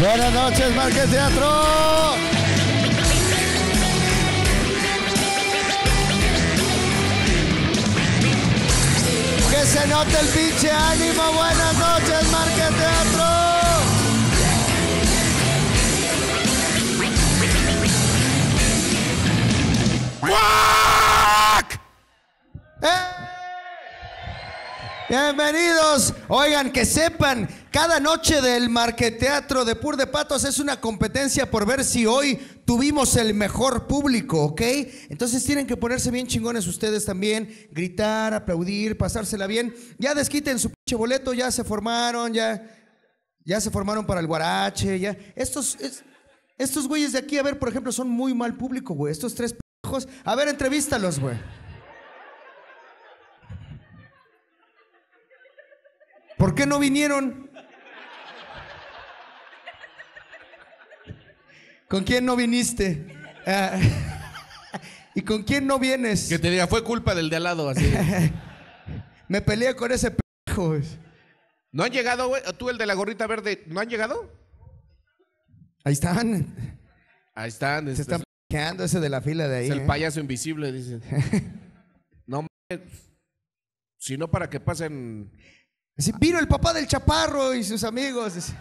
Buenas noches, Marqués Teatro. Que se note el pinche ánimo. Buenas noches, ¡Eh! Bienvenidos. Oigan, que sepan, cada noche del Marqueteatro de Pur de Patos es una competencia por ver si hoy tuvimos el mejor público, ¿ok? Entonces tienen que ponerse bien chingones ustedes también, gritar, aplaudir, pasársela bien. Ya desquiten su pinche boleto, ya se formaron, ya, ya se formaron para el guarache, ya. Estos, es- estos güeyes de aquí, a ver, por ejemplo, son muy mal público, güey. Estos tres A ver, entrevístalos, güey. ¿Por qué no vinieron? ¿Con quién no viniste? Ah, ¿Y con quién no vienes? Que te diga, fue culpa del de al lado, así. Me peleé con ese pendejo. ¿No han llegado, güey? ¿Tú, el de la gorrita verde, no han llegado? Ahí están. Ahí están. Se este, están quedando ese de la fila de ahí. es el ¿eh? payaso invisible, dicen. no, mames. Si no, para que pasen. Dice, vino el papá del chaparro y sus amigos.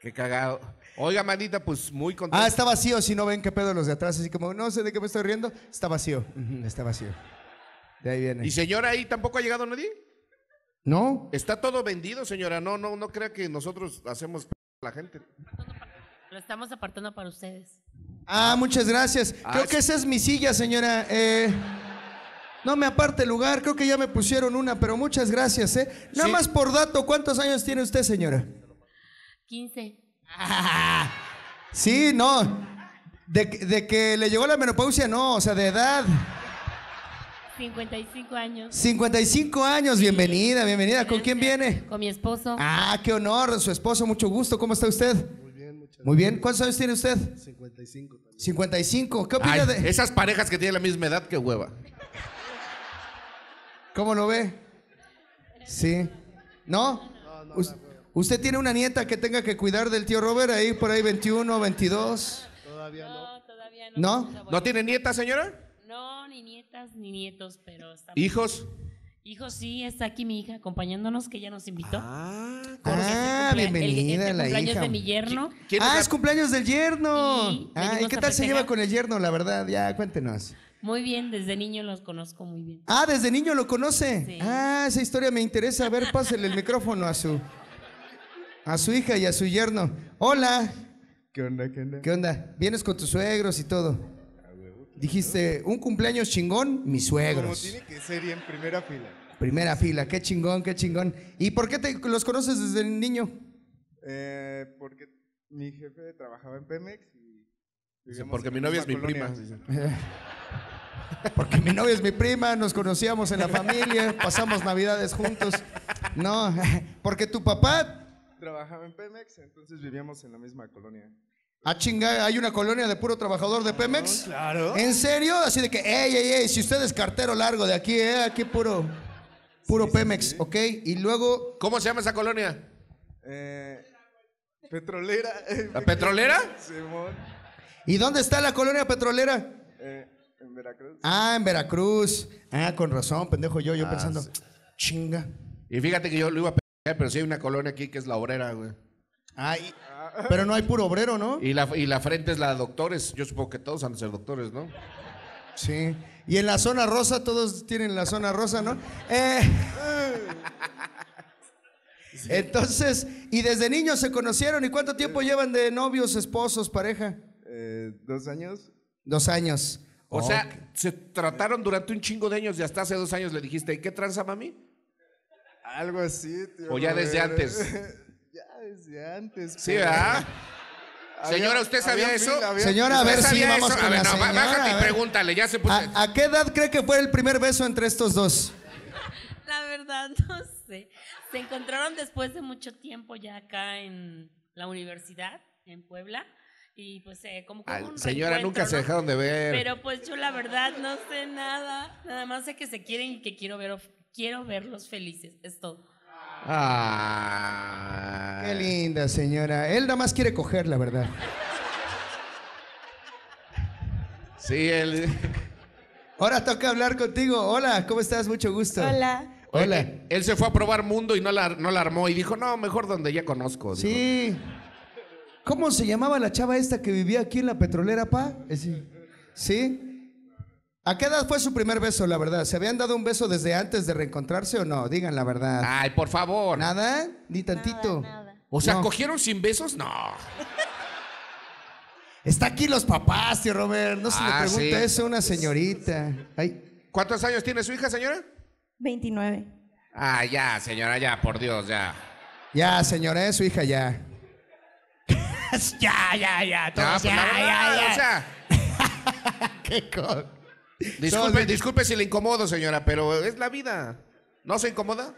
Qué cagado. Oiga, manita, pues muy contento. Ah, está vacío. Si no ven qué pedo los de atrás. Así como, no sé de qué me estoy riendo. Está vacío. Está vacío. De ahí viene. ¿Y señora ahí tampoco ha llegado nadie? ¿No? Está todo vendido, señora. No, no, no crea que nosotros hacemos a la gente. Lo estamos apartando para ustedes. Ah, muchas gracias. Ah, Creo sí. que esa es mi silla, señora. Eh, no me aparte el lugar, creo que ya me pusieron una, pero muchas gracias, ¿eh? Nada Sí. más por dato, ¿cuántos años tiene usted, señora? 15. Sí, no. De, que- de que le llegó la menopausia, no, o sea, de edad. 55 años. 55 años, bienvenida, bienvenida. ¿Con quién viene? Con mi esposo. Ah, qué honor, su esposo, mucho gusto. ¿Cómo está usted? Muy bien. ¿Cuántos años tiene usted? gracias. 55 también. 55. ¿Qué opina Ay, de...? Esas parejas que tienen la misma edad, qué hueva. ¿Cómo lo ve? Sí. ¿No? Us- ¿Usted tiene una nieta que tenga que cuidar del tío Robert ahí por ahí 21, 22? Todavía no. No, todavía ¿No? no. ¿No tiene nieta, señora? No, ni nietas ni nietos, pero está. ¿Hijos? Hijos, sí, está aquí mi hija acompañándonos, que ella nos invitó. Ah, Ah, El- bienvenida el, el la cumpleaños hija. de mi yerno. ¿Quién Ah, la- es cumpleaños del yerno. Ah, ¿y qué tal se lleva con el yerno, la verdad? Ya, cuéntenos. Muy bien, desde niño los conozco muy bien. Ah, desde niño lo conoce. Sí. Ah, esa historia me interesa. A ver, pásele el micrófono a su a su hija y a su yerno. Hola. ¿Qué onda? ¿Qué onda? ¿Qué onda? Vienes con tus suegros y todo. Dijiste, un cumpleaños chingón, mis Como suegros. tiene que ser y en primera fila. Primera fila, qué chingón, qué chingón. ¿Y por qué te, los conoces desde el niño? Eh, porque mi jefe trabajaba en Pemex y. Porque mi novia es mi prima. Porque mi novia es mi prima, nos conocíamos en la familia, pasamos navidades juntos. No, porque tu papá, Trabajaba en Pemex, entonces vivíamos en la misma colonia. A chingar, hay una colonia de puro trabajador de Pemex. Claro. ¿En serio? Así de que, ey, ey, ey, si usted es cartero largo de aquí, eh, aquí puro, puro Pemex, ¿ok? Y luego, ¿Cómo se llama esa colonia? Eh, petrolera. ¿La petrolera? Simón. ¿y dónde está la colonia petrolera? Eh, en Veracruz. Ah, en Veracruz. Ah, con razón, pendejo yo, yo Ah, pensando, sí. chinga. Y fíjate que yo lo iba a pegar, pero sí hay una colonia aquí que es la obrera, güey. Ay, pero no hay puro obrero, ¿no? Y la, y la frente es la doctores. Yo supongo que todos han de ser doctores, ¿no? Sí. Y en la zona rosa, todos tienen la zona rosa, ¿no? Eh, entonces, y desde niños se conocieron. ¿Y cuánto tiempo llevan de novios, esposos, pareja? Eh, dos años. Dos años. O sea, se trataron durante un chingo de años y hasta hace dos años le dijiste, ¿y qué tranza, mami? Algo así, tío. ¿O ya desde antes? desde antes. Sí, pero- ¿verdad? Había- Ver, ¿usted sabía había eso? fila, había Señora, a ver ¿Usted si vamos eso? con A ver, la no, señora, bájate a y pregúntale, ya se puso... ¿A, a qué edad cree que fue el primer beso entre estos dos? La verdad, no sé. Se encontraron después de mucho tiempo ya acá en la universidad, en Puebla. Y pues eh, como que un señora, nunca se dejaron de ver. Pero pues yo la verdad no sé nada. Nada más sé que se quieren y que quiero, ver, quiero verlos felices. Es todo. Ah. Qué linda, señora. Él nada más quiere coger, la verdad. Sí, él. Ahora toca hablar contigo. Hola, ¿cómo estás? Mucho gusto. Hola. Hola. Él, él se fue a probar mundo y no la, no la armó y dijo, no, mejor donde ya conozco. dijo. Sí. ¿Cómo se llamaba la chava esta que vivía aquí en la petrolera, pa? Ese- ¿Sí? ¿A qué edad fue su primer beso, la verdad? ¿Se habían dado un beso desde antes de reencontrarse o no? Digan la verdad. Ay, por favor. ¿Nada? Ni tantito. Nada, nada. O sea, No. ¿cogieron sin besos? No. Está aquí los papás, tío Robert. No se Ah, le pregunta sí. eso a una señorita. Ay, ¿Cuántos años tiene su hija, señora? 29. Ah, ya, señora, ya, por Dios, ya. ya, señora, es su hija ya. ya, ya, ya. No, todos pues ya, la verdad, ya, ya. o sea, Qué co- disculpe, No, disculpe si le incomodo, señora, pero es la vida. ¿No se incomoda?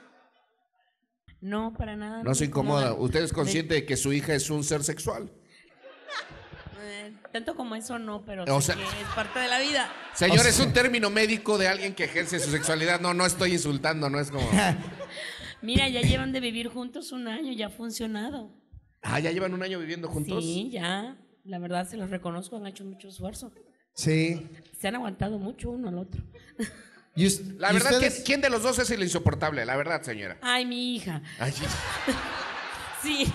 No, para nada. No se incomoda. ¿Usted es consciente de que su hija es un ser sexual? Eh, tanto como eso no, pero O sé sea- que es parte de la vida. Señor, O sea- es un término médico de alguien que ejerce su sexualidad. No, no estoy insultando, no es como. Mira, ya llevan de vivir juntos un año, ya ha funcionado. Ah, ya llevan un año viviendo juntos. Sí, ya. La verdad se los reconozco, han hecho mucho esfuerzo. Sí. Se han aguantado mucho uno al otro. Y us- La y verdad, ustedes- ¿quién, quién de los dos es el insoportable? La verdad, señora. Ay, mi hija. Ay, sí. Sí,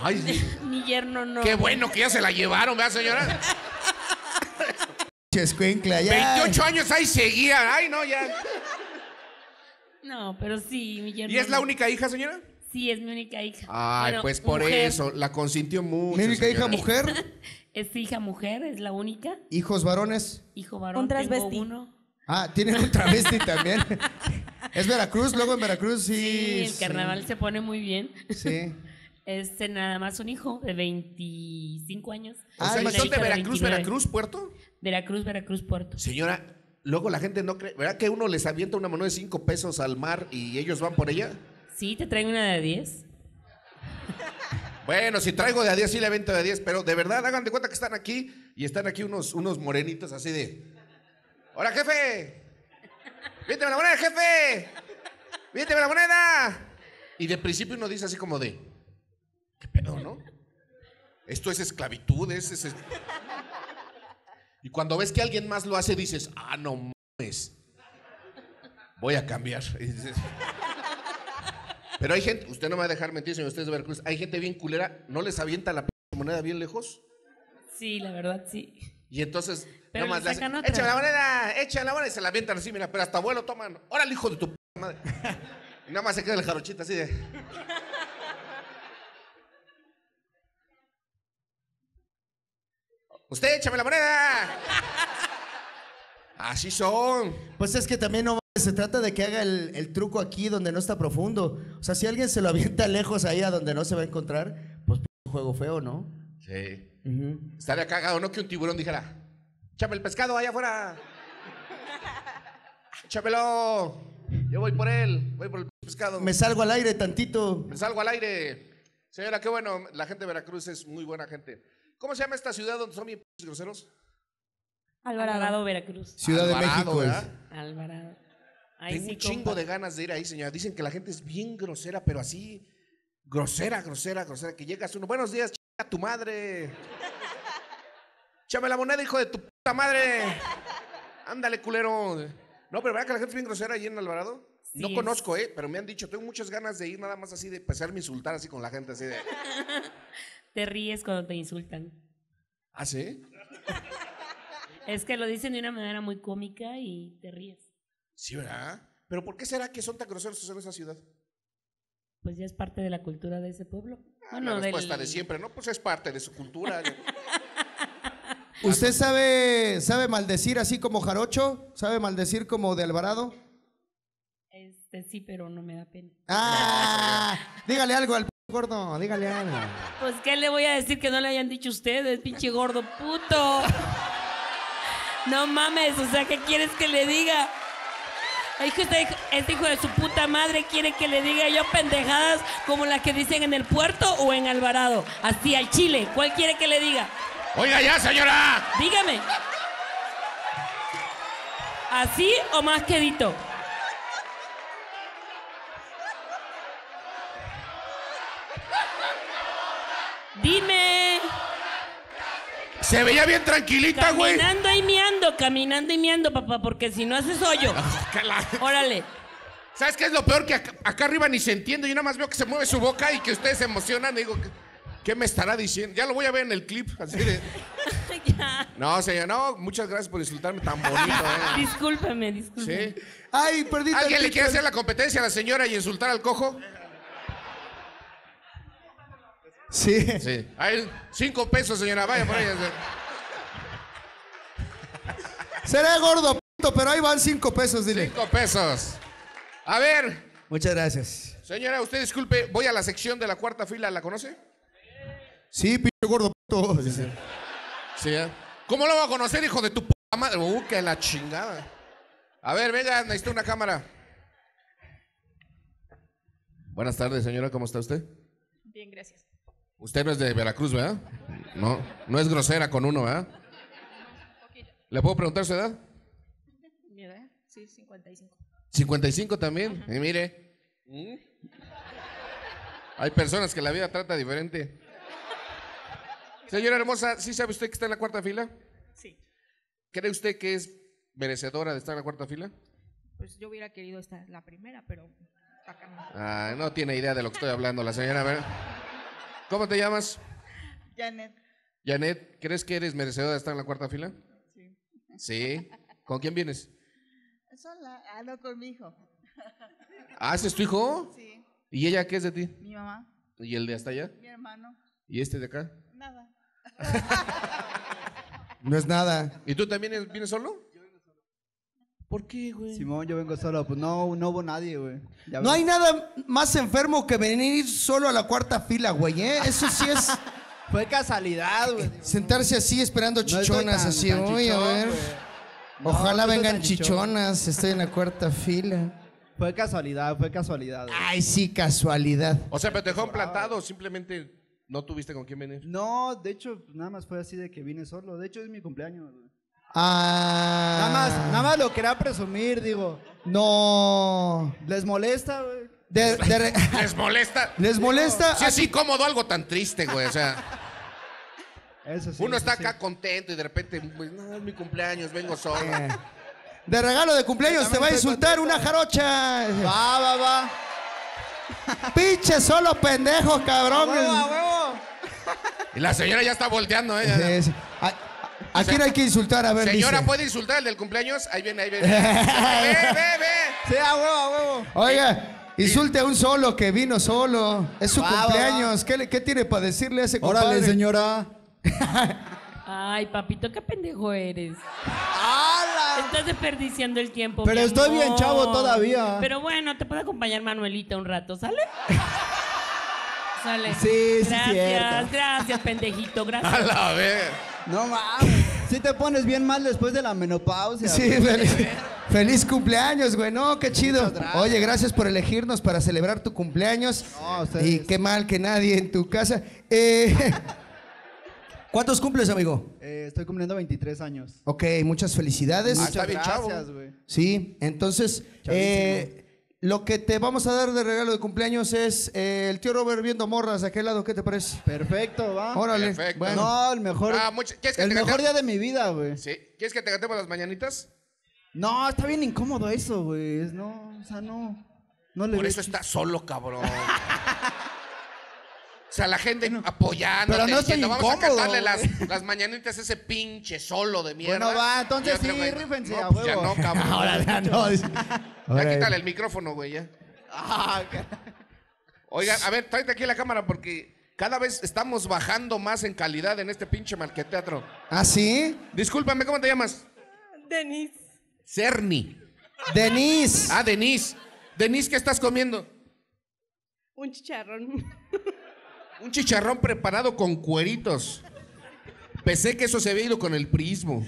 Ay, sí. mi yerno no. Qué bueno que ya se la llevaron, ¿verdad, señora? Escuincla, ya. 28 años ahí seguía. Ay, no, ya. No, pero sí, mi yerno. ¿Y es la única hija, señora? Sí, es mi única hija. Ay, Bueno, pues por mujer. eso, la consintió mucho. Mi única hija mujer, Es hija mujer, es la única. hijos varones. Hijo varón, Un tengo uno. Ah, tienen un travesti también. Es Veracruz, luego en Veracruz sí. Sí, el sí. carnaval se pone muy bien. Sí. Este, nada más un hijo de 25 años. O sea, Ay, ¿y Con son el de Veracruz, 29. Veracruz, Puerto? Veracruz, Veracruz, Puerto. Señora, luego la gente no cree. ¿Verdad que uno les avienta una moneda de 5 pesos al mar y ellos van por ella? Sí, te traigo una de 10. Bueno, si traigo de a 10, sí le avento de a 10, pero de verdad, hagan de cuenta que están aquí y están aquí unos, unos morenitos así de. ¡Hola, jefe! ¡Víteme la moneda, jefe! ¡Víteme la moneda! Y de principio uno dice así como de. ¿Qué pedo, no? Esto es esclavitud, es, es- es- Y cuando ves que alguien más lo hace, dices, ah, no mames. Voy a cambiar. Y dices, pero hay gente, usted no me va a dejar mentir, señor, usted es de Veracruz. Hay gente bien culera, no les avienta la p moneda bien lejos. Sí, la verdad, sí. Y entonces, Pero nomás le le hacen, sacan otra. échame la moneda, échame la moneda y se la avientan así, mira, pero hasta abuelo toman. Órale, hijo de tu p madre. Y nada más se queda el jarochito así de. Usted échame la moneda. Así son. Pues es que también no se trata de que haga el, el truco aquí donde no está profundo. O sea, si alguien se lo avienta lejos ahí a donde no se va a encontrar, pues p- juego feo, ¿no? Sí. Ujú. Estaría cagado, ¿no? Que un tiburón dijera, échame el pescado allá afuera. Échamelo. Yo voy por él, voy por el pescado. Me salgo al aire tantito. Me salgo al aire. Señora, qué bueno, la gente de Veracruz es muy buena gente. ¿Cómo se llama esta ciudad donde son bien groseros? Alvarado. Alvarado, Veracruz. Ciudad de México. ¿verdad? Alvarado. Ahí Tengo sí, un chingo compa. de ganas de ir ahí, señora. Dicen que la gente es bien grosera, pero así, grosera, grosera, grosera. Que llegas uno, buenos días, chica, tu madre. Échame la moneda, hijo de tu puta madre. Ándale, culero. No, pero ¿verdad que la gente es bien grosera ahí en Alvarado? no conozco, ¿eh? Pero me han dicho, tengo muchas ganas de ir nada más así de empezarme a insultar así con la gente, así de. Te ríes cuando te insultan. ¿Ah, sí? Es que lo dicen de una manera muy cómica y te ríes. Sí, ¿verdad? Pero ¿por qué será que son tan groseros en esa ciudad? Pues ya es parte de la cultura de ese pueblo. Ah, la del- respuesta de siempre, ¿no? Pues es parte de su cultura. ¿Usted sabe, sabe maldecir así como Jarocho? ¿Sabe maldecir como de Alvarado? Este, sí, pero no me da pena. Ah, dígale algo al p- gordo, dígale algo. Pues, ¿qué le voy a decir que no le hayan dicho ustedes, pinche gordo puto? No mames, o sea, ¿qué quieres que le diga? Es que este, este hijo de su puta madre quiere que le diga yo pendejadas como las que dicen en el puerto o en Alvarado. Así al chile. ¿Cuál quiere que le diga? Oiga ya, señora. Dígame. ¿Así o más quedito? Dime. Se veía bien tranquilita, güey. Caminando y miando, caminando y miando, papá, porque si no haces hoyo. La- Órale. ¿Sabes qué es lo peor? Que acá, acá arriba ni se entiende. Yo nada más veo que se mueve su boca y que ustedes se emocionan. Digo, ¿qué, qué me estará diciendo? Ya lo voy a ver en el clip. Así de. No, señor, no. Muchas gracias por insultarme tan bonito, ¿eh? Discúlpeme, discúlpeme. Sí. Ay, perdí ¿Alguien le quiere hacer la competencia a la señora y insultar al cojo? Sí. Sí. Hay cinco pesos, señora. Vaya por ella. Será gordo, pero ahí van cinco pesos, dile. Cinco pesos. A ver, Muchas gracias. señora, usted disculpe. Voy a la sección de la cuarta fila. ¿La conoce? Sí, pinche gordo, p***. Sí. ¿eh? ¿Cómo lo va a conocer, hijo de tu puta madre? Uh, que la chingada. A ver, venga, necesito una cámara. Buenas tardes, señora. ¿Cómo está usted? Bien, gracias. Usted no es de Veracruz, ¿verdad? No, no es grosera con uno, ¿verdad? ¿Le puedo preguntar su edad? ¿Mi edad? Sí, 55. 55 también. Y mire. ¿Mm? Hay personas que la vida trata diferente. Señora hermosa, ¿sí sabe usted que está en la cuarta fila? Sí. ¿Cree usted que es merecedora de estar en la cuarta fila? Pues yo hubiera querido estar la primera, pero. Ah, no tiene idea de lo que estoy hablando la señora. A ver. ¿Cómo te llamas? Janet. Janet, ¿crees que eres merecedora de estar en la cuarta fila? Sí. Sí. ¿Con quién vienes? Sola. Ah, no, con mi hijo. Ah, ¿ese es tu hijo? Sí. ¿Y ella qué es de ti? Mi mamá. ¿Y el de hasta allá? Mi hermano. ¿Y este de acá? Nada. No es nada. ¿Y tú también vienes solo? ¿Por qué, güey? Simón, yo vengo solo. Pues no, no hubo nadie, güey. Ya No ves. hay nada más enfermo que venir solo a la cuarta fila, güey, ¿eh? Eso sí es Fue casualidad, güey. sentarse así esperando No estoy chichonas, tan- así, tan oye, a chichón, ver. güey. No, Ojalá no estoy vengan tan chichón. chichonas, estoy en la cuarta fila. Fue casualidad, fue casualidad. güey. Ay, sí, casualidad. O sea, pero te dejó plantado simplemente no tuviste con quién venir. No, de hecho, pues, nada más fue así de que vine solo. De hecho, es mi cumpleaños, güey. Ah. Nada más, nada más lo quería presumir, digo. No. ¿Les molesta, güey? De- de re- ¿Les molesta? ¿Les molesta? Sí, es incómodo algo tan triste, güey. O sea, Eso sí. uno eso está sí. acá contento y de repente, pues, no, es mi cumpleaños, vengo solo. Eh, De regalo de cumpleaños te va a insultar una jarocha. Va, va, va. Pinche solo pendejo, ¡A cabrón. huevo, a huevo! Y la señora ya está volteando, ¿eh? Sí, sí. ¿A, a quién hay que insultar? A ver, Señora, dice. ¿puede insultar al del cumpleaños? Ahí viene, ahí viene. ve, ve, ve. Sí, a huevo, a huevo. Oiga, insulte a un solo que vino solo. Es su Va, va, cumpleaños. ¿Qué, le- qué tiene para decirle a ese compadre? Órale, señora. Ay, papito, qué pendejo eres. ¡Hala! Estás desperdiciando el tiempo. Pero mi estoy bien chavo todavía. Pero bueno, te puede acompañar Manuelita un rato, ¿sale? Sale. Sí, sí, Gracias, cierto. gracias, pendejito, A gracias. la ver. No mames. Si te pones bien mal después de la menopausia. Sí, güey. feliz, feliz cumpleaños, güey. No, qué chido. Muchas gracias. Oye, gracias por elegirnos para celebrar tu cumpleaños. No, ustedes. y qué mal que nadie en tu casa. Eh, ¿Cuántos cumples, amigo? Eh, estoy cumpliendo 23 años. Ok, muchas felicidades. Ah, está bien chavo. gracias, güey. Sí, entonces, eh, lo que te vamos a dar de regalo de cumpleaños es eh, el tío Robert viendo morras de aquel lado. ¿Qué te parece? Perfecto, va. Órale. Perfecto. Bueno. No, el mejor. Ah, mucha- ¿quieres que el te mejor cante? día de mi vida, güey. ¿Sí? ¿Quieres que te cantemos las mañanitas? No, está bien incómodo eso, güey. Es- No, o sea, no. No le Por veo eso está solo, cabrón. O sea, la gente apoyando. pero no estoy Vamos a cantarle güey. las, las mañanitas a ese pinche solo de mierda. Bueno, va, entonces sí, güey, rífense, No, a pues ya huevo. no, cabrón. Ahora ya no. Ya quítale el micrófono, güey, ya. Ah, ca- Oiga, a ver, tráete aquí la cámara porque cada vez estamos bajando más en calidad en este pinche marqueteatro. ¿Ah, sí? Discúlpame, ¿cómo te llamas? Denis. Cerny. Denise. Ah, Denise. Denise, ¿qué estás comiendo? Un chicharrón. Un chicharrón preparado con cueritos. Pensé que eso se había ido con el prismo.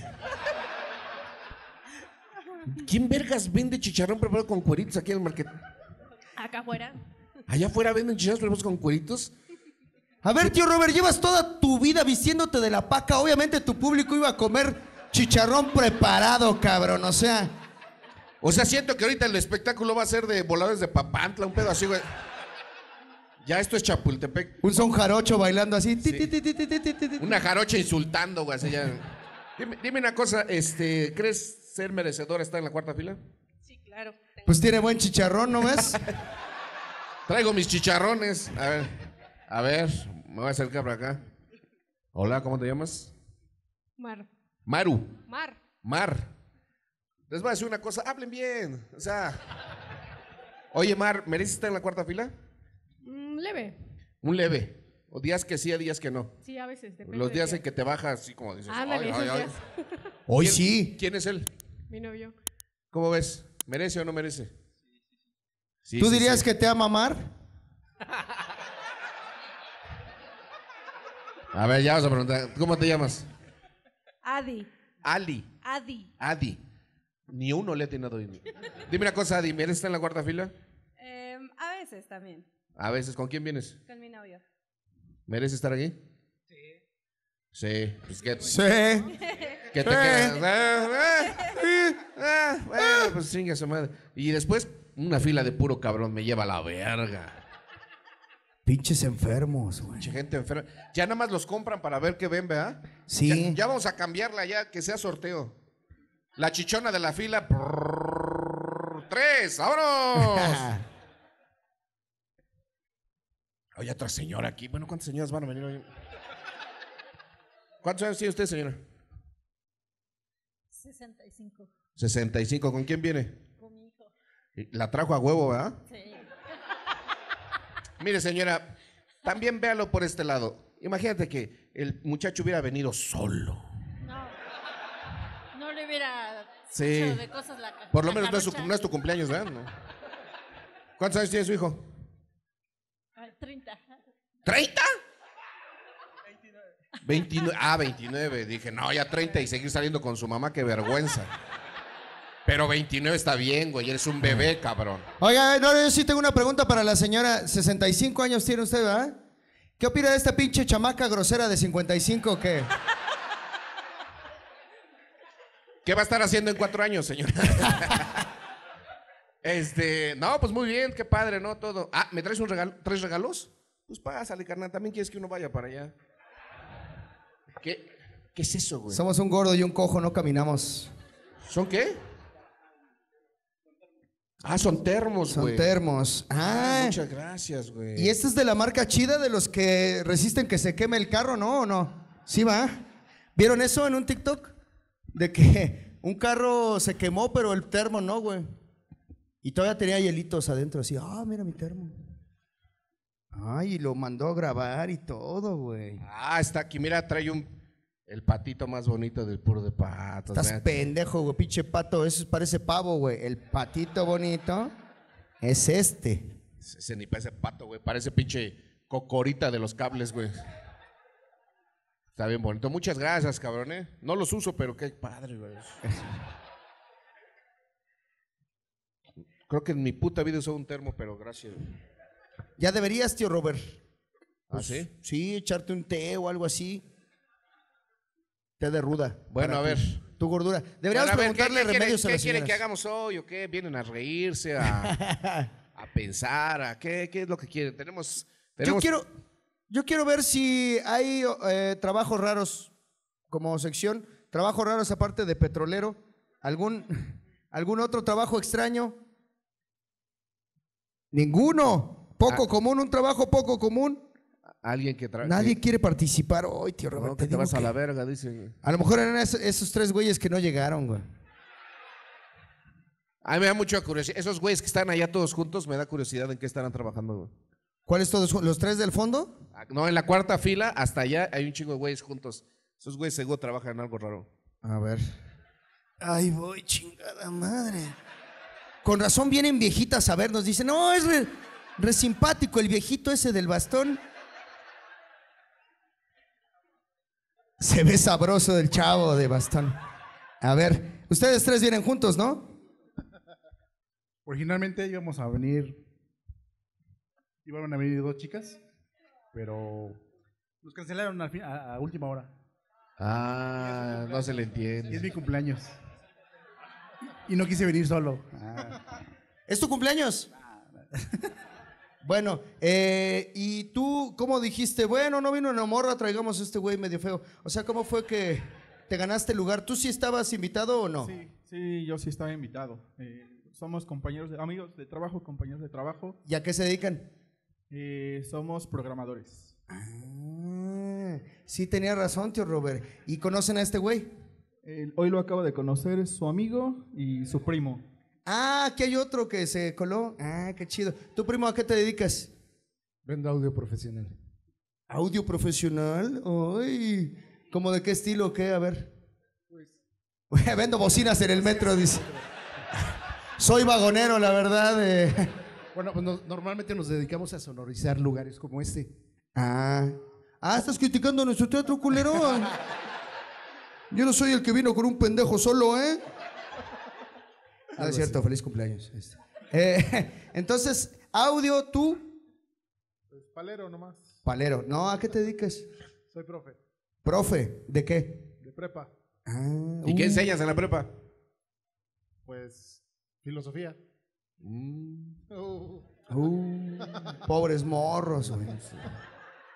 ¿Quién vergas vende chicharrón preparado con cueritos aquí en el market? Acá afuera. Allá afuera venden chicharrones preparados con cueritos. A ver, tío Robert, llevas toda tu vida vistiéndote de la paca. Obviamente tu público iba a comer chicharrón preparado, cabrón. O sea, O sea, siento que ahorita el espectáculo va a ser de voladores de papantla, un pedo así, güey. Ya esto es Chapultepec. un son jarocho bailando así. ti, ti, ti, ti, ti, ti, ti, ti. Una jarocha insultando, güey, así ya. Dime, dime una cosa, este, ¿crees ser merecedor estar en la cuarta fila? Sí, claro. Tengo- Pues tiene buen chicharrón, ¿no ves? Traigo mis chicharrones. A ver, a ver, me voy a acercar para acá. Hola, ¿cómo te llamas? Mar. Maru. Mar. Mar. Les voy a decir una cosa, hablen bien. O sea. Oye, Mar, ¿mereces estar en la cuarta fila? Mm, leve. Un leve. O días que sí, a días que no. Sí, a veces. Depende Los días día. en que te bajas así como dices. Ándale, "Ay, ay, esos ay". días. Hoy ¿Quién- sí. ¿Quién es él? Mi novio. ¿Cómo ves? ¿Merece o no merece? Sí, ¿Tú sí, dirías sí. que te ama Mar? A ver, ya vamos a preguntar. ¿Cómo te llamas? Adi. Ali. Adi. Adi. Ni uno le ha atinado. Dime una cosa, Adi, ¿mereces estar en la cuarta fila? Em, a veces también, A veces, ¿con quién vienes? con mi novio. ¿Mereces estar aquí? Sí. Sí, pues que, Sí. que te quedas. Ah, ah, ah, ah, bueno, pues chinga su madre. Y después, una fila de puro cabrón me lleva a la verga. Pinches enfermos, güey. Mucha gente enferma. Ya nada más los compran para ver qué ven, ¿verdad? Sí. Ya, ya vamos a cambiarla ya, que sea sorteo. La chichona de la fila. prrr, tres, vámonos. Hay otra señora aquí. Bueno, ¿cuántas señoras van a venir hoy? ¿Cuántos años tiene usted, señora? 65 65. ¿Con quién viene? con mi hijo. La trajo a huevo, ¿verdad? Sí. Mire, señora, también véalo por este lado. Imagínate que el muchacho hubiera venido solo. No. No le hubiera Sí. hecho de cosas la Por lo la menos no es, su- jarocha. no es tu cumpleaños, ¿verdad? No. ¿Cuántos años tiene su hijo? Ay, 30. ¿30? 29. Ah, 29. Dije, no, ya 30 y seguir saliendo con su mamá, qué vergüenza. Pero 29 está bien, güey. Eres un bebé, cabrón. Oiga, no, yo sí tengo una pregunta para la señora. 65 años tiene usted, ¿verdad? ¿Qué opina de esta pinche chamaca grosera de 55 que... ¿Qué va a estar haciendo en cuatro años, señora? este, no, pues muy bien, qué padre, ¿no? Todo. Ah, ¿me traes un regalo, tres regalos? Pues pásale, carnal. También quieres que uno vaya para allá. ¿Qué, qué es eso, güey? Somos un gordo y un cojo, no caminamos. ¿Son qué? Ah, son termos, Son güey. termos. Ah, Muchas gracias, güey. y este es de la marca chida de los que resisten que se queme el carro, ¿no? ¿O no? Sí, va. ¿Vieron eso en un TikTok? De que un carro se quemó, pero el termo no, güey. Y todavía tenía hielitos adentro, así, ah, mira mi termo. Ay, y lo mandó a grabar y todo, güey. Ah, está aquí. Mira, trae un el patito más bonito del puro de patos. Estás mira. pendejo, güey, pinche pato. Eso parece pavo, güey. El patito bonito es este. Ese ni parece pato, güey. Parece pinche cocorita de los cables, güey. Está bien bonito. Muchas gracias, cabrón, ¿eh? No los uso, pero qué padre, güey. Creo que en mi puta vida usó un termo, pero gracias. Ya deberías, tío Robert. ¿Ah, sí? Sí, echarte un té o algo así. Té de ruda. Bueno, a ver. Tu, tu gordura. Deberíamos Bueno, a ver, ¿qué- preguntarle qué, quiere- remedios a ¿Qué las quieren que hagamos hoy o qué? ¿Vienen a reírse, a, a pensar? A, ¿qué, ¿Qué es lo que quieren? Tenemos... Yo quiero, yo quiero ver si hay eh, trabajos raros como sección. Trabajos raros aparte de petrolero. ¿Algún, algún otro trabajo extraño? Ninguno. Poco Ah. común, un trabajo poco común. Alguien que trae... Nadie quiere participar hoy, tío Robert. No, te que te digo vas a la verga, dicen. A lo mejor eran esos, esos tres güeyes que no llegaron, güey. A mí me da mucha curiosidad. Esos güeyes que están allá todos juntos, me da curiosidad en qué estarán trabajando. güey. ¿Cuáles todos? ¿Los tres del fondo? Ah, No, en la cuarta fila, hasta allá hay un chingo de güeyes juntos. Esos güeyes seguro trabajan en algo raro. A ver. Ay, voy, chingada madre. Con razón vienen viejitas a vernos. Dicen, no, es re, re simpático el viejito ese del bastón. Se ve sabroso el chavo de bastón. A ver, ustedes tres vienen juntos, ¿no? Originalmente íbamos a venir, iban a venir dos chicas, pero nos cancelaron a, a última hora. Ah, no se le Y es entiende. mi cumpleaños. Y no quise venir solo. Ah, ¿Es tu cumpleaños? Bueno, eh, y tú, ¿cómo dijiste? Bueno, no vino una morra, traigamos a este güey medio feo. O sea, ¿cómo fue que te ganaste el lugar? ¿Tú sí estabas invitado o no? Sí, sí, yo sí estaba invitado. Eh, somos compañeros, de, amigos de trabajo, compañeros de trabajo. ¿Y a qué se dedican? Eh, somos programadores. Ah, sí, tenía razón, tío Robert. ¿Y conocen a este güey? Hoy lo acabo de conocer, es su amigo y su primo. Ah, aquí hay otro que se coló. Ah, qué chido. ¿Tu primo a qué te dedicas? Vendo audio profesional. ¿Audio profesional? Ay, ¿cómo de qué estilo o qué? A ver. Vendo bocinas en el metro, dice. Soy vagonero, la verdad. eh. Bueno, pues normalmente nos dedicamos a sonorizar lugares como este. Ah. Ah, estás criticando nuestro teatro, culero. Yo no soy el que vino con un pendejo solo, ¿eh? No es cierto, feliz cumpleaños. este. Eh, entonces, audio, tú, pues, palero nomás. palero. No, ¿a qué te dedicas? Soy profe Profe, ¿de qué? de prepa. Ah, ¿Y qué uh, enseñas en la prepa? Pues filosofía. Oh. uh, pobres morros, güey.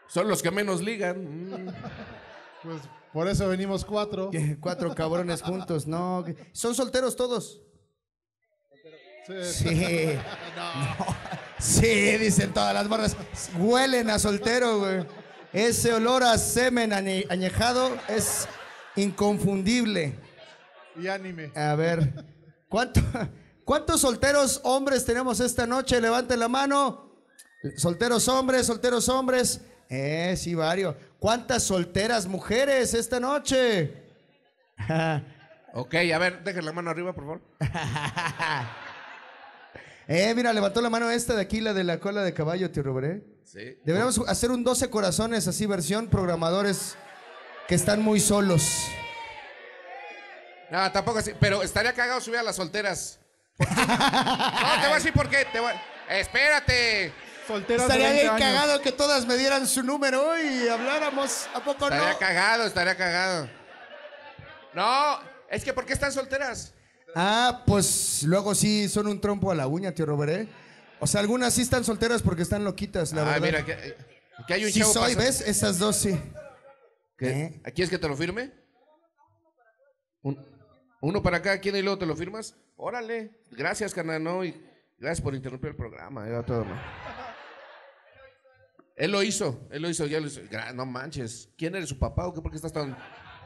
Son los que menos ligan. Mm. Pues por eso venimos cuatro. Cuatro cabrones juntos, no. ¿Son solteros todos? Sí. No. Sí, dicen todas las morras. Huelen a soltero, güey. Ese olor a semen añe- añejado es inconfundible. Y anime. A ver, ¿cuánto- ¿cuántos solteros hombres tenemos esta noche? Levanten la mano. Solteros hombres, solteros hombres. Eh, sí, varios. ¿Cuántas solteras mujeres esta noche? Ok, a ver, dejen la mano arriba, por favor. Eh, mira, levantó la mano esta de aquí, la de la cola de caballo, tío Robert. ¿eh? Sí. Deberíamos hacer un 12 corazones así, versión programadores que están muy solos. No, tampoco así. Pero estaría cagado subir a las solteras. No, te voy a decir por qué. Te voy... Espérate. Solteras Estaría 20 bien años. cagado que todas me dieran su número y habláramos. ¿A poco Estaría no? cagado, estaría cagado. No, es que ¿por qué están solteras? Ah, pues luego sí son un trompo a la uña, tío Robert. ¿eh? O sea, algunas sí están solteras porque están loquitas, la ah, verdad. mira, que, que hay un sí chavo soy, pasa- ¿ves? Esas dos sí. ¿Eh? ¿Quieres que te lo firme? Un- uno para cada quien y luego te lo firmas. Órale. Gracias, carnal, no, y gracias por interrumpir el programa. ya todo, ¿no? Él lo hizo, él lo hizo, ya lo hizo. No manches. ¿Quién eres su papá o qué? ¿Por qué estás tan,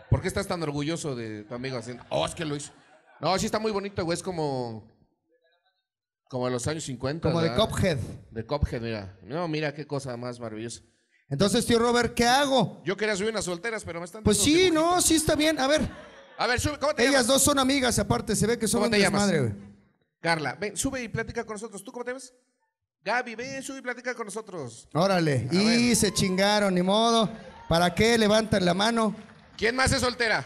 por qué estás tan orgulloso de tu amigo haciendo? Oh, es que lo hizo. No, sí está muy bonito, güey. Es como. Como de los años 50. Como de. Cophead. De Cophead, mira. No, mira qué cosa más maravillosa. Entonces, tío Robert, ¿qué hago? Yo quería subir unas solteras, pero me están. Pues sí, no, sí está bien. A ver, A ver, sube, ¿cómo te ellas llamas? dos son amigas, aparte, se ve que son desmadre, güey. Carla, ven, sube y platica con nosotros. ¿Tú cómo te ves? Gaby, ven, sube y platica con nosotros. Órale. A Y ver. se chingaron, ni modo. ¿Para qué levantan la mano? ¿Quién más es soltera?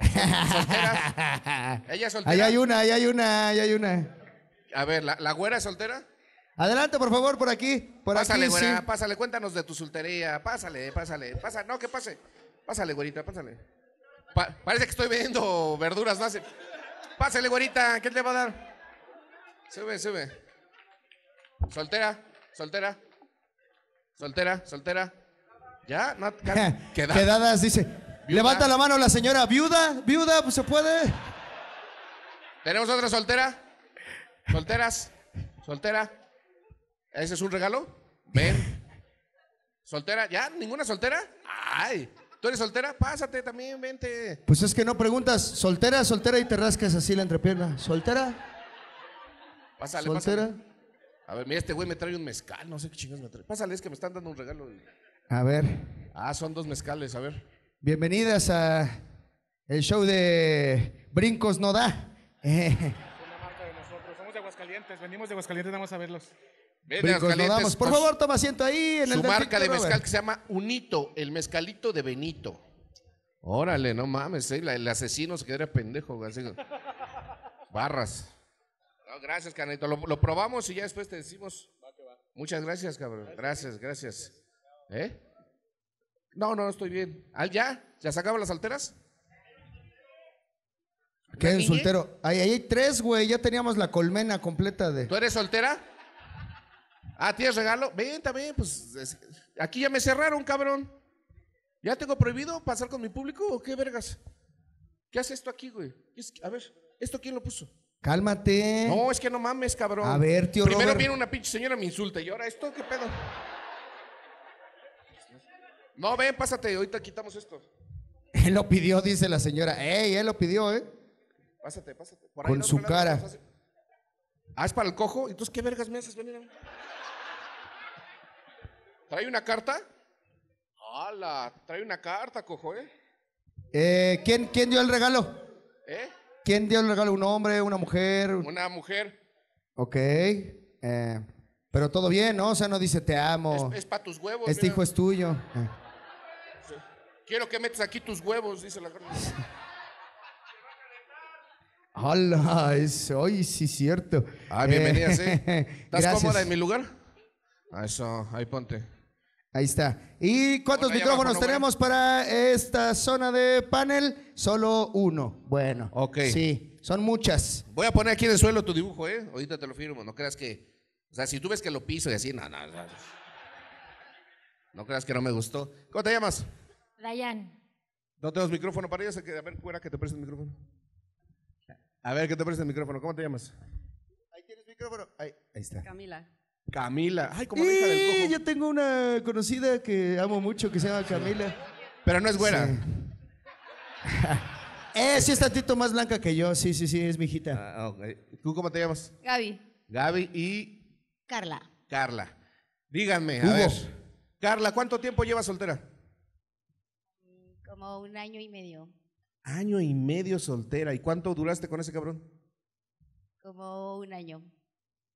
¿Soltera? ¿Ella es soltera? Ahí hay una, ahí hay una, ahí hay una. A ver, ¿la, la güera es soltera? Adelante, por favor, por aquí. Por pásale, aquí, güera, sí. pásale, cuéntanos de tu soltería. Pásale, pásale, pásale. No, que pase. Pásale, güerita, pásale. Pa- parece que estoy vendiendo verduras, ¿no? Hace- Pásale, güerita, ¿qué te va a dar? Sube, sube. Soltera, soltera. Soltera, soltera. ¿Ya? ¿No? Quedadas, dice. Levanta la mano la señora. ¿Viuda? ¿Viuda? Pues se puede. ¿Tenemos otra soltera? ¿Solteras? ¿Soltera? ¿Ese es un regalo? Ven. ¿Soltera? ¿Ya? ¿Ninguna soltera? Ay, ¿tú eres soltera? Pásate también, vente. Pues es que no preguntas. ¿Soltera, soltera y te rascas así la entrepierna? ¿Soltera? Pásale, ¿Soltera? pásale. A ver, mira, este güey me trae un mezcal, no sé qué chingados me trae. Pásale, es que me están dando un regalo. A ver. Ah, son dos mezcales, a ver. Bienvenidas a el show de Brincos No Da. Eh, Una marca de nosotros. Somos de Aguascalientes. Venimos de Aguascalientes, vamos a verlos. Ven, Brincos No Aguascalientes, Damos. Por con favor, toma asiento ahí en Su el del marca de mezcal Robert. que se llama Unito, el mezcalito de Benito. Órale, no mames, ¿eh? La- el asesino se quedaría pendejo, güey, así. Barras. No, gracias, canito. Lo, lo probamos y ya después te decimos. Muchas gracias, cabrón. Gracias, gracias. ¿Eh? No, no, estoy bien. ¿Ah, ya? ¿Ya sacaban las alteras? ¿Qué soltero? Ahí ahí hay tres, güey. Ya teníamos la colmena completa de. ¿Tú eres soltera? Ah, ¿tienes regalo? Ven, también, pues. es- aquí ya me cerraron, cabrón. ¿Ya tengo prohibido pasar con mi público o qué vergas? ¿Qué hace esto aquí, güey? ¿Qué es- A ver, ¿esto quién lo puso? Cálmate. No, es que no mames, cabrón. A ver, tío Primero Robert. viene una pinche señora, me insulta. ¿Y ahora esto qué pedo? No, ven, pásate. Ahorita quitamos esto. Él lo pidió, dice la señora. ¡Ey! Él lo pidió, ¿eh? Pásate, pásate. Por Con del su lado, cara. Ah, es para el cojo. Entonces, ¿qué vergas me haces a mí? ¿Trae una carta? ¡Hala! Trae una carta, cojo, ¿eh? Eh, ¿quién, ¿Quién dio el regalo? ¿Eh? ¿Quién dio el regalo? ¿Un hombre? ¿Una mujer? Una mujer. Ok. eh, pero todo bien, ¿no? O sea, no dice te amo. Es, para tus huevos. este mira. hijo es tuyo. Eh. Quiero que metas aquí tus huevos, dice la carta. Hola, es hoy sí cierto. Ah, bienvenidas, ¿eh? ¿Estás gracias. cómoda en mi lugar? Eso, ahí ponte. Ahí está. ¿Y cuántos micrófonos abajo, no, tenemos para esta zona de panel? Solo uno. Bueno. Ok. Sí, son muchas. Voy a poner aquí en el suelo tu dibujo, ¿eh? Ahorita te lo firmo. No creas que. O sea, si tú ves que lo piso y así, no, no, no. No creas que no me gustó. ¿Cómo te llamas? Dayan. ¿No tenemos micrófono para ellos? A ver, fuera que te preste el micrófono. A ver, que te preste el micrófono. ¿Cómo te llamas? Ahí tienes micrófono. Ahí, ahí está. Camila. Camila. Ay, como la hija del cojo. yo tengo una conocida que amo mucho que se llama Camila. Pero no es güera. Sí. Eh, sí es tantito más blanca que yo. Sí, sí, sí, es mi hijita. Ah. ¿Tú cómo te llamas? Gaby. Gaby y Carla. Carla. Díganme, a Hugo. ver. Carla, ¿cuánto tiempo llevas soltera? Como un año y medio. Año y medio soltera. ¿Y cuánto duraste con ese cabrón? Como un año.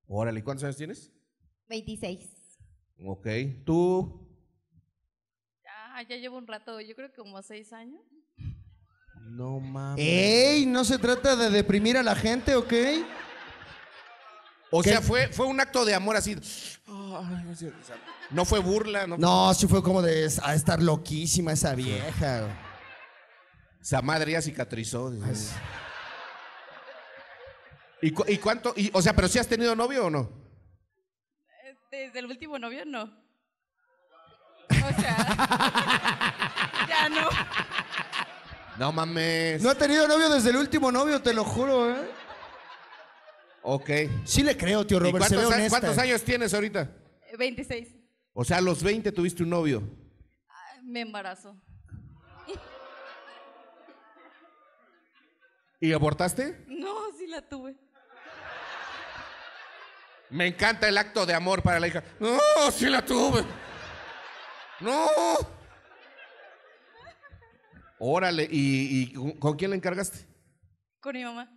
Órale, ¿y cuántos años tienes? 26. Ok. ¿Tú? Ah, ya llevo un rato, yo creo que como seis años. No mames. ¡Ey! No se trata de deprimir a la gente, ¿ok? O ¿Qué? sea, fue, fue un acto de amor así. No fue burla, no. No, sí fue como de a estar loquísima esa vieja. Esa madre ya cicatrizó. dice. ¿Y, cu- y cuánto? Y, o sea, pero si has tenido novio o no? Desde el último novio, no. O sea, ya no. No mames. No he tenido novio desde el último novio, te lo juro, ¿eh? Ok. Sí le creo, tío ¿Y Robert, se ve cuántos, a- honesta. cuántos años tienes ahorita? Eh, 26. O sea, a los 20 tuviste un novio. Ah, Me embarazo. ¿Y abortaste? No, sí la tuve. Me encanta el acto de amor para la hija. No, sí la tuve. No. Órale, ¿y, y con- quién le encargaste? Con mi mamá.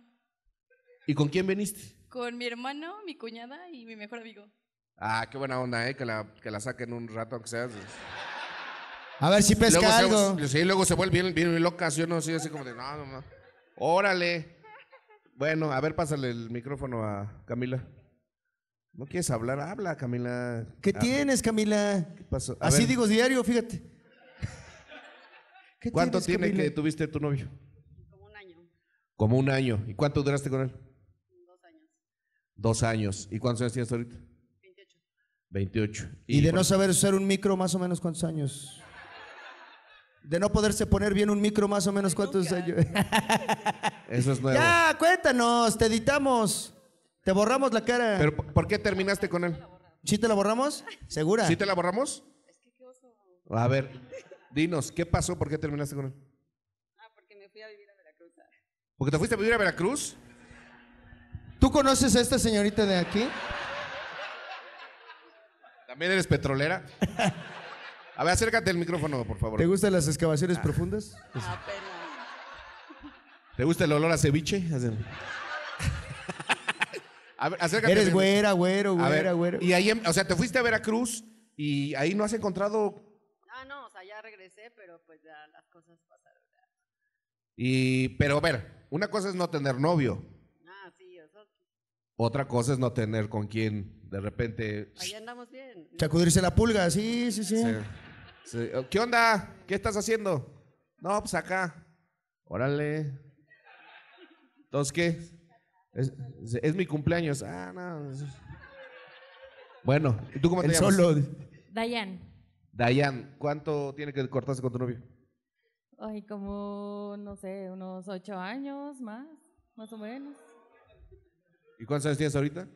¿Y con quién viniste? Con mi hermano, mi cuñada y mi mejor amigo. Ah, qué buena onda, ¿eh? Que la, que la saquen un rato, aunque sea. A ver si pesca luego algo. Se, sí, luego se vuelve bien, bien locas, yo no sé, así como de, no, no, no. Órale. Bueno, a ver, pásale el micrófono a Camila. ¿No quieres hablar? Habla, Camila. ¿Qué tienes, Camila? ¿Qué pasó? A Así ver, digo diario, fíjate. ¿Qué ¿Cuánto tienes, tiene Camila? que tuviste tu novio? Como un año. Como un año. ¿Y cuánto duraste con él? Dos años. Dos años. ¿Y cuántos años tienes ahorita? 28. 28. Y de por- no saber usar un micro, más o menos, ¿cuántos años? De no poderse poner bien un micro, más o menos, ¿cuántos años? Eso es nuevo. ya, cuéntanos, te editamos. Te borramos la cara. ¿Pero por qué terminaste con él? ¿Sí te la borramos? ¿Segura? ¿Sí te la borramos? A ver, dinos, ¿qué pasó? ¿Por qué terminaste con él? Ah, porque me fui a vivir a Veracruz. ¿Porque te fuiste a vivir a Veracruz? ¿Tú conoces a esta señorita de aquí? ¿También eres petrolera? A ver, acércate el micrófono, por favor. ¿Te gustan las excavaciones profundas? Apenas. ¿Te gusta el olor a ceviche? Así. A ver, acércate. Eres güera, güero, A ver, güera, güero. Y ahí, em- o sea, te fuiste a Veracruz y ahí no has encontrado. Ah, no, o sea, ya regresé, pero pues ya las cosas pasaron. Y, pero a ver, una cosa es no tener novio. Ah, sí, eso. Otra cosa es no tener con quién de repente. Ahí andamos bien. Sacudirse la pulga, sí, sí, sí. Sí. Sí. ¿Qué onda? ¿Qué estás haciendo? No, pues acá. Órale. Entonces, ¿qué? Es, es mi cumpleaños. Ah, no. Bueno, ¿y tú cómo te El llamas? solo. Dayan. Dayan, ¿cuánto tiene que cortarse con tu novio? Ay, como, no sé, unos ocho años más, más o menos. ¿Y cuántos años tienes ahorita?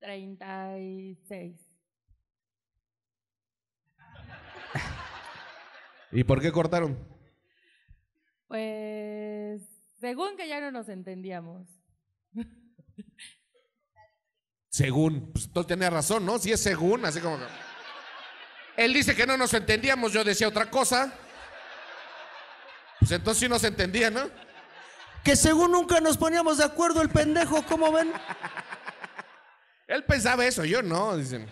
36. ¿Y por qué cortaron? Pues, según que ya no nos entendíamos. Según, pues tú tenías razón, ¿no? Si es según, así como que... Él dice que no nos entendíamos, yo decía otra cosa. Pues entonces sí nos entendía, ¿no? Que según nunca nos poníamos de acuerdo el pendejo, ¿cómo ven? Él pensaba eso, yo no, dicen.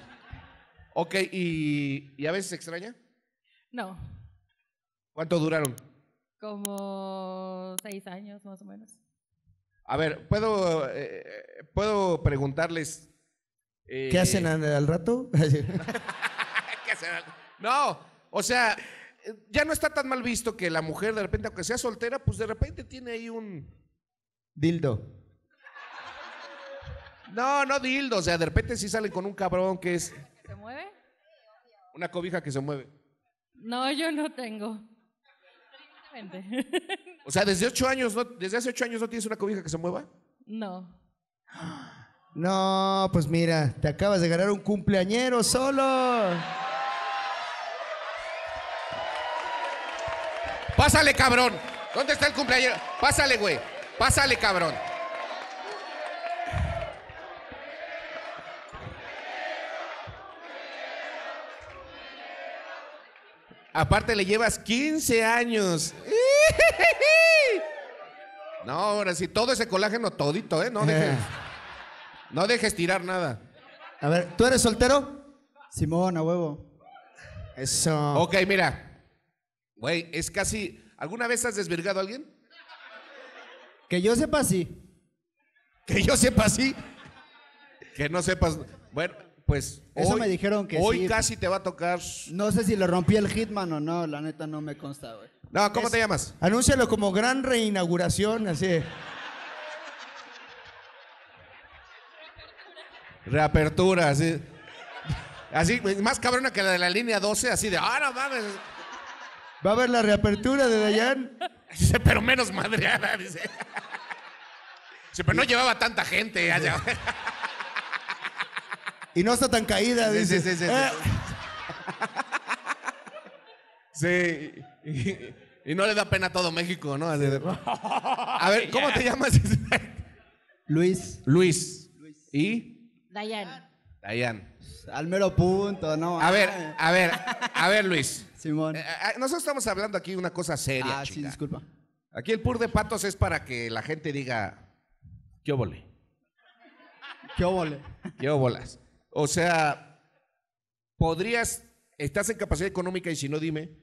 Ok, ¿y, y a veces se extraña? No, ¿Cuánto duraron? como seis años más o menos. A ver, ¿puedo, eh, ¿puedo preguntarles... eh, ¿Qué hacen al, al rato? ¿Qué hacen? No, o sea, eh, ya no está tan mal visto que la mujer de repente, aunque sea soltera, pues de repente tiene ahí un... Dildo. No, no dildo, o sea, de repente sí salen con un cabrón que es ¿Se mueve? una cobija que se mueve. No, yo no tengo. O sea, desde ocho años, ¿no? desde hace ocho años no tienes una cobija que se mueva. No. No, pues mira, te acabas de ganar un cumpleañero solo. Pásale, cabrón. ¿Dónde está el cumpleaños? Pásale, güey. Pásale, cabrón. Aparte le llevas 15 años. No, ahora sí, todo ese colágeno todito, ¿eh? No dejes, no dejes tirar nada. A ver, ¿tú eres soltero? Simón, a huevo. Eso. Ok, mira. Güey, es casi... ¿Alguna vez has desvirgado a alguien? Que yo sepa, sí. Que yo sepa sí. Que no sepas. Bueno, pues. Eso hoy- me dijeron que Hoy sí. casi te va a tocar. No sé si le rompí el Hitman o no, la neta no me consta, güey. No, ¿cómo te llamas? Anúncialo como gran reinauguración, así. Reapertura, así. Así, más cabrona que la de la línea 12, así de. ¡Ah, no mames! Va a haber la reapertura de Dayan. Dice, pero menos madreada, dice. Dice, pero no llevaba tanta gente allá. Y no está tan caída, Sí, dice. sí, sí, sí, Eh, Sí. Y, y no le da pena a todo México, ¿no? Así de- A ver, ¿cómo te llamas? Luis, Luis. ¿Y? Dayan. Dayan. al mero punto, ¿no? A ver, a ver, a ver, Luis. Simón. Eh, eh, Nosotros estamos hablando aquí de una cosa seria, ah, sí, disculpa. Aquí el pur de patos es para que la gente diga, ¿qué óvole? ¿Qué óvole? ¿Qué óbolas? O sea, podrías, estás en capacidad económica y si no, dime,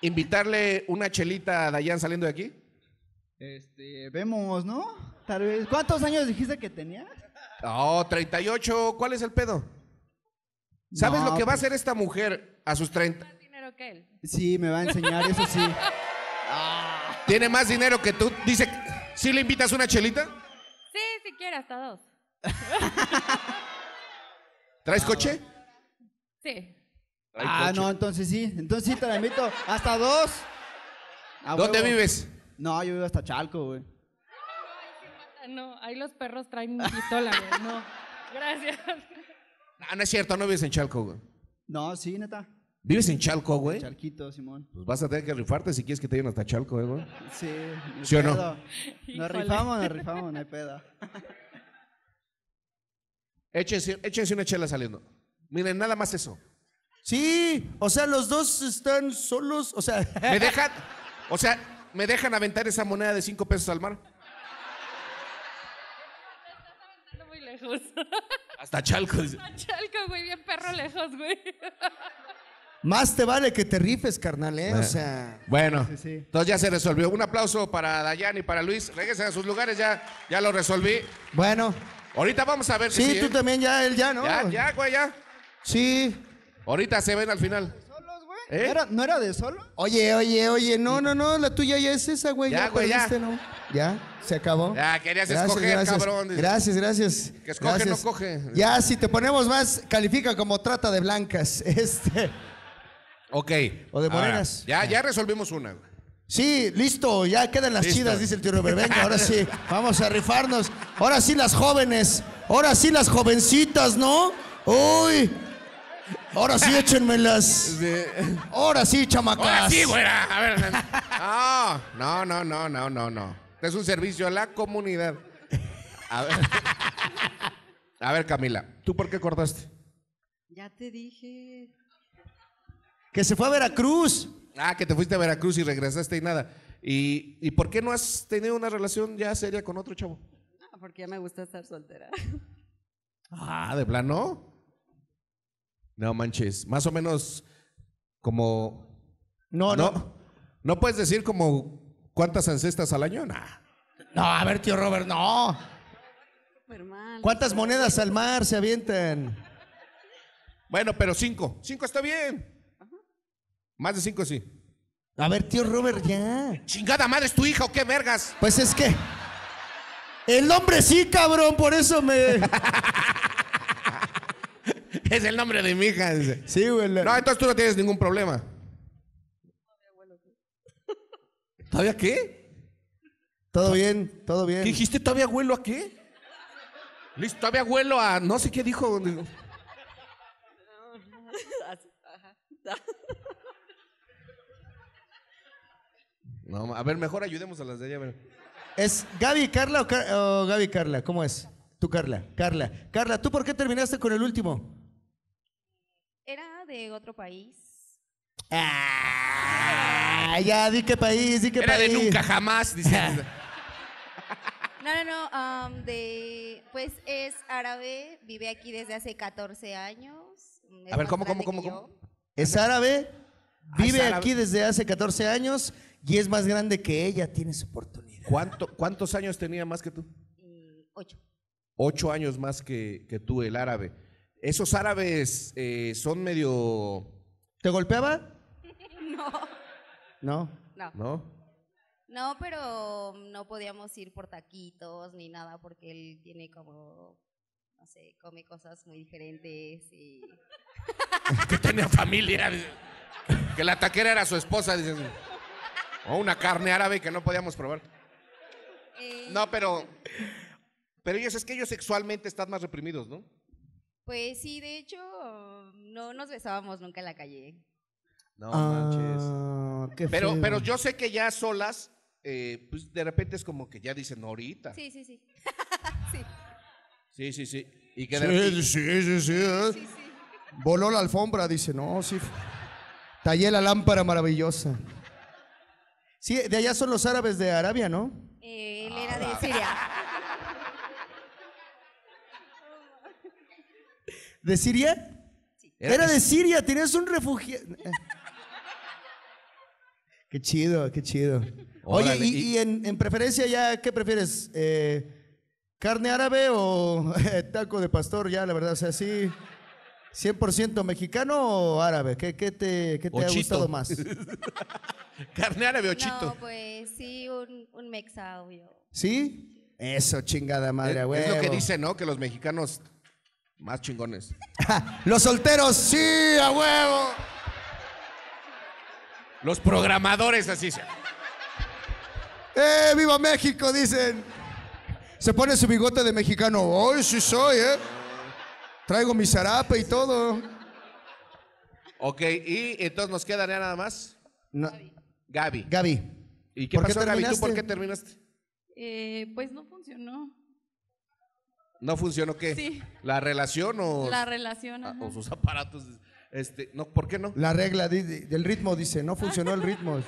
invitarle una chelita a Dayan saliendo de aquí. Este, vemos, ¿no? Tal vez. ¿Cuántos años dijiste que tenía? No, 38, ¿cuál es el pedo? ¿Sabes No, lo que va a pues- hacer esta mujer a sus 30? Más dinero que él. Sí, me va a enseñar, eso sí. Tiene más dinero que tú. Dice, ¿sí le invitas una chelita? Sí, si quiere, hasta dos. ¿Traes coche? Sí. Ah, coche. no, entonces sí. Entonces sí te la invito. Hasta dos. A ¿Dónde huevo. vives? No, yo vivo hasta Chalco, güey. No, ahí los perros traen pistola, güey. No. Gracias. No, no es cierto, no vives en Chalco, güey. No, sí, neta. ¿Vives en Chalco, güey? Chalquito, Simón. Pues vas a tener que rifarte si quieres que te lleven hasta Chalco, ¿eh, güey. Sí. ¿Sí o no? Nos Híjole. rifamos, nos rifamos, no hay pedo. Échense, échense una chela saliendo. Miren, nada más eso. Sí, o sea, los dos están solos, o sea, ¿Me dejan? O sea, ¿me dejan aventar esa moneda de cinco pesos al mar? Está muy lejos. Hasta Chalco. dice. Chalco, güey, bien perro lejos, güey. Más te vale que te rifes, carnal, ¿eh? O sea. Bueno, Sí, sí. entonces ya se resolvió. Un aplauso para Dayan y para Luis. Regresen a sus lugares, ya, ya lo resolví. Bueno. Ahorita vamos a ver si Sí, sí, tú ¿eh? también ya, él ya, ¿no? Ya, ya, güey, ya. Sí. Ahorita se ven al final. ¿Solos, güey? ¿Eh? ¿No, era, ¿No era de solo? Oye, oye, oye, no, no, no, la tuya ya es esa, güey. Ya, Ya, güey, ya. perdiste, ¿no? Ya, se acabó. Ya, querías Gracias, escoger, gracias. cabrón. Gracias, gracias. Que escoge, gracias. no coge. Ya, si te ponemos más, califica como trata de blancas. Este. Ok. O de morenas. ya, ya resolvimos una. Sí, listo, ya quedan las Listo. chidas, dice el tío Robert. Venga, ahora sí, vamos a rifarnos. Ahora sí las jóvenes, ahora sí las jovencitas, ¿no? Uy, ahora sí échenmelas. Ahora sí, chamacas. Ahora sí, güera. A ver. No, no, no, no, no, no. Es un servicio a la comunidad. A ver. A ver, Camila, ¿tú por qué cortaste? Ya te dije. Que se fue a Veracruz. Ah, que te fuiste a Veracruz y regresaste y nada. ¿Y, y por qué no has tenido una relación ya seria con otro chavo? Ah, Porque ya me gusta estar soltera. Ah, ¿de plano? No manches. Más o menos como. No, no. No, no puedes decir como cuántas ancestas al año. Nah. No, a ver, tío Robert, no. Mal. ¿Cuántas monedas al mar se avientan? Bueno, pero cinco. Cinco está bien. Más de cinco sí. A ver, tío Robert, ya. Chingada madre, ¿es tu hija o qué vergas? Pues es que. El nombre sí, cabrón, por eso me. Es el nombre de mi hija. Sí, güey. la- No, entonces tú no tienes ningún problema. ¿Todavía qué? Todo bien, todo ¿Qué bien. dijiste? ¿Todavía abuelo a qué? Listo, todavía abuelo a no sé qué dijo. Digo, Así, ajá. No, a ver, mejor ayudemos a las de allá. a ver. ¿Es Gaby Carla o, Car- o Gaby Carla? ¿Cómo es? Tú, Carla. Carla. Carla, ¿tú por qué terminaste con el último? Era de otro país. Ah, ya, di qué país, di qué Era de país. nunca jamás. Dice. No, no, no. am, de, pues es árabe, vive aquí desde hace 14 años. es A ver, ¿cómo, cómo, cómo, cómo? Es árabe, Ah, es vive árabe. aquí desde hace 14 años y es más grande que ella, tienes oportunidad. ¿Cuánto, ¿Cuántos años tenía más que tú? Y ocho. Ocho años más que, que tú, el árabe. Esos árabes eh, son medio. ¿Te golpeaba? No, No. no. ¿No? No, pero no podíamos ir por taquitos ni nada porque él tiene como, no sé, come cosas muy diferentes y... Que tenía familia. Que la taquera era su esposa. dice. O una carne árabe que no podíamos probar. No, pero. Pero ellos es que ellos sexualmente están más reprimidos, ¿no? Pues sí, de hecho, no nos besábamos nunca en la calle. No Ah, qué Pero, feo. pero yo sé que ya solas, eh, pues de repente es como que ya dicen ahorita. Sí, sí, sí. Sí, sí, sí. Y que de Sí, sí, sí, sí. ¿eh? Sí, sí. Voló la alfombra, dice, no, sí. Tallé la lámpara maravillosa. Sí, de allá son los árabes de Arabia, ¿no? Eh, él era de Siria. ¿De Siria? Era, de Siria, tenías un refugiado. Qué chido, qué chido. Oye, Órale, y, y- y en, en preferencia ya, ¿qué prefieres? Eh, ¿Carne árabe o taco de pastor? Ya, la verdad, o sea, sí. ¿100% mexicano o árabe? ¿Qué, qué te, qué te ha gustado más? Carne árabe o chito. No, pues sí, un, un mexa, obvio. ¿Sí? Eso, chingada madre, es, güey. es lo que dicen, ¿no? Que los mexicanos más chingones. Los solteros, sí, a huevo. Los programadores así se. ¡Eh, viva México! Dicen. Se pone su bigote de mexicano. ¡Hoy sí soy, eh! Traigo mi zarape y todo. Ok, y entonces nos queda ya nada más. No, Gaby. Gaby. ¿Y qué ¿por qué pasó, Gaby? ¿Tú terminaste? por qué terminaste? Eh, pues no funcionó ¿No funcionó qué? Sí. ¿La relación o, la relación. ah, ajá. o sus aparatos? Este, no, ¿Por qué no? La regla del ritmo dice, no funcionó el ritmo.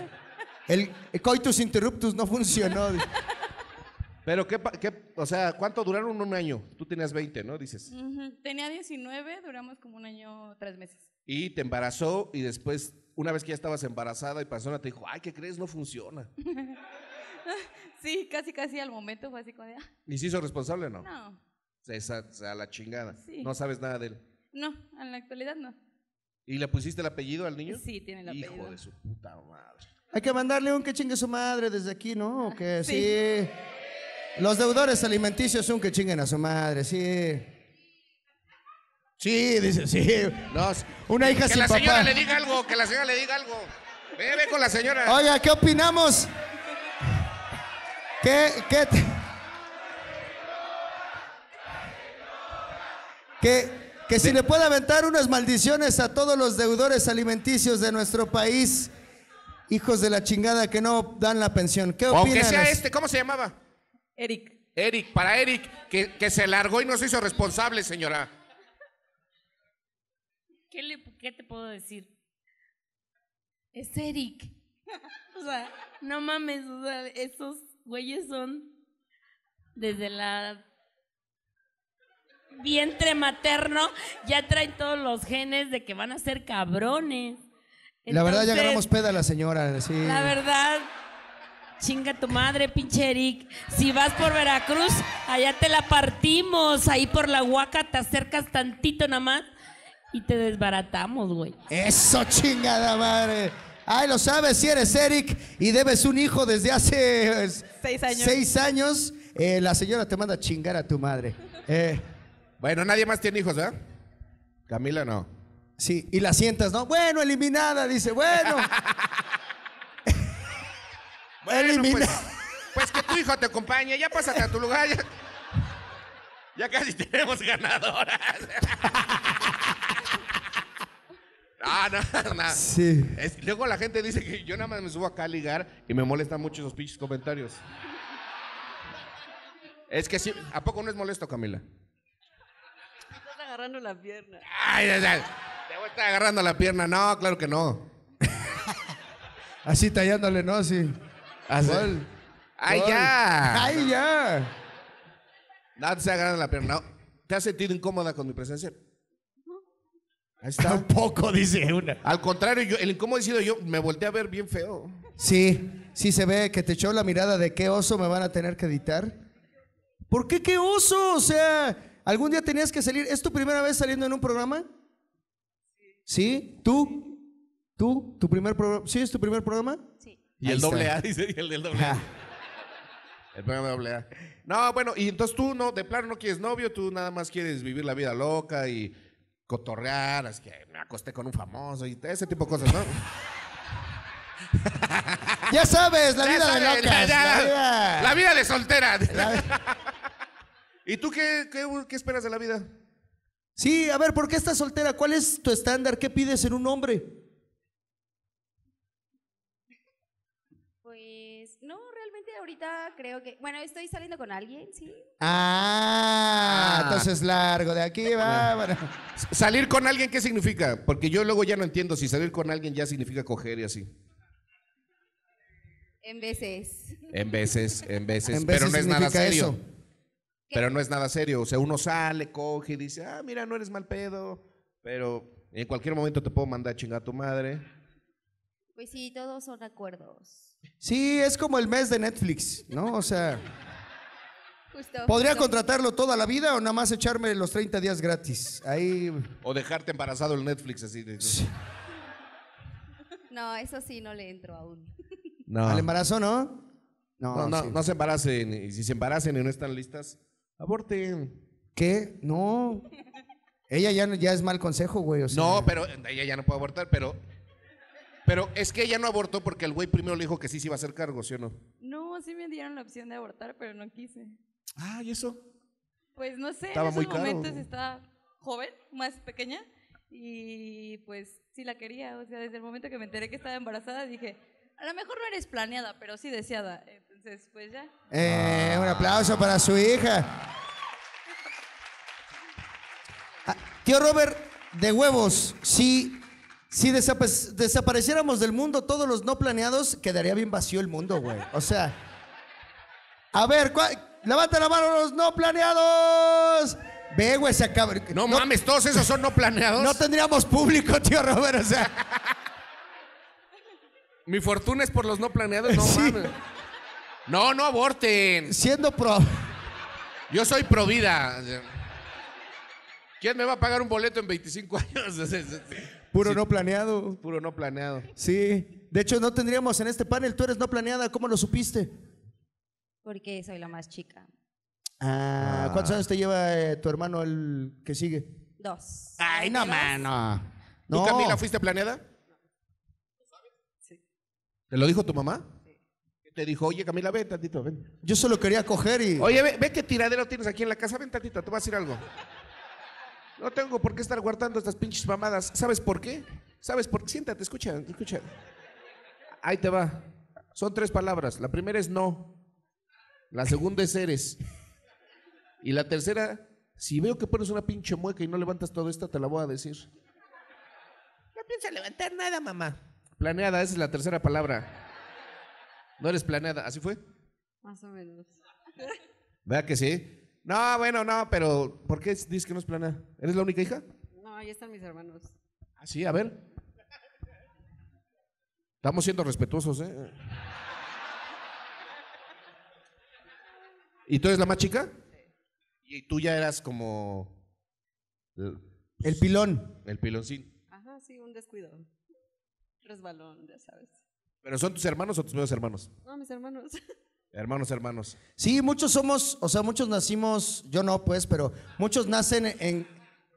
El, el coitus interruptus no funcionó. Pero qué, pa- qué- o sea, ¿cuánto duraron un año? Tú tenías 20, ¿no? Dices. Tenía 19, duramos como un año, tres meses. y te embarazó y después, una vez que ya estabas embarazada y persona te dijo, ay, ¿qué crees? No funciona. Sí, casi, casi al momento fue así como de, ah, ¿Y se hizo responsable o no? no, Esa, esa, la chingada. Sí. No sabes nada de él. no, en la actualidad no. ¿Y le pusiste el apellido al niño? Sí, tiene el Hijo apellido. de su puta madre. Hay que mandarle un que chingue su madre desde aquí, ¿no? ¿O qué? Sí. sí. Los deudores alimenticios un que chinguen a su madre, sí. Sí, dice, sí. No, Una hija que sin la señora papá. le diga algo, que la señora le diga algo. Ve, ve con la señora. Oiga, ¿qué opinamos? ¿Qué, qué, te- que, que si le puede aventar unas maldiciones a todos los deudores alimenticios de nuestro país, hijos de la chingada que no dan la pensión. ¿Qué opinan? Aunque sea este, ¿cómo se llamaba? Eric, Eric, para Eric, que, que se largó y no se hizo responsable, señora. ¿Qué, le- qué te puedo decir? es Eric. O sea, no mames, o sea, esos güeyes son desde la vientre materno, ya traen todos los genes de que van a ser cabrones. La verdad, ya agarramos peda a la señora, sí. La verdad, chinga tu madre, pinche Eric. Si vas por Veracruz, allá te la partimos. Ahí por la huaca te acercas tantito nada más y te desbaratamos, güey. Eso, chingada madre. Ay, lo sabes, si eres Eric y debes un hijo desde hace eh, Seis años. seis años, eh, la señora te manda a chingar a tu madre. Eh, Bueno, nadie más tiene hijos, ¿verdad? Camila no. sí, y la sientas, ¿no? Bueno, eliminada, dice, bueno. Bueno, pues, pues que tu hijo te acompañe, ya pásate a tu lugar. Ya, ya casi tenemos ganadoras. No, no, no. Sí. Es- luego la gente dice que yo nada más me subo acá a ligar y me molestan mucho esos pinches comentarios. Es que sí, ¿a poco no es molesto, Camila? Estás agarrando la pierna. Ay, ay, ay, te voy a estar agarrando la pierna. No, claro que no. Así tallándole, ¿no? Sí. Así. ¿Cuál? Ay, ¿Cuál? ya. Ay, ya. No, te estoy agarrando la pierna. No. ¿Te has sentido incómoda con mi presencia? Ahí está. Un poco, dice una. Al contrario, yo, el incómodo he sido yo, me volteé a ver bien feo. Sí, sí se ve que te echó la mirada de qué oso me van a tener que editar. ¿Por qué qué oso? O sea, ¿algún día tenías que salir? ¿Es tu primera vez saliendo en un programa? ¿Sí? ¿Tú? ¿Tú? ¿Tu primer programa? ¿Sí es tu primer programa? Sí. Y Ahí el está. doble A, dice, y el del doble A. El programa doble A. No, bueno, y entonces tú no, de plano no quieres novio, tú nada más quieres vivir la vida loca y cotorrear, es que me acosté con un famoso y ese tipo de cosas, ¿no? Ya sabes, la Ya vida de locas. ya, la vida- La vida de soltera. la- ¿Y tú qué, qué, qué esperas de la vida? Sí, a ver, ¿por qué estás soltera? ¿Cuál es tu estándar? ¿Qué pides en un hombre? Pues no, realmente ahorita creo que, bueno, estoy saliendo con alguien, sí. Ah, Ah. entonces largo, de aquí va. bueno. ¿Salir con alguien qué significa? Porque yo luego ya no entiendo si salir con alguien ya significa coger y así. En veces. En veces, en veces, En pero no es nada serio. eso. Pero no es nada serio. O sea, uno sale, coge y dice, ah, mira, no eres mal pedo, pero en cualquier momento te puedo mandar a chingar a tu madre. Pues sí, todos son acuerdos. Sí, es como el mes de Netflix, ¿no? O sea, Justo. ¿podría justo. contratarlo toda la vida o nada más echarme los 30 días gratis? Ahí. O dejarte embarazado el Netflix así. De, No, eso sí no le entro aún. no. ¿Al embarazo, no? No, no, sí. no se embaracen. Y si se embaracen y no están listas, aborten. ¿Qué? No. Ella ya, no- ya es mal consejo, güey. o sea. No, pero ella ya no puede abortar, pero. Pero es que ella no abortó porque el güey primero le dijo que sí se iba a hacer cargo, ¿sí o no? No, sí me dieron la opción de abortar, pero no quise. Ah, ¿y eso? Pues no sé, Estaba en muy esos caro. momentos estaba joven, más pequeña, y pues sí la quería. O sea, desde el momento que me enteré que estaba embarazada, dije, a lo mejor no eres planeada, pero sí deseada. Entonces, pues ya. Eh, un aplauso para su hija. Ah, tío Robert, de huevos, si, si desapa- desapareciéramos del mundo todos los no planeados, quedaría bien vacío el mundo, güey. O sea, a ver, ¿cuál- levanta la mano los no planeados. Ve, güey, se acaba. No, mames, todos esos son no planeados. No tendríamos público, tío Robert, o sea. Mi fortuna es por los no planeados, no Sí. mames. No, no aborten. Siendo pro. Yo soy pro vida. ¿Quién me va a pagar un boleto en 25 años? Puro Sí, no planeado. Puro no planeado. Sí. De hecho, no tendríamos en este panel. Tú eres no planeada. ¿Cómo lo supiste? Porque soy la más chica. Ah, ¿cuántos años te lleva eh, tu hermano el que sigue? Dos. Ay, no, mano. ¿Tú, No. Camila, fuiste planeada? ¿Te lo dijo tu mamá? ¿Qué Te dijo, oye, Camila, ven tantito, ven. Yo solo quería coger y. Oye, ve, ve qué tiradero tienes aquí en la casa. Ven tantito, te voy a decir algo. No tengo por qué estar guardando estas pinches mamadas. ¿Sabes por qué? ¿Sabes por qué? Siéntate, escucha, escucha. Ahí te va. Son tres palabras. La primera es no. La segunda es eres. Y la tercera, si veo que pones una pinche mueca y no levantas todo esto, te la voy a decir. No piensa levantar nada, mamá. Planeada, esa es la tercera palabra. No eres planeada, ¿así fue? Más o menos. ¿Verdad que sí? No, bueno, no, pero ¿por qué dices que no es planeada? ¿Eres la única hija? No, ahí están mis hermanos. Ah, sí, a ver. Estamos siendo respetuosos, ¿eh? ¿Y tú eres la más chica? Y tú ya eras como... El, El pilón. el piloncín. Ajá, sí, un descuido. Resbalón, ya sabes. ¿Pero son tus hermanos o tus medios hermanos? No, mis hermanos. Hermanos, hermanos. Sí, muchos somos, o sea, muchos nacimos, yo no, pues, pero muchos nacen en,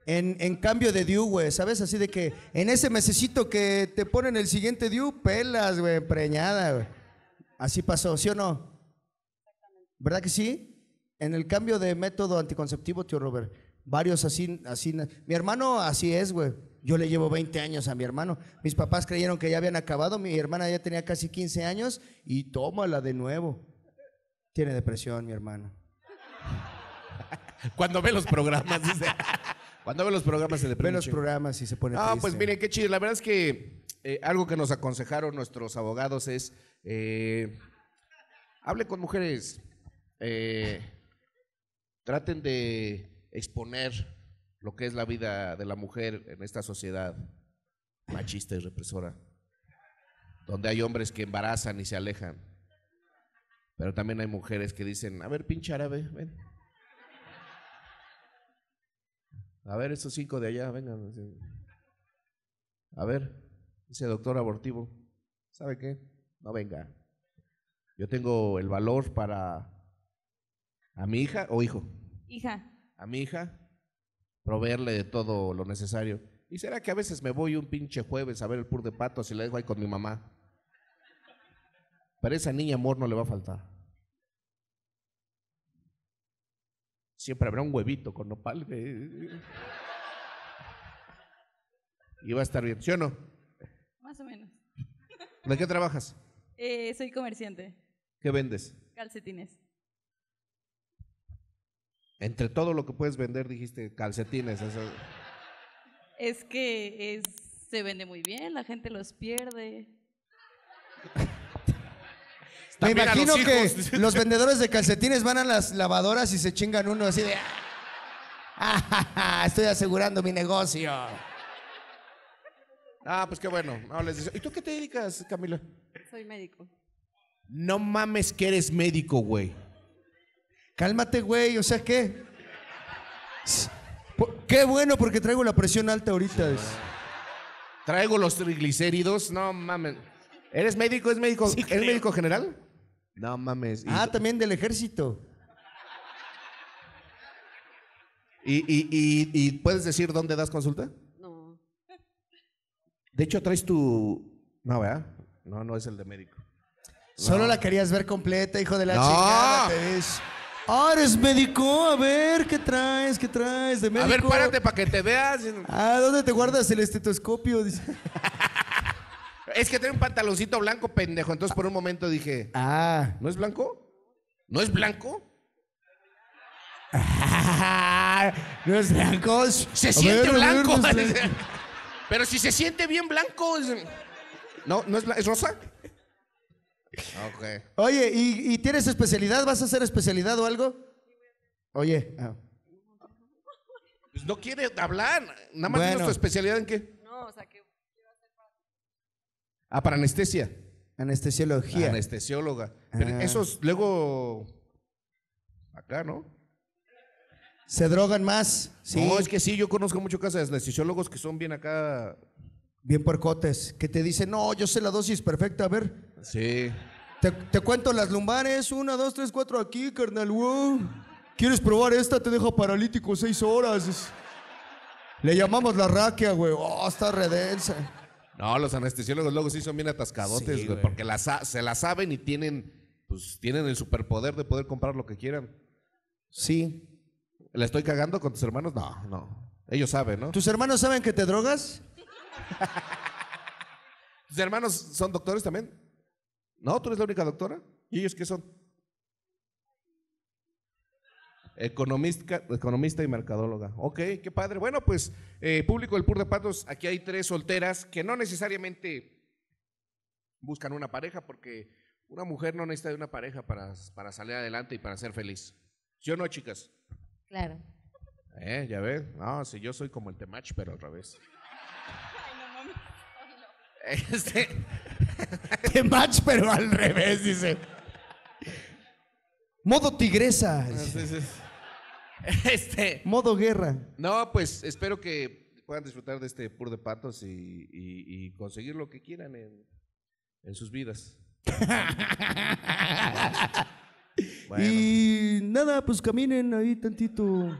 en, en cambio de Diu, güey, ¿sabes? Así de que en ese mesecito que te ponen el siguiente Diu, pelas, güey, preñada, güey. Así pasó, ¿sí o no? ¿Verdad que sí? En el cambio de método anticonceptivo, tío Robert, varios así, así. Mi hermano así es, güey. Yo le llevo 20 años a mi hermano. Mis papás creyeron que ya habían acabado, mi hermana ya tenía casi 15 años y tómala de nuevo. Tiene depresión, mi hermano. Cuando ve los programas, dice. Cuando ve los programas se Ve deprime. los chingo. programas y se pone Ah, triste. pues miren, qué chido. La verdad es que eh, algo que nos aconsejaron nuestros abogados es, eh, hable con mujeres, eh, traten de exponer lo que es la vida de la mujer en esta sociedad machista y represora, donde hay hombres que embarazan y se alejan, pero también hay mujeres que dicen, a ver, pinche árabe, ven. A ver, esos cinco de allá, vengan. A ver, ese doctor abortivo, ¿sabe qué? No venga. Yo tengo el valor para a mi hija o hijo, Hija, a mi hija, proveerle de todo lo necesario. ¿Y será que a veces me voy un pinche jueves a ver el pur de patos y la dejo ahí con mi mamá? Pero esa niña amor no le va a faltar. Siempre habrá un huevito con nopal. Y va a estar bien, ¿sí o no? más o menos. ¿De qué trabajas? Eh, soy comerciante, ¿Qué vendes? calcetines. Entre todo lo que puedes vender, dijiste calcetines. eso. Es que es, se vende muy bien, la gente los pierde. Me También a imagino los que hijos. los vendedores de calcetines van a las lavadoras y se chingan uno así de. "Ah, estoy asegurando mi negocio. Ah, pues qué bueno. No, les deseo- ¿Y tú qué te dedicas, Camila? Soy médico. No mames que eres médico, güey. Cálmate, güey, o sea, ¿qué? Po- Qué bueno porque traigo la presión alta ahorita. es- Traigo los triglicéridos. No mames. ¿Eres médico? ¿Es médico? ¿Eres médico general? No mames. ¿Y, Ah, también del ejército. y, y- y- y puedes decir dónde das consulta? No. De hecho, traes tu. No, ¿verdad? No, no es el de médico. Solo la querías ver completa, hijo de la No. chingada. Te ves. Ah, eres médico. A ver, ¿qué traes? ¿Qué traes de médico? A ver, párate para que te veas. Ah, ¿dónde te guardas el estetoscopio? Dice. Es que trae un pantaloncito blanco, pendejo. Entonces, por un momento dije, Ah. ¿no es blanco? ¿No es blanco? no es blanco. Se A siente ver, a ver, blanco. no es blanco. Pero si se siente bien blanco. es- No, no es, bla- ¿es rosa. Ok. Oye, ¿y, y tienes especialidad? ¿Vas a hacer especialidad o algo? Oye. ah. Pues no quiere hablar. Nada más Bueno. tu especialidad en qué. No, o sea, que Ah, para anestesia. Anestesiología. Anestesióloga. Pero Ah. esos luego. Acá, ¿no? Se drogan más. Sí. No, es que sí, yo conozco muchos casos de anestesiólogos que son bien acá. Bien puercotes. Que te dicen, no, yo sé la dosis perfecta. A ver, Sí. te, te cuento las lumbares. Una, dos, tres, cuatro aquí, carnal. Wow. ¿Quieres probar esta? Te deja paralítico seis horas. Es- Le llamamos la raquia, güey. Oh, está redensa. No, los anestesiólogos luego sí son bien atascadotes, Sí, güey, porque la se la saben y tienen, pues, tienen el superpoder de poder comprar lo que quieran. Sí. ¿La estoy cagando con tus hermanos? No, no. Ellos saben, ¿no? ¿Tus hermanos saben que te drogas? ¿Tus hermanos son doctores también? No, tú eres la única doctora. ¿Y ellos qué son? Economista, economista y mercadóloga. Ok, qué padre. Bueno, pues, eh, público del Pur de Patos, aquí hay tres solteras que no necesariamente buscan una pareja, porque una mujer no necesita de una pareja para, para salir adelante y para ser feliz. ¿Sí o no, chicas? Claro. Eh, ya ves. No, si yo soy como el Temach, pero al revés. Este, Te match, pero al revés, dice. Modo tigresa. este, Modo guerra. no, pues espero que puedan disfrutar de este pur de patos y, y- y conseguir lo que quieran en, en sus vidas. Bueno. Y nada, pues caminen ahí tantito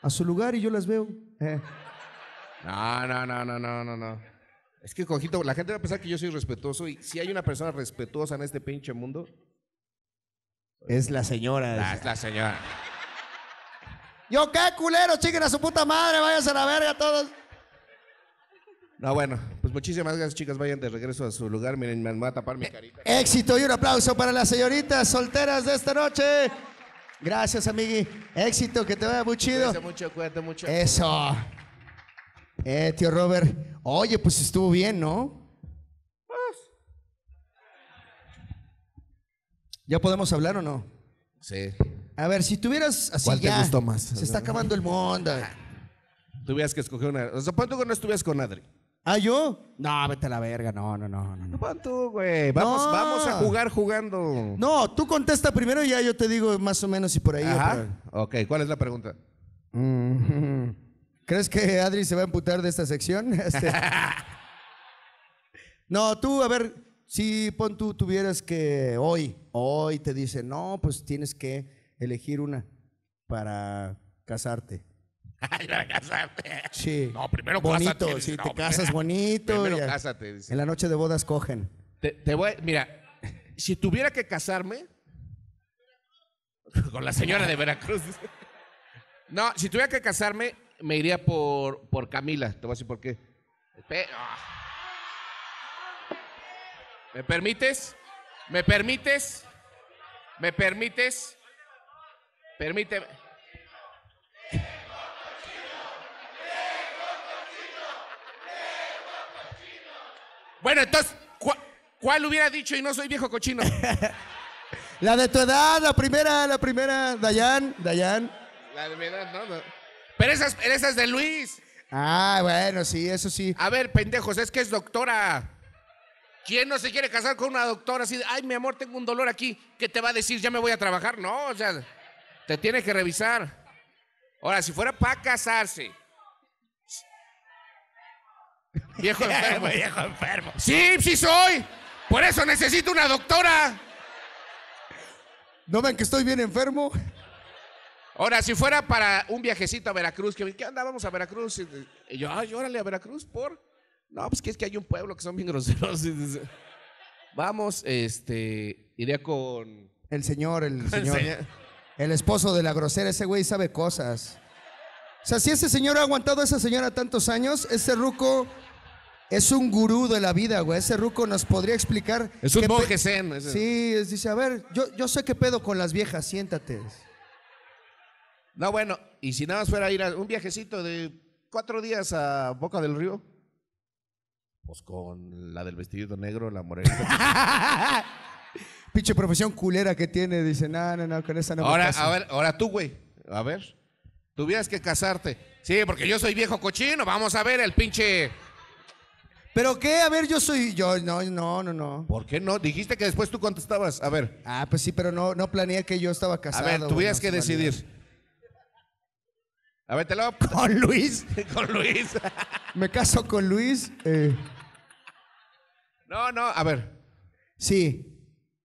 a su lugar y yo las veo. Eh. No, no, no, no, no, no, no. Es que, Cojito, la gente va a pensar que yo soy respetuoso y si hay una persona respetuosa en este pinche mundo, Es la señora. la, es la señora. Yo qué culero, chiquen a su puta madre, váyanse a la verga todos. No, bueno, pues muchísimas gracias, chicas. Vayan de regreso a su lugar. Miren, me voy a tapar mi carita. Éxito y un aplauso para las señoritas solteras de esta noche. Gracias, amigui. Éxito, que te vaya muy chido. Cuídate mucho, cuídate mucho. Eso. Eh, tío Robert. Oye, pues estuvo bien, ¿no? ¿Ya podemos hablar o no? Sí. A ver, si tuvieras así ¿Cuál te ya. gustó más? Se está acabando el mundo. Tuvieras que escoger una. O sea, pon tú que no estuvieras con Adri. ¿Ah, yo? No, vete a la verga. No, no, no, no. no. Pon tú, güey. Vamos, No. vamos a jugar jugando. No, tú contesta primero y ya yo te digo más o menos si por ahí. o por ahí. Ajá. Ok, ¿cuál es la pregunta? Mm, ¿Crees que Adri se va a emputar de esta sección? Este- No, tú, a ver, si pon tú tuvieras que hoy, hoy te dicen, no, pues tienes que elegir una para casarte. Para casarte. Sí. No, primero bonito, cásate, sí, no, te casas bonito. Primero ya. cásate, dice. En la noche de bodas cogen. Te, te voy, mira, si tuviera que casarme con la señora de Veracruz. No, si tuviera que casarme, me iría por, por Camila. Te voy a decir por qué. ¿Me permites? ¿Me permites? ¿Me permites? Permíteme. Bueno, entonces, ¿cuál, cuál hubiera dicho y no soy viejo cochino? La de tu edad, la primera, la primera, Dayan, Dayan. La de mi edad, no, no. Pero esa es, esa es de Luis. Ah, bueno, sí, eso sí. A ver, pendejos, es que es doctora. ¿Quién no se quiere casar con una doctora así de, ay, mi amor, tengo un dolor aquí? ¿Qué te va a decir? ¿Ya me voy a trabajar? No, o sea, te tiene que revisar. Ahora, si fuera para casarse. Viejo enfermo. Viejo enfermo. Sí, sí soy. Por eso necesito una doctora. ¿No ven que estoy bien enfermo? Ahora, si fuera para un viajecito a Veracruz, que ¿qué onda? Vamos a Veracruz. Y yo, ay, órale a Veracruz, ¿por? No, pues que es que hay un pueblo que son bien groseros. Vamos, este, iría con... El señor, el señor. señor. El esposo de la grosera, ese güey sabe cosas. O sea, si ese señor ha aguantado a esa señora tantos años, ese ruco es un gurú de la vida, güey. Ese ruco nos podría explicar. Es un monje zen. ese. Sí, es- dice, a ver, yo, yo sé qué pedo con las viejas, siéntate. No, bueno, y si nada más fuera a ir a un viajecito de cuatro días a Boca del Río, pues con la del vestidito negro, la morena. Pinche profesión culera que tiene, dice, no, no, no, con esa no me ahora, caso". a ver, ahora tú, güey. A ver. Tuvieras que casarte. Sí, porque yo soy viejo cochino. Vamos a ver el pinche. ¿Pero qué? A ver, yo soy. Yo, no, no, no, no. ¿Por qué no? Dijiste que después tú contestabas. A ver. Ah, pues sí, pero no, no planeé que yo estaba A casado. ver, tuvieras que decidir. A ver, te lo. Con Luis. Con Luis. Me caso con Luis. eh, No, no, a ver. sí,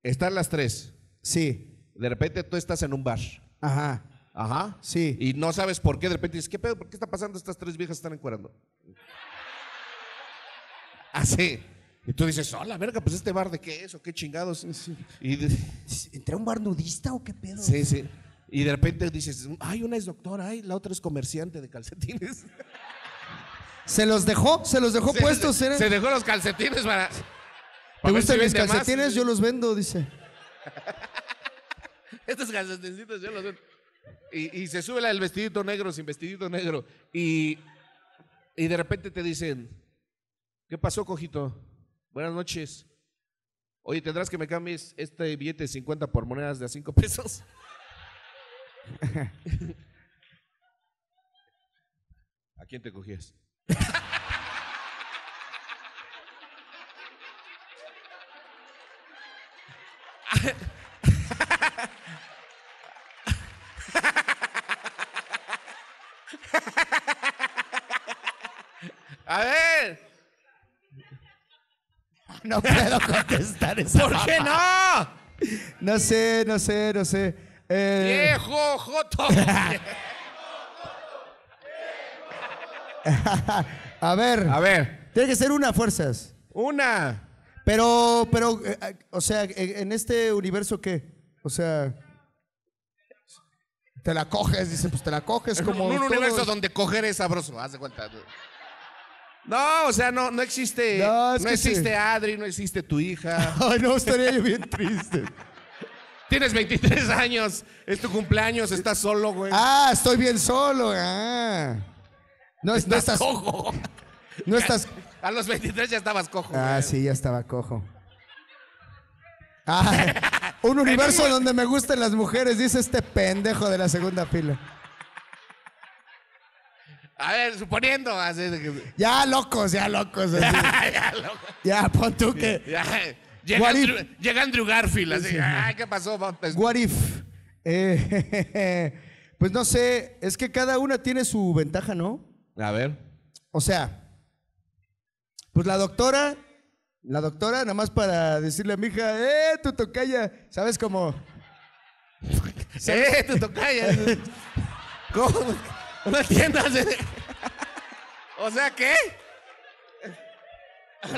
Están las tres. sí. De repente tú estás en un bar. Ajá. Ajá. Sí. Y no sabes por qué. De repente dices, ¿qué pedo? ¿Por qué está pasando? Estas tres viejas están encuerando. Así. Y tú dices, hola, verga, pues este bar de qué es o qué chingados. Y de- ¿Entré a un bar nudista o qué pedo? sí, sí. Y de repente dices, ay, una es doctora, ay, la otra es comerciante de calcetines. ¿Se los dejó? ¿Se los dejó puestos? Se, se dejó los calcetines para. ¿Te gustan si mis más. calcetines? Yo los vendo, dice. Estos calcetincitos yo los vendo. Y, y se sube del vestidito negro sin vestidito negro. Y, y de repente te dicen, ¿qué pasó, cojito? Buenas noches. Oye, ¿tendrás que me cambies este billete de 50 por monedas de a 5 pesos? ¿A quién te cogías? A ver, No puedo contestar esa ¿por qué no? No sé, no sé, no sé. Eh, Viejo Joto. a ver, A ver, tiene que ser una fuerzas. una. Pero, pero, eh, eh, o sea, en este universo, ¿qué? O sea, te la coges, dice, pues te la coges como. un todos. universo donde coger es sabroso, haz de cuenta. No, o sea, no, no existe. No, existe sí. Adri, no existe tu hija. Ay, no, estaría yo bien triste. Tienes 23 años, es tu cumpleaños, estás solo, güey. Ah, estoy bien solo. Ah. No, es- no estás. cojo. No estás. A los 23 ya estabas cojo. Ah, güey. sí, ya estaba cojo. Ah, un universo donde me gustan las mujeres, dice este pendejo de la segunda fila. A ver, suponiendo. Así de que- Ya locos, ya locos. así. ya, loco. Ya, pon tú que. Ya, Llega? Andrew, llega Andrew Garfield, así. Sí. Ay, ¿qué pasó? Pues, What if? Eh, pues no sé, es que cada una tiene su ventaja, ¿no? A ver. O sea, pues la doctora, la doctora, nada más para decirle a mi hija, ¡eh, tu tocaya! ¿Sabes cómo? ¡Eh, tu tocaya! ¿Cómo? No entiendo. así. O sea, ¿qué?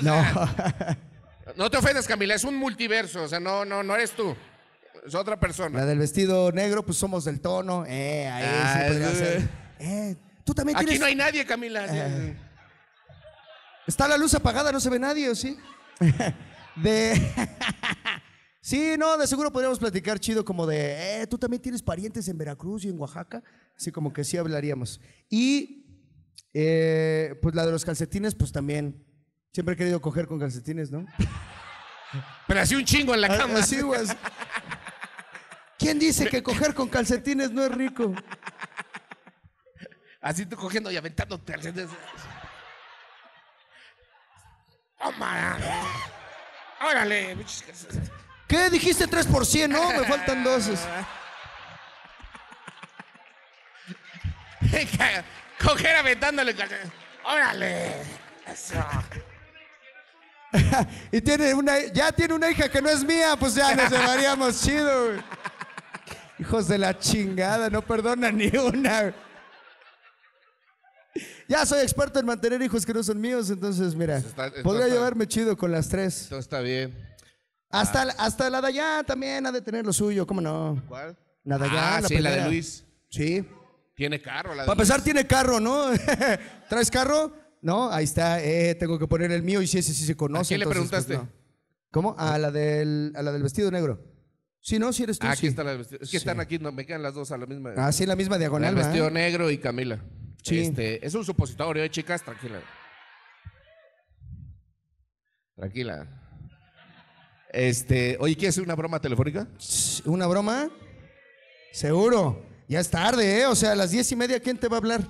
No. No te ofendas, Camila, es un multiverso, o sea, no, no, no eres tú. Es otra persona. La del vestido negro, pues somos del tono. Eh, ahí Ah, sí podría eh. ser. Eh, tú también Aquí tienes. no hay nadie, Camila. Eh. Está la luz apagada, no se ve nadie, ¿o sí? De. sí, no, de seguro podríamos platicar chido como de, eh, tú también tienes parientes en Veracruz y en Oaxaca. Así como que sí hablaríamos. Y, eh, pues la de los calcetines, pues también. Siempre he querido coger con calcetines, ¿no? Pero así un chingo en la Ah, cama. Así, güey. ¿Quién dice que coger con calcetines no es rico? Así tú cogiendo y aventándote. así de- ¡Toma! ¡Órale! ¿Qué? Dijiste 3%, no, me faltan dos. Coger aventándole. ¡Órale! Eso. Y tiene una, ya tiene una hija que no es mía, pues ya nos llevaríamos chido. Hijos de la chingada, no perdona ni una. Ya soy experto en mantener hijos que no son míos, entonces mira, está- esto podría está- llevarme chido con las tres. Todo está bien. Hasta, hasta la Dayan también ha de tener lo suyo, ¿cómo no? ¿Cuál? La Dayan, Ah, la sí, la de. Luis. Sí. Tiene carro, la de Para empezar, tiene carro, ¿no? ¿Traes carro? No, ahí está. Eh, tengo que poner el mío y si ese sí se conoce. ¿A quién le entonces, pues, preguntaste? no. ¿Cómo? A la, del, a la del vestido negro. Sí, no, si eres tú. Ah, aquí sí. está la vestida. Es que Sí. están aquí, no, me quedan las dos a la misma. Ah, sí, la misma diagonal. el vestido negro y Camila. Sí. Este, es un supositorio, eh, chicas, tranquila. Tranquila. Este, oye, ¿quieres una broma telefónica? ¿Una broma? Seguro. Ya es tarde, ¿eh? O sea, a las diez y media, ¿quién te va a hablar?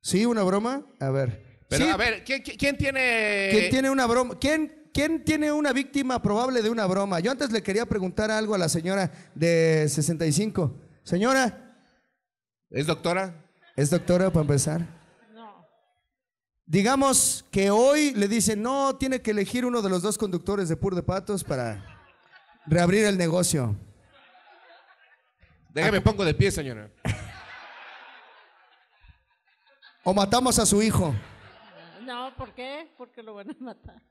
¿Sí, una broma? A ver. Pero Sí, a ver, ¿quién, quién- quién tiene...? ¿Quién tiene una broma? ¿Quién, ¿Quién tiene una víctima probable de una broma? Yo antes le quería preguntar algo a la señora de 65. Señora, ¿Es doctora? ¿Es doctora para empezar? No. Digamos que hoy le dicen, no, tiene que elegir uno de los dos conductores de Pur de Patos para reabrir el negocio. Déjame pongo de pie, señora. O matamos a su hijo. No, ¿por qué? Porque lo van a matar.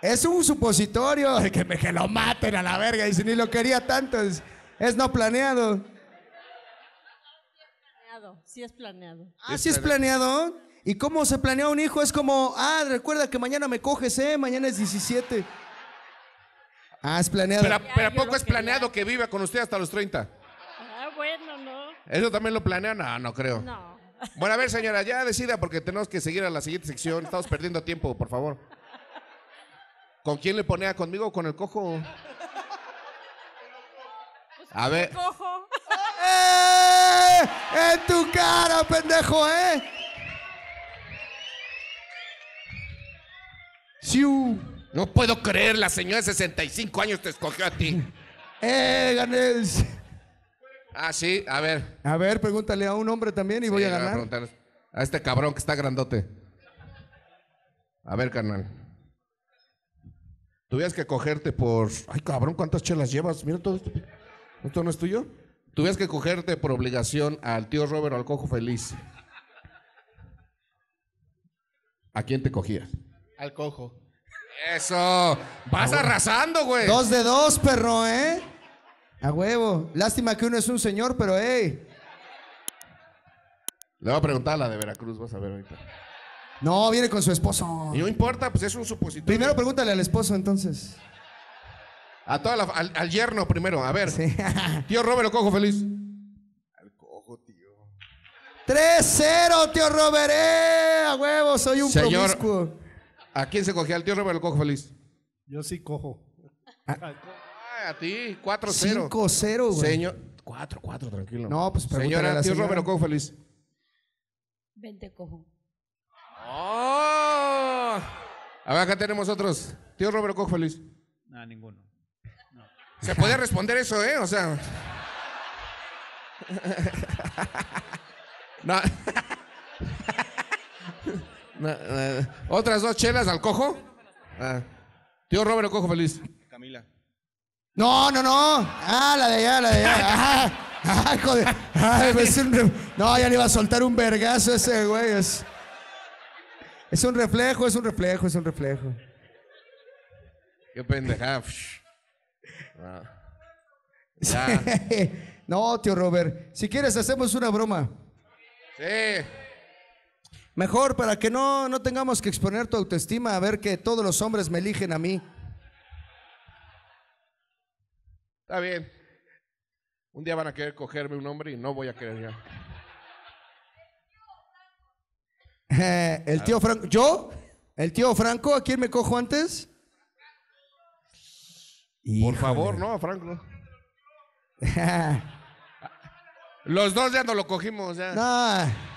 Es un supositorio de que me que lo maten a la verga. Y si ni lo quería tanto, es, es no planeado. Planeado, sí es planeado. Ah, sí es planeado. ¿Y cómo se planea un hijo? Es como, ah, recuerda que mañana me coges, ¿eh? Mañana es 17. Ah, es planeado. Pero, pero ¿a yo poco es quería. planeado que viva con usted hasta los 30? Ah, bueno, no. ¿Eso también lo planean? No, no creo. No. Bueno, a ver, señora, ya decida porque tenemos que seguir a la siguiente sección. Estamos perdiendo tiempo, por favor. ¿Con quién le ponía? ¿Conmigo o con el cojo? A ver, Cojo. ¡Eh! ¡En tu cara, pendejo, eh! ¡Siu! no puedo creer, la señora de 65 años te escogió a ti. ¡Eh, gané! Ah, sí, a ver. A ver, pregúntale a un hombre también y voy a ganar. preguntar a este cabrón que está grandote. A ver, carnal. Tuvieras que cogerte por. Ay, cabrón, ¿cuántas chelas llevas? Mira todo esto. ¿Esto no es tuyo? Tuvieras que cogerte por obligación al tío Robert o al cojo feliz. ¿A quién te cogías? Al cojo. Eso. Vas arrasando, güey. Dos de dos, perro, ¿eh? A huevo. Lástima que uno es un señor, pero hey. Le voy a preguntar a la de Veracruz, vas a ver ahorita. No, viene con su esposo. Y no importa, pues es un supositorio. Primero pregúntale al esposo, entonces. A toda la, al, al yerno primero, a ver. Sí. Tío Robert o cojo feliz. 3-0, tío Robert, ¡eh! A huevo, soy un Señor. promiscuo. ¿A quién se cogía? ¿Al tío Robert o al cojo feliz? Yo sí cojo. Ay, a ti, 4-0. 5-0, güey. Señor. 4-4, tranquilo. No, pues pregúntale a Señora, la tío señora. Robert o cojo feliz. Vente, cojo. ¡Oh! A ver, acá tenemos otros. Tío Robert cojo feliz. No, ninguno. Se puede responder eso, ¿eh? O sea. No. No, eh, ¿Otras dos chelas al cojo? Ah. Tío Robert o cojo feliz. Camila. No, no, no. Ah, la de allá, la de allá. Ah, ah, joder. Ay, es un re- No, ya le iba a soltar un vergazo ese güey. Es... es un reflejo, es un reflejo, es un reflejo. Qué pendejada. Ah. Ya. no, tío Robert. Si quieres, hacemos una broma. Sí. Mejor para que no, no tengamos que exponer tu autoestima a ver que todos los hombres me eligen a mí. Está bien. Un día van a querer cogerme un hombre y no voy a querer ya. el tío Franco. ¿Yo? ¿El tío Franco? ¿A quién me cojo antes? Por favor, no, Franco. Los dos ya no lo cogimos ya. no.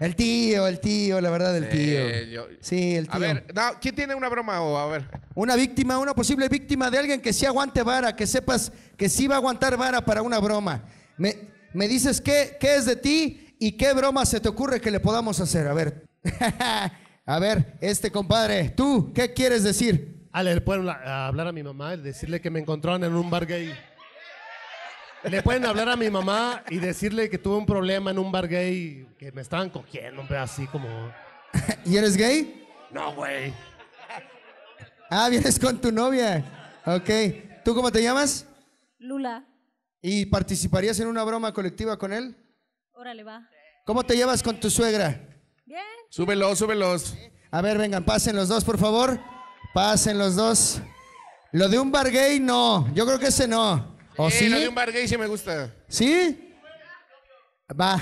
El tío, el tío, la verdad, el tío. Eh, yo- Sí, el tío. A ver, no, ¿quién tiene una broma o a ver? Una víctima, una posible víctima de alguien que sí aguante vara, que sepas que sí va a aguantar vara para una broma. Me, me dices qué, qué es de ti y qué broma se te ocurre que le podamos hacer. A ver. a ver, este compadre, tú, ¿qué quieres decir? Ale, le pueden a- hablar a mi mamá y decirle que me encontraron en un bar gay. Le pueden hablar a mi mamá y decirle que tuve un problema en un bar gay, que me estaban cogiendo, hombre, así como... ¿Y eres gay? No, güey. Ah, vienes con tu novia. Ok. ¿Tú cómo te llamas? Lula, ¿Y participarías en una broma colectiva con él? órale, va. ¿Cómo te llevas con tu suegra? Bien. Súbelos, súbelos. A ver, vengan, pasen los dos, por favor. Pasen los dos. Lo de un bar gay, no. Yo creo que ese no. ¿O Eh, sí? lo de un bar gay sí me gusta. ¿Sí? Va.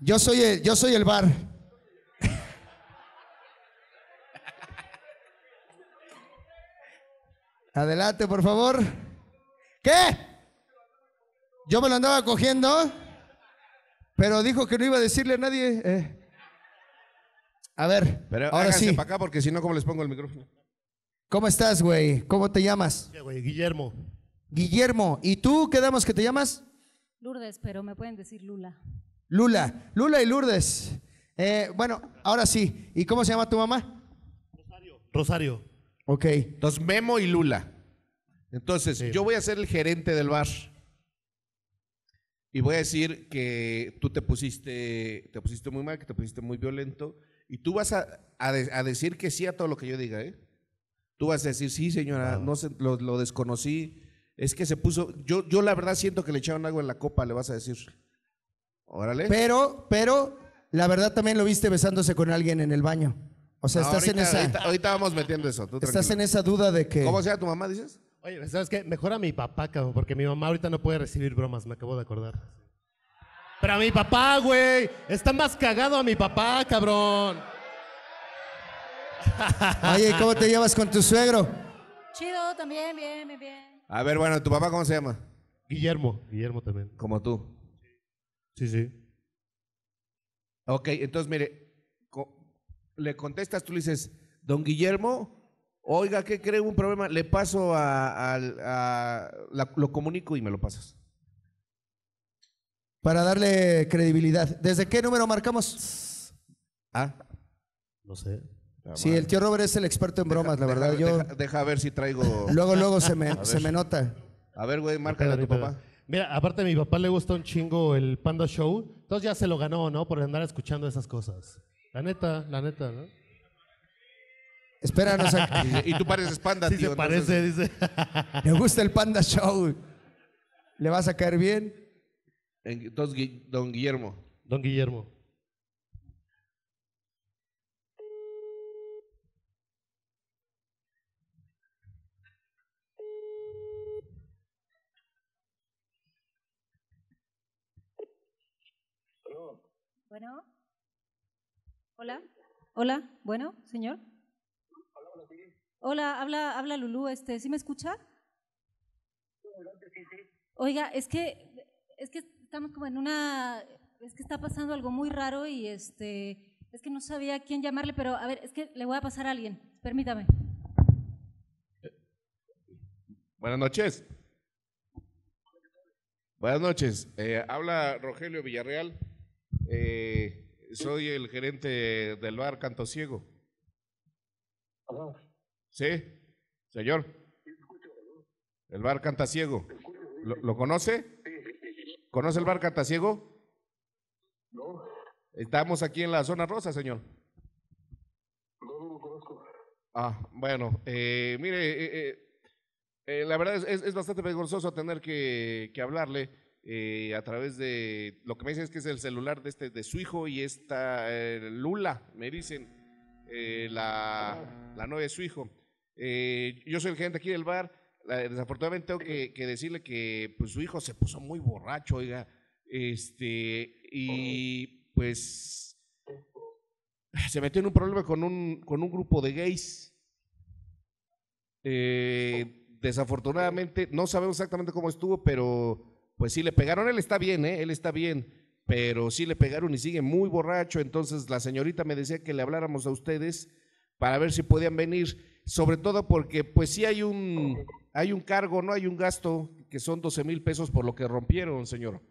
Yo soy el, yo soy el bar. Adelante, por favor. ¿Qué? ¿Yo me lo andaba cogiendo? Pero dijo que no iba a decirle a nadie. eh. A ver, Pero ahora sí. para acá porque si no, ¿cómo les pongo el micrófono? ¿Cómo estás, güey? ¿Cómo te llamas? Güey, Guillermo. Guillermo. ¿Y tú quedamos que te llamas? Lourdes, pero me pueden decir Lula. Lula. Lula y Lourdes. Eh, bueno, ahora sí. ¿Y cómo se llama tu mamá? Rosario. Ok. Entonces, Memo y Lula. Entonces, Sí. yo voy a ser el gerente del bar. Y voy a decir que tú te pusiste, te pusiste muy mal, que te pusiste muy violento. Y tú vas a, a de- a decir que sí a todo lo que yo diga, ¿eh? Tú vas a decir, sí, señora, no lo, lo desconocí. Es que se puso, yo, yo la verdad siento que le echaron agua en la copa, le vas a decir. Órale. Pero, pero, la verdad también lo viste besándose con alguien en el baño. O sea, No, estás en esa. Ahorita, ahorita vamos metiendo eso. tú estás tranquilo. en esa duda de que. ¿Cómo se llama tu mamá, dices? Oye, ¿sabes qué? Mejor a mi papá, cabrón, porque mi mamá ahorita no puede recibir bromas, me acabo de acordar. Pero a mi papá, güey. Está más cagado a mi papá, cabrón. Oye, ¿y ¿cómo te llevas con tu suegro? Chido, también, bien, bien, bien. A ver, bueno, ¿tu papá cómo se llama? Guillermo. Guillermo también. Como tú. Sí, sí. Ok, entonces mire, co- le contestas, tú le dices, don Guillermo, oiga, ¿qué cree? Un problema, le paso a, al- a- la- lo comunico y me lo pasas. Para darle credibilidad. ¿Desde qué número marcamos? Ah, No sé. Sí, el tío Robert es el experto en bromas, la deja, verdad. Yo deja, deja ver si traigo. luego, luego se me, se me nota. A ver, güey, márcale a tu papá. Mira, aparte a mi papá le gusta un chingo el Panda Show. Entonces ya se lo ganó, ¿no? Por andar escuchando esas cosas. La neta, la neta, ¿no? Espéranos a- Y, y tú pareces panda, Sí tío. se parece, dice. Me gusta el Panda Show. ¿Le vas a caer bien? Entonces, don Guillermo. Don Guillermo. Bueno. Hola. Hola. Bueno, señor. Hola, habla, habla Lulú, este, ¿sí me escucha? Oiga, es que, es que estamos como en una, es que está pasando algo muy raro y este, es que no sabía a quién llamarle, pero a ver, es que le voy a pasar a alguien, permítame. Buenas noches. Buenas noches. Eh, habla Rogelio Villarreal. Eh, soy el gerente del bar Canto Ciego. Sí, señor. El bar Cantasiego. ¿Lo, lo conoce? ¿Conoce el bar Cantasiego? No. Estamos aquí en la zona rosa, señor. No, lo conozco. Ah, bueno, eh, mire, eh, eh, eh, la verdad es, es- es bastante vergonzoso tener que, que hablarle eh, a través de lo que me dicen es que es el celular de este de su hijo y esta eh, Lula, me dicen eh, la, la novia de su hijo. Yo soy el gerente aquí del bar. desafortunadamente tengo que, que decirle que pues, su hijo se puso muy borracho, oiga, este y pues se metió en un problema con un con un grupo de gays. Desafortunadamente, no sabemos exactamente cómo estuvo, pero pues sí le pegaron. Él está bien, ¿eh? Él está bien, pero sí le pegaron y sigue muy borracho. Entonces la señorita me decía que le habláramos a ustedes para ver si podían venir, sobre todo porque pues sí hay un, hay un cargo, no hay un gasto, que son 12 mil pesos por lo que rompieron, señor.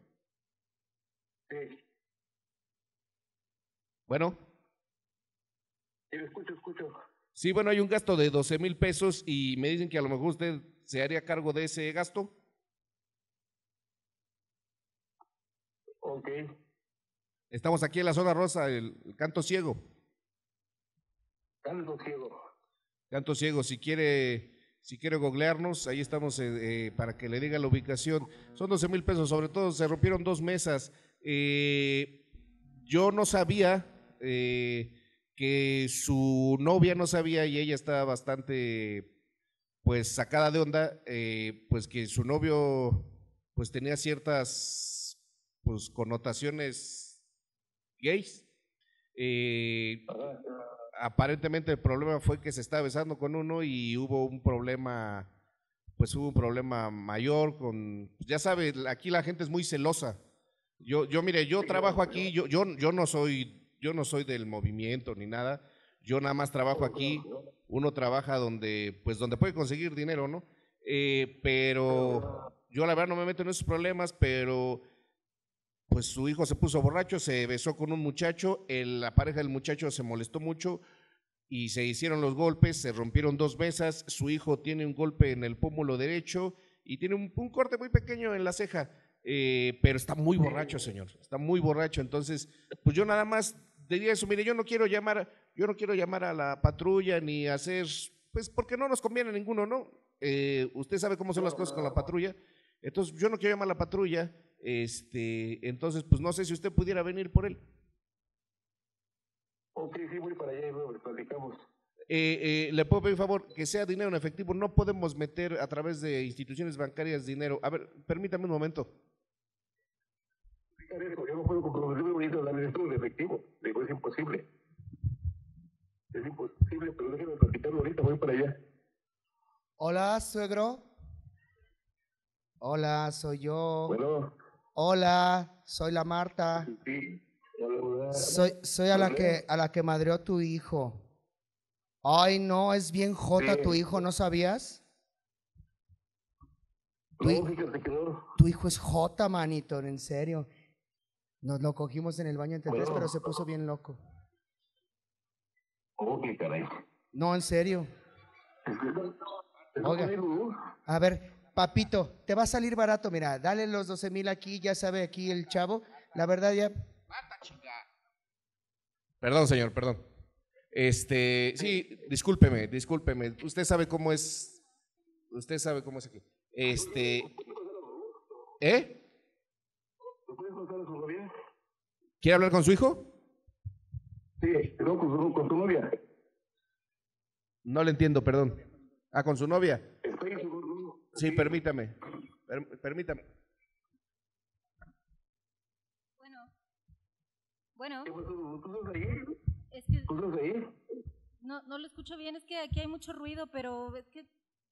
Bueno. escucho, escucho. Sí, bueno, hay un gasto de 12 mil pesos y me dicen que a lo mejor usted se haría cargo de ese gasto. Ok. Estamos aquí en la zona rosa, el, el canto ciego. Canto ciego. Canto ciego, si quiere, si quiere googlearnos, ahí estamos eh, eh, para que le diga la ubicación. Son 12 mil pesos, sobre todo se rompieron dos mesas. Eh, yo no sabía que su novia no sabía y ella estaba bastante pues sacada de onda, pues que su novio pues tenía ciertas pues connotaciones gays. Eh, aparentemente el problema fue que se estaba besando con uno y hubo un problema, pues hubo un problema mayor con, ya sabe, aquí la gente es muy celosa. Yo, yo mire, yo trabajo aquí, yo, yo, yo no soy, yo no soy del movimiento ni nada. Yo nada más trabajo aquí. Uno trabaja donde, pues, donde puede conseguir dinero, ¿no? Eh, pero yo la verdad no me meto en esos problemas, pero pues su hijo se puso borracho, se besó con un muchacho, el- la pareja del muchacho se molestó mucho y se hicieron los golpes, se rompieron dos mesas, su hijo tiene un golpe en el pómulo derecho y tiene un, corte muy pequeño en la ceja, eh, pero está muy borracho, señor, está muy borracho, entonces, pues yo nada más diría eso, mire, yo no quiero llamar, yo no quiero llamar a la patrulla ni hacer, pues porque no nos conviene a ninguno, ¿no? Eh, usted sabe cómo son las cosas con la patrulla, entonces yo no quiero llamar a la patrulla, este, entonces, pues no sé si usted pudiera venir por él. Ok, sí, voy para allá y luego platicamos. Eh, eh, le puedo pedir un favor que sea dinero en efectivo. No podemos meter a través de instituciones bancarias dinero. A ver, permítame un momento. Yo no puedo comprometerme a hablar de esto en efectivo. Digo, es imposible. Es imposible, pero déjeme platicarlo ahorita, voy para allá. Hola, suegro. Hola, soy yo. Bueno. Hola, soy la Marta. Soy, soy a la que a la que madreó tu hijo. Ay, no, es bien jota tu hijo, ¿no sabías? Tu, tu hijo es jota, manito, en serio. Nos lo cogimos en el baño entre tres, pero se puso bien loco. Oh. No, en serio. Oiga. A ver, papito, te va a salir barato, mira, dale los 12 mil aquí, ya sabe aquí el chavo. La verdad ya, Perdón, señor, perdón. Este, sí, discúlpeme, discúlpeme. Usted sabe cómo es. Usted sabe cómo es aquí. Este. ¿Eh? ¿Me puedes pasar a su? ¿Quiere hablar con su hijo? Sí, no, con, su- con tu novia. No le entiendo, perdón. Ah, con su novia. Sí, permítame. Per- permítame. Bueno, ¿Qué pasó? ¿Tú estás ahí? es que no, no lo escucho bien, es que aquí hay mucho ruido, pero es que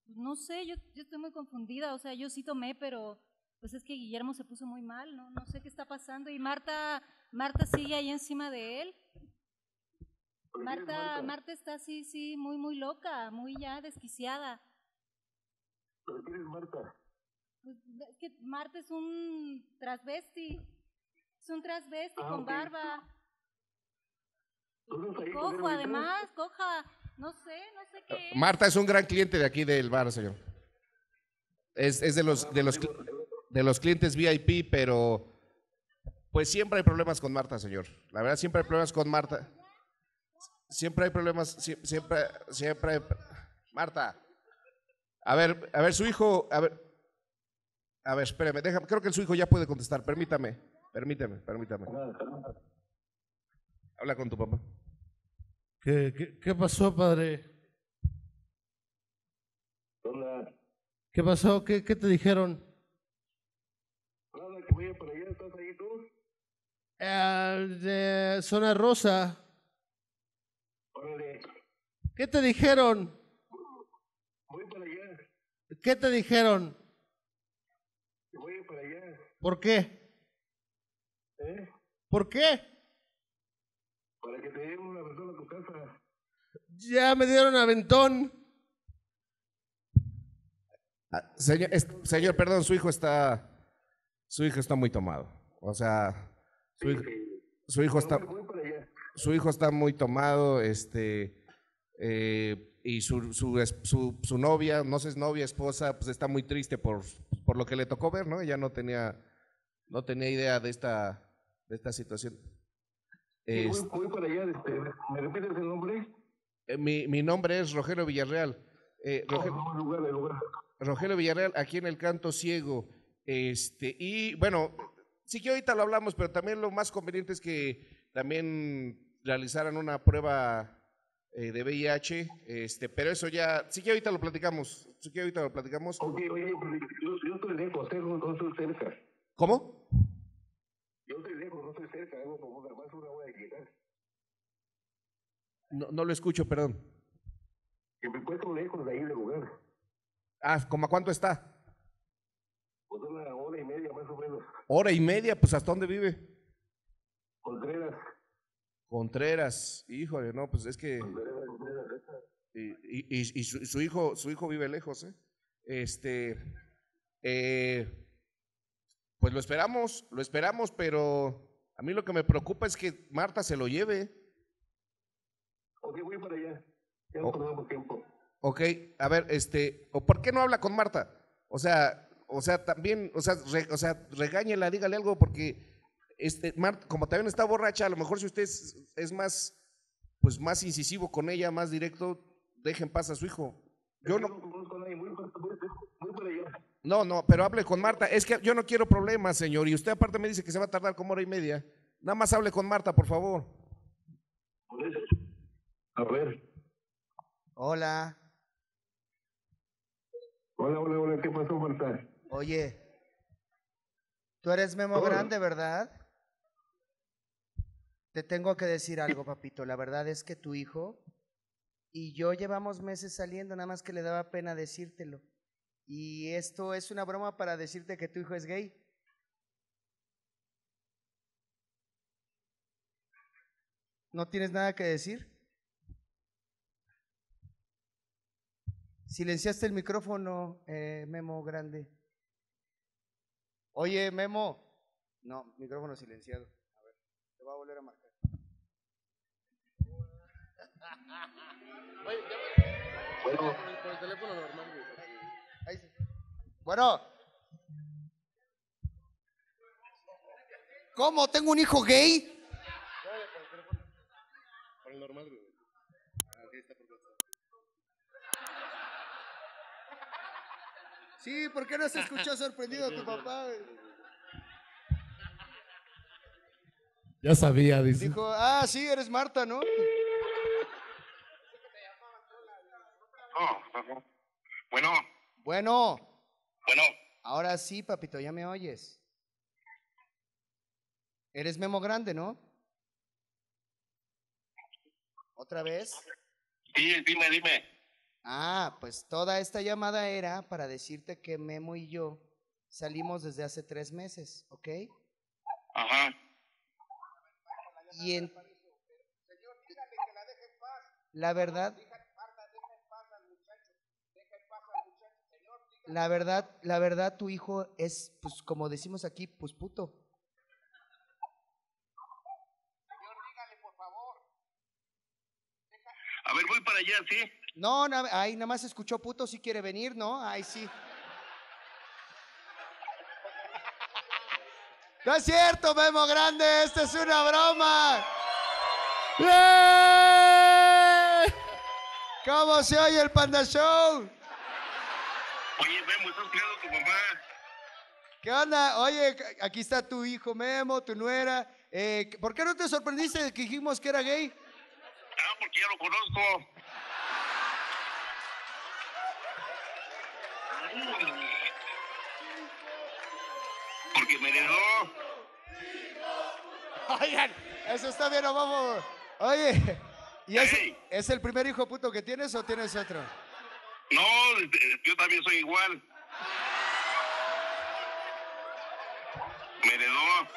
no sé, yo, yo estoy muy confundida, o sea, yo sí tomé, pero pues es que Guillermo se puso muy mal, no, no sé qué está pasando y Marta, Marta sigue ahí encima de él. Marta, Marta está así, sí, muy, muy loca, muy ya desquiciada. ¿Pero quién es Marta? Pues, es que Marta es un transvesti, es un transvesti Ah, con barba. ¿Tú estás ahí con él Cojo, además, coja, no sé, no sé qué es. Marta es un gran cliente de aquí del bar, señor. Es, es de los de los de los clientes VIP, pero pues siempre hay problemas con Marta, señor. La verdad siempre hay problemas con Marta. Siempre hay problemas, sie- siempre siempre hay Marta. A ver, a ver su hijo, a ver A ver, espéreme, déjame, creo que su hijo ya puede contestar. Permítame, permítame, permítame. Habla con tu papá. ¿Qué, qué, qué pasó, padre? Hola. ¿Qué pasó? ¿Qué, qué te dijeron? Nada, que vaya para allá, ¿estás ahí tú? Eh, de zona rosa. Órale, ¿Qué te dijeron? Voy ¿Qué te dijeron? que vaya para allá. ¿Por qué? ¿Eh? ¿Por qué? Para que te lleven una persona a tu casa. Ya me dieron aventón. Ah, Señor, es- señor, perdón, su hijo está, su hijo está muy tomado. O sea, su hijo, su hijo está, Voy para allá. su hijo está muy tomado, este, eh, y su, su, su, su novia, no sé, es novia, esposa, pues está muy triste por, por lo que le tocó ver, ¿no? Ella no tenía, no tenía idea de esta, de esta situación. Voy, voy para allá, este, ¿me repites el nombre? eh, mi, mi nombre es Rogelio Villarreal. Eh, Roge- No, el lugar, lugar. Rogelio Villarreal, aquí en el Canto Ciego. Este, y bueno, sí que ahorita lo hablamos, pero también lo más conveniente es que también realizaran una prueba eh, de VIH, este, pero eso ya, sí que ahorita lo platicamos, sí que ahorita lo platicamos. Ok, oye, pues, yo, yo estoy lejos, tengo, no estoy cerca. ¿Cómo? Yo estoy lejos, no estoy cerca, hago como una, más una hora de llegar. No, no lo escucho, perdón. Que me encuentro lejos de ahí del lugar. Ah, ¿cómo a cuánto está? Pues una hora y media más o menos. Hora y media, pues ¿hasta dónde vive? Contreras. Híjole, no, pues es que... Y, y- y- y su, su hijo, su hijo vive lejos, ¿eh? Este, eh, pues lo esperamos, lo esperamos, pero a mí lo que me preocupa es que Marta se lo lleve. Ok, voy para allá. Ya Oh. no perdamos tiempo. Ok, a ver, este, ¿o por qué no habla con Marta? O sea, o sea, también, o sea, re- o sea, regáñela, dígale algo, porque este, Marta, como también está borracha, a lo mejor si usted es, es más, pues más incisivo con ella, más directo, deje en paz a su hijo. Yo no, no, no, pero hable con Marta. Es que yo no quiero problemas, señor, y usted aparte me dice que se va a tardar como hora y media. Nada más hable con Marta, por favor. A ver. Hola. Hola, hola, hola. ¿Qué pasó, Marta? Oye, tú eres Memo Hola. Grande, ¿verdad? Te tengo que decir algo, papito. La verdad es que tu hijo y yo llevamos meses saliendo, nada más que le daba pena decírtelo. Y esto es una broma para decirte que tu hijo es gay. ¿No tienes nada que decir? Silenciaste el micrófono, eh, Memo Grande. Oye, Memo. No, micrófono silenciado. A ver, te voy a volver a marcar. Bueno. Por el teléfono normal, güey. Ahí sí. Bueno. ¿Cómo? ¿Tengo un hijo gay? Por el normal, güey. Ah. Sí, ¿por qué no se escuchó sorprendido tu papá? güey? Ya sabía, dice. Dijo, ah, sí, eres Marta, ¿no? Bueno, Bueno, bueno. ahora sí, papito, ya me oyes. Eres Memo Grande, ¿no? ¿Otra vez? Sí, dime, dime. Ah, pues toda esta llamada era para decirte que Memo y yo salimos desde hace tres meses, ¿ok? Ajá. Y en... La verdad... La verdad, la verdad, tu hijo es, pues, como decimos aquí, pues puto. A ver, voy para allá, ¿sí? No, na- ay, nada más escuchó puto si quiere venir, ¿no? Ay, sí. No es cierto, Memo Grande, esta es una broma. ¡Eh! ¿Cómo se oye el Panda Show? Oye, Memo, estás cuidando a tu mamá. ¿Qué onda? Oye, aquí está tu hijo Memo, tu nuera. Eh, ¿Por qué no te sorprendiste de que dijimos que era gay? Ah, porque ya lo conozco. Porque me heredó. Oigan, eso está bien, ¿o vamos. Oye, ¿y es, es el primer hijo puto que tienes o tienes otro? No, yo también soy igual. Me heredó.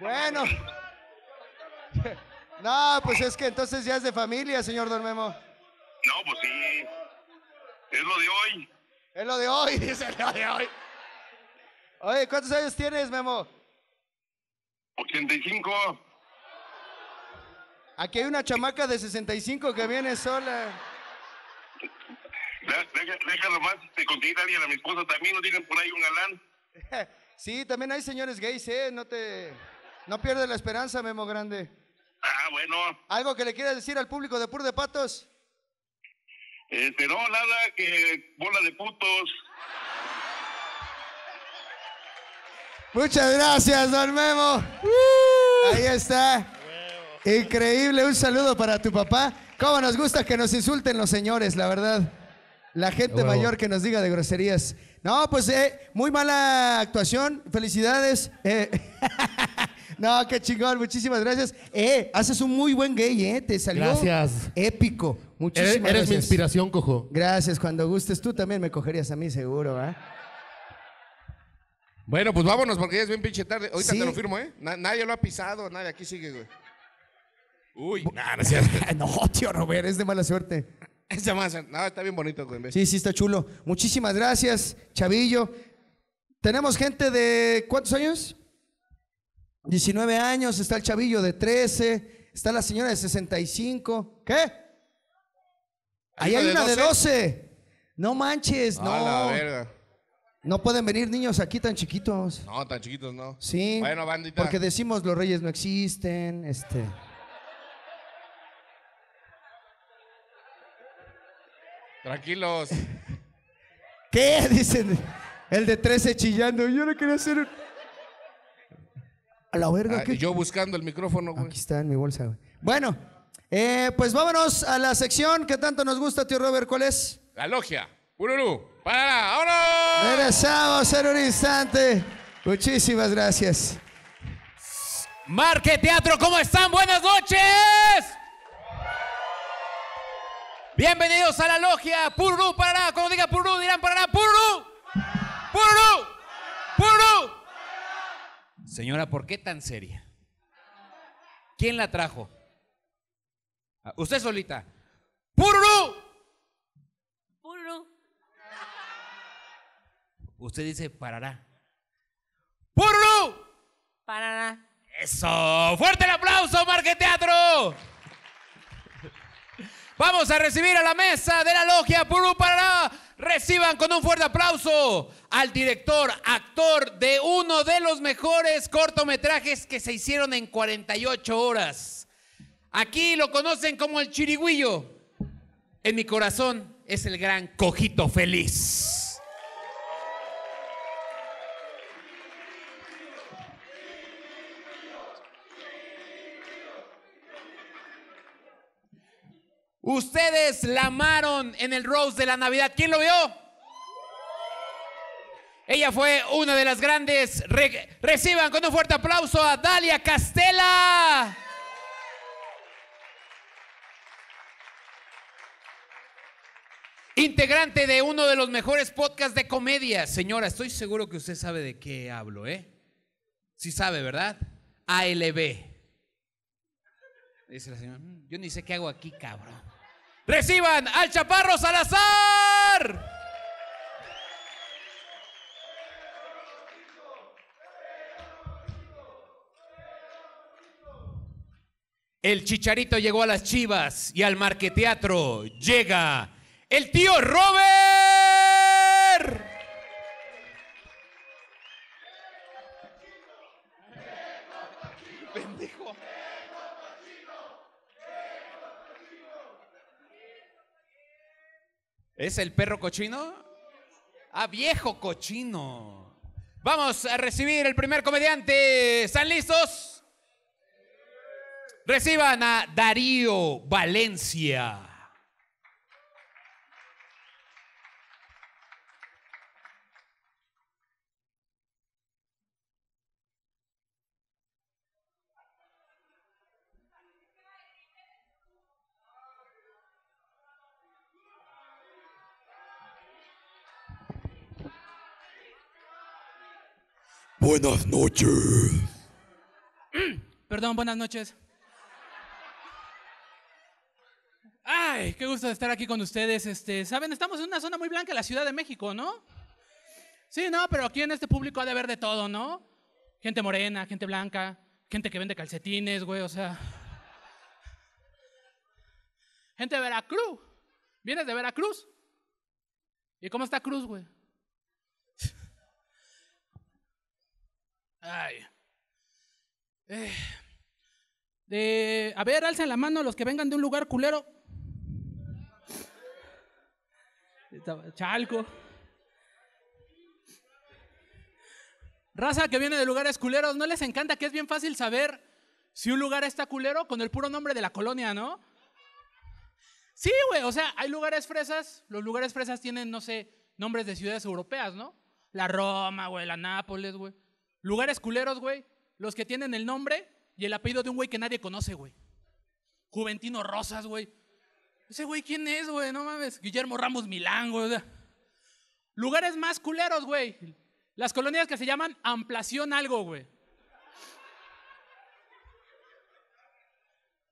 Bueno. No, pues es que entonces ya es de familia, señor Don Memo. No, pues sí. Es lo de hoy. Es lo de hoy, dice lo de hoy. Oye, ¿cuántos años tienes, Memo? 85. Aquí hay una chamaca de 65 que viene sola. Deja- Déjalo más, te conseguir a alguien a mi esposa también, no tienen por ahí un galán. Sí, también hay señores gays, ¿eh? No te... No pierdes la esperanza, Memo Grande. Ah, bueno. ¿Algo que le quieras decir al público de Pur de Patos? Este, no, nada, que bola de putos. Muchas gracias, don Memo. Ahí está. Increíble, un saludo para tu papá. Cómo nos gusta que nos insulten los señores, la verdad. La gente huevo. mayor que nos diga de groserías. No, pues eh, muy mala actuación. Felicidades. Eh, no, qué chingón. Muchísimas gracias. Eh, haces un muy buen gay, ¿eh? Te salió Gracias. épico. Muchísimas Eres, eres mi inspiración, cojo. Gracias, cuando gustes tú también me cogerías a mí seguro, ¿ah? Bueno, pues vámonos porque ya es bien pinche tarde. Ahorita Sí. te lo firmo, ¿eh? Na- nadie lo ha pisado, nadie aquí sigue, güey. Uy, nah, no, tío Robert, es de mala suerte. Más, no, está bien bonito, güey. Sí, sí, está chulo. Muchísimas gracias, Chavillo. Tenemos gente de ¿cuántos años? 19 años, está el Chavillo de 13, está la señora de 65. ¿Qué? Ahí ¿Hay una de de 12? 12. No manches, A la no. verga. No pueden venir niños aquí tan chiquitos. No, tan chiquitos no. Sí. Bueno, bandita. Porque decimos los reyes no existen, este. Tranquilos. ¿Qué? Dicen el de 13 chillando. Yo no quería hacer. A la verga, Ah, ¿qué? yo buscando el micrófono, güey. Aquí está en mi bolsa, güey. Bueno, eh, pues vámonos a la sección que tanto nos gusta, tío Robert. ¿Cuál es? La logia. Pururú. Para, vámonos. Regresamos en un instante. Muchísimas gracias. Marque Teatro, ¿cómo están? Buenas Bienvenidos a la logia. Pururú, parará. Cuando diga Pururú, dirán parará. Pururú. Pururú. Pururú. Señora, ¿por qué tan seria? ¿Quién la trajo? Ah, Usted solita. Pururú. Puro. Usted dice parará. ¡Pururú! Parará. ¡Eso! ¡Fuerte el aplauso, Marque Teatro! Vamos a recibir a la mesa de la logia Purú Parará. Reciban con un fuerte aplauso al director, actor de uno de los mejores cortometrajes que se hicieron en 48 horas. Aquí lo conocen como el chirigüillo. En mi corazón es el gran Cojito Feliz. Ustedes la amaron en el Rose de la Navidad. ¿Quién lo vio? Ella fue una de las grandes. Re- reciban con un fuerte aplauso a Dalia Castela. Integrante de uno de los mejores podcasts de comedia. Señora, estoy seguro que usted sabe de qué hablo, ¿eh? Sí sabe, ¿verdad? ALB. Dice la señora, "Mm, yo ni sé qué hago aquí, cabrón. Reciban al Chaparro Salazar. El Chicharito llegó a las Chivas y al Marqueteatro llega el tío Robert. ¿Es el perro cochino? Ah, viejo cochino. Vamos a recibir el primer comediante. ¿Están listos? Reciban a Darío Valencia. Buenas noches. Perdón, buenas noches. Ay, qué gusto estar aquí con ustedes. Este, saben, estamos en una zona muy blanca la Ciudad de México, ¿no? Sí, no, pero aquí en este público ha de haber de todo, ¿no? Gente morena, gente blanca, gente que vende calcetines, güey, o sea. Gente de Veracruz. ¿Vienes de Veracruz? ¿Y cómo está Cruz, güey? Ay. Eh, de, a ver, alzan la mano los que vengan de un lugar culero. Chalco. Raza que viene de lugares culeros, ¿no les encanta que es bien fácil saber si un lugar está culero con el puro nombre de la colonia, ¿no? Sí, güey, o sea, hay lugares fresas, los lugares fresas tienen, no sé, nombres de ciudades europeas, ¿no? La Roma, güey, la Nápoles, güey. Lugares culeros, güey, los que tienen el nombre y el apellido de un güey que nadie conoce, güey. Juventino Rosas, güey. Ese güey, ¿quién es, güey? No mames. Guillermo Ramos Milán, güey. Lugares más culeros, güey. Las colonias que se llaman ampliación algo, güey.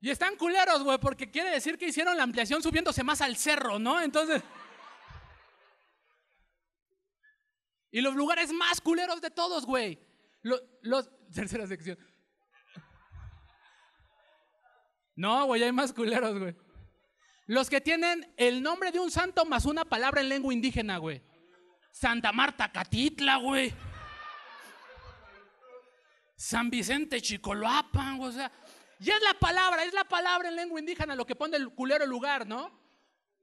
Y están culeros, güey, porque quiere decir que hicieron la ampliación subiéndose más al cerro, ¿no? Entonces... Y los lugares más culeros de todos, güey. Lo- los... Tercera sección. No, güey, hay más culeros, güey. Los que tienen el nombre de un santo más una palabra en lengua indígena, güey. Santa Marta Catitla, güey. San Vicente Chicoloapan, o sea. Ya es la palabra, es la palabra en lengua indígena lo que pone el culero lugar, ¿no?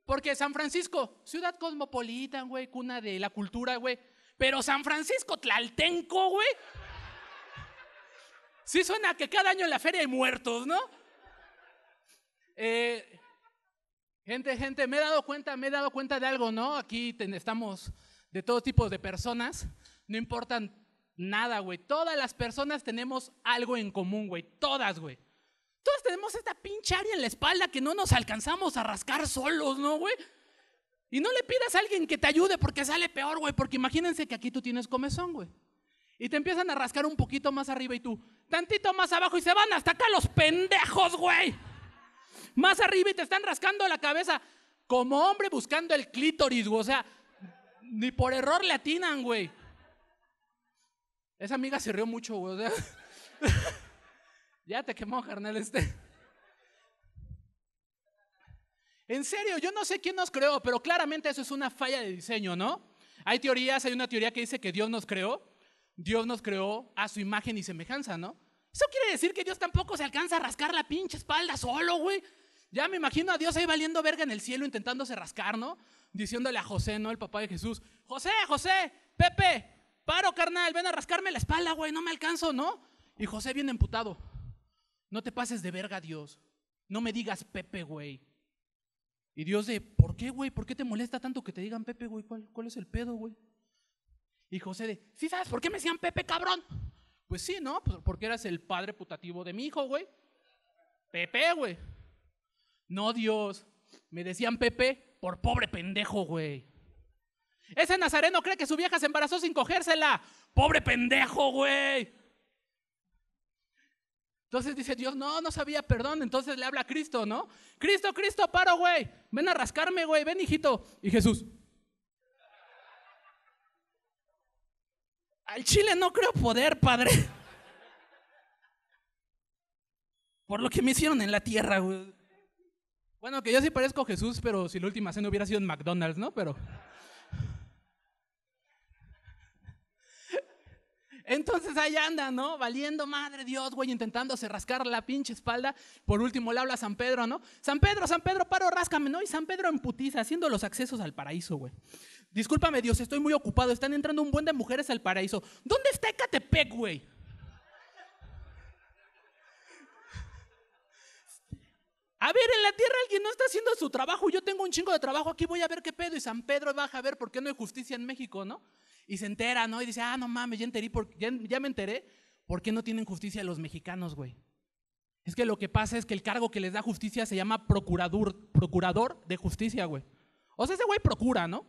Porque San Francisco, ciudad cosmopolita, güey, cuna de la cultura, güey. Pero San Francisco Tlaltenco, güey. Sí suena que cada año en la feria hay muertos, ¿no? Eh, gente, gente, me he dado cuenta, me he dado cuenta de algo, ¿no? Aquí estamos de todo tipo de personas, no importan nada, güey. Todas las personas tenemos algo en común, güey. Todas, güey. Todas tenemos esta pinche área en la espalda que no nos alcanzamos a rascar solos, ¿no, güey? Y no le pidas a alguien que te ayude porque sale peor, güey. Porque imagínense que aquí tú tienes comezón, güey. Y te empiezan a rascar un poquito más arriba y tú, tantito más abajo y se van hasta acá los pendejos, güey. Más arriba y te están rascando la cabeza como hombre buscando el clítoris, güey. O sea, ni por error le atinan, güey. Esa amiga se rió mucho, güey. ya te quemó, carnal, este. En serio, yo no sé quién nos creó, pero claramente eso es una falla de diseño, ¿no? Hay teorías, hay una teoría que dice que Dios nos creó. Dios nos creó a su imagen y semejanza, ¿no? Eso quiere decir que Dios tampoco se alcanza a rascar la pinche espalda solo, güey. Ya me imagino a Dios ahí valiendo verga en el cielo intentándose rascar, ¿no? Diciéndole a José, ¿no? El papá de Jesús. José, José, Pepe, paro, carnal, ven a rascarme la espalda, güey, no me alcanzo, ¿no? Y José viene emputado. No te pases de verga, Dios. No me digas Pepe, güey. Y Dios de, ¿por qué, güey? ¿Por qué te molesta tanto que te digan Pepe, güey? ¿Cuál, cuál es el pedo, güey? Y José de, ¿sí sabes por qué me decían Pepe, cabrón? Pues sí, ¿no? Pues porque eras el padre putativo de mi hijo, güey. Pepe, güey. No, Dios. Me decían Pepe por pobre pendejo, güey. Ese nazareno cree que su vieja se embarazó sin cogérsela. Pobre pendejo, güey. Entonces dice Dios, no, no sabía, perdón. Entonces le habla a Cristo, ¿no? Cristo, Cristo, paro, güey. Ven a rascarme, güey. Ven, hijito. Y Jesús. Al chile no creo poder, padre. Por lo que me hicieron en la tierra, güey. Bueno, que yo sí parezco Jesús, pero si la última cena hubiera sido en McDonald's, ¿no? Pero. Entonces ahí anda, ¿no? Valiendo madre Dios, güey, intentándose rascar la pinche espalda. Por último le habla San Pedro, ¿no? San Pedro, San Pedro, paro, ráscame, ¿no? Y San Pedro en putiza, haciendo los accesos al paraíso, güey. Discúlpame, Dios, estoy muy ocupado. Están entrando un buen de mujeres al paraíso. ¿Dónde está Ecatepec, güey? A ver, en la tierra alguien no está haciendo su trabajo. Yo tengo un chingo de trabajo aquí, voy a ver qué pedo. Y San Pedro baja a ver por qué no hay justicia en México, ¿no? Y se entera, ¿no? Y dice, ah, no mames, ya, ya me enteré por qué no tienen justicia los mexicanos, güey. Es que lo que pasa es que el cargo que les da justicia se llama procurador, procurador de justicia, güey. O sea, ese güey procura, ¿no?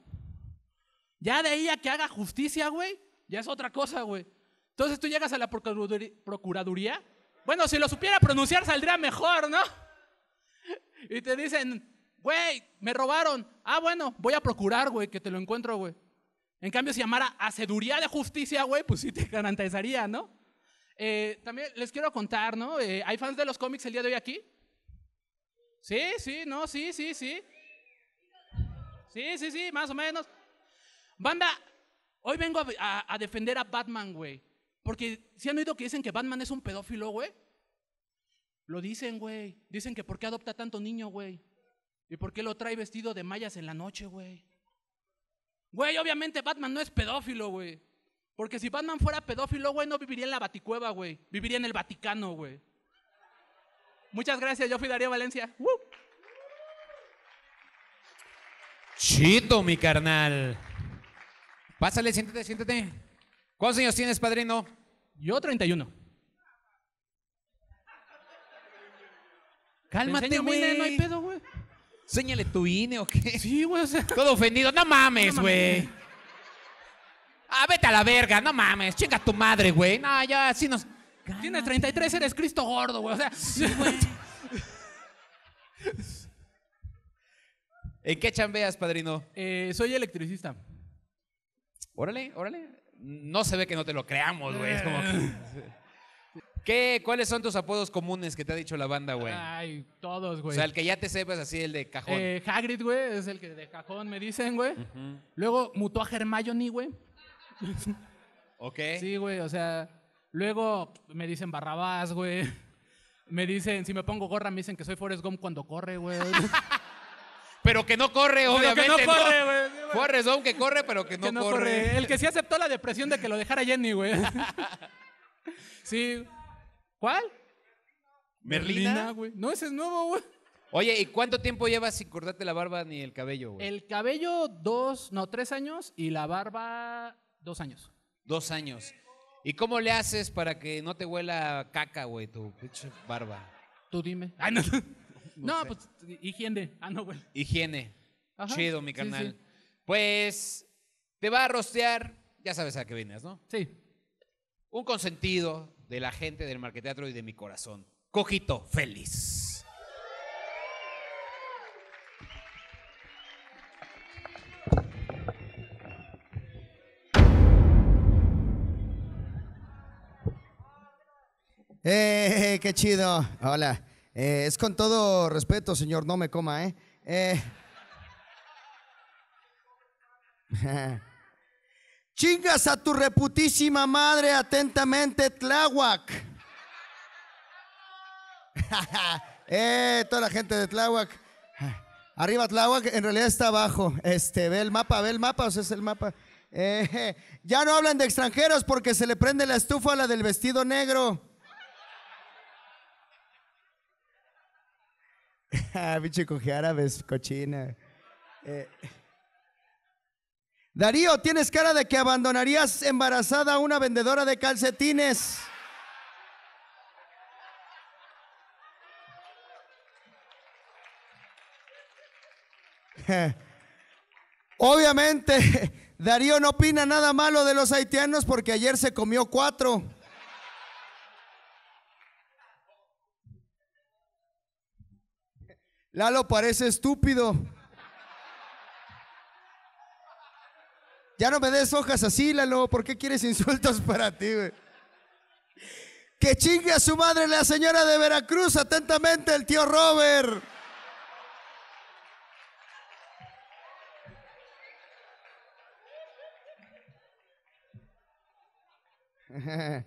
Ya de ahí a que haga justicia, güey, ya es otra cosa, güey. Entonces tú llegas a la procuraduría. Bueno, si lo supiera pronunciar saldría mejor, ¿no? Y te dicen, güey, me robaron. Ah, bueno, voy a procurar, güey, que te lo encuentro, güey. En cambio, si llamara haceduría de justicia, güey, pues sí te garantizaría, ¿no? Eh, también les quiero contar, ¿no? Eh, ¿Hay fans de los cómics el día de hoy aquí? Sí, sí, no, sí, sí, sí. Sí, sí, sí, más o menos. Banda, hoy vengo a, defender a Batman, güey. Porque si han oído que dicen que Batman es un pedófilo, güey. Lo dicen, güey. Dicen que por qué adopta tanto niño, güey. Y por qué lo trae vestido de mallas en la noche, güey. Güey, obviamente Batman no es pedófilo, güey. Porque si Batman fuera pedófilo, güey, no viviría en la Baticueva, güey. Viviría en el Vaticano, güey. Muchas gracias, yo fui Darío Valencia. Chito, mi carnal. Pásale, siéntate, siéntate. ¿Cuántos años tienes, padrino? Yo 31. Cálmate, güey. no hay pedo, güey. Enséñale tu INE o qué. Sí, güey, o sea. Todo ofendido. No mames, No güey. mames. Ah, vete a la verga, no mames, chinga tu madre, güey. No, ya así nos. Tienes 33, eres Cristo gordo, güey. O sea, ¿En qué chambeas, padrino? eh, soy electricista. Órale, órale. No se ve que no te lo creamos, güey. Es como que- ¿Qué, ¿Cuáles son tus apodos comunes que te ha dicho la banda, güey? Ay, todos, O güey. sea, el que ya te sepas así, el de cajón. Eh, Hagrid, güey, es el que de cajón me dicen, güey. Luego mutó a Hermione, güey. ok. Sí, güey, o sea, luego me dicen Barrabás, güey. Me dicen, si me pongo gorra, me dicen que soy Forrest Gump cuando corre, güey. Pero que no corre, Pero que obviamente. no corre, güey. Forrest Gump que corre, pero que no, que no corre. corre. El que sí aceptó la depresión de que lo dejara Jenny, güey. sí. ¿Cuál? ¿Merlina? güey. No, ese es nuevo, güey. Oye, ¿y cuánto tiempo llevas sin cortarte la barba ni el cabello, güey? El cabello, dos, no, tres años. Y la barba, dos años. Dos años. ¿Y cómo le haces para que no te huela a caca, güey, tu pinche barba? Tú dime. Ah, no. No, sé. pues higiene. Ah, no, güey. Higiene. Ajá, Chido, mi sí, sí. Pues te va a rostear, ya sabes a qué vienes, ¿no? Sí. Un consentido de la gente del Marqueteatro y de mi corazón. Cojito feliz. Eh, qué chido. Hola. Eh, es con todo respeto, señor, no me coma, ¿eh? eh. Chingas a tu reputísima madre atentamente, Tláhuac. eh, toda la gente de Tláhuac. Arriba Tláhuac, en realidad está abajo. Este, ve el mapa, ve el mapa, o sea, es el mapa. Eh, ya no hablan de extranjeros porque se le prende la estufa a la del vestido negro. Ah, Pinche coge árabes, cochina. Eh. Darío, tienes cara de que abandonarías embarazada a una vendedora de calcetines. Obviamente, Darío no opina nada malo de los haitianos porque ayer se comió cuatro. Lalo parece estúpido. Ya no me des hojas así, Lalo. ¿Por qué quieres insultos para ti? Que chingue a su madre la señora de Veracruz. Atentamente, el tío Robert.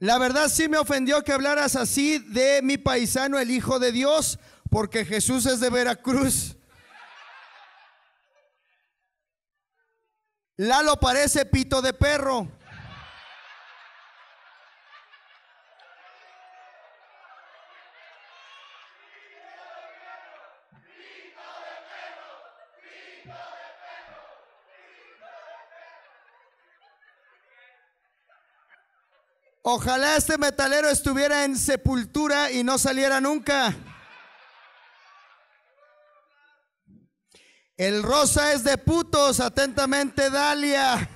La verdad sí me ofendió que hablaras así de mi paisano, el Hijo de Dios, porque Jesús es de Veracruz. Lalo parece pito de perro. Ojalá este metalero estuviera en sepultura y no saliera nunca. El rosa es de putos, atentamente Dalia.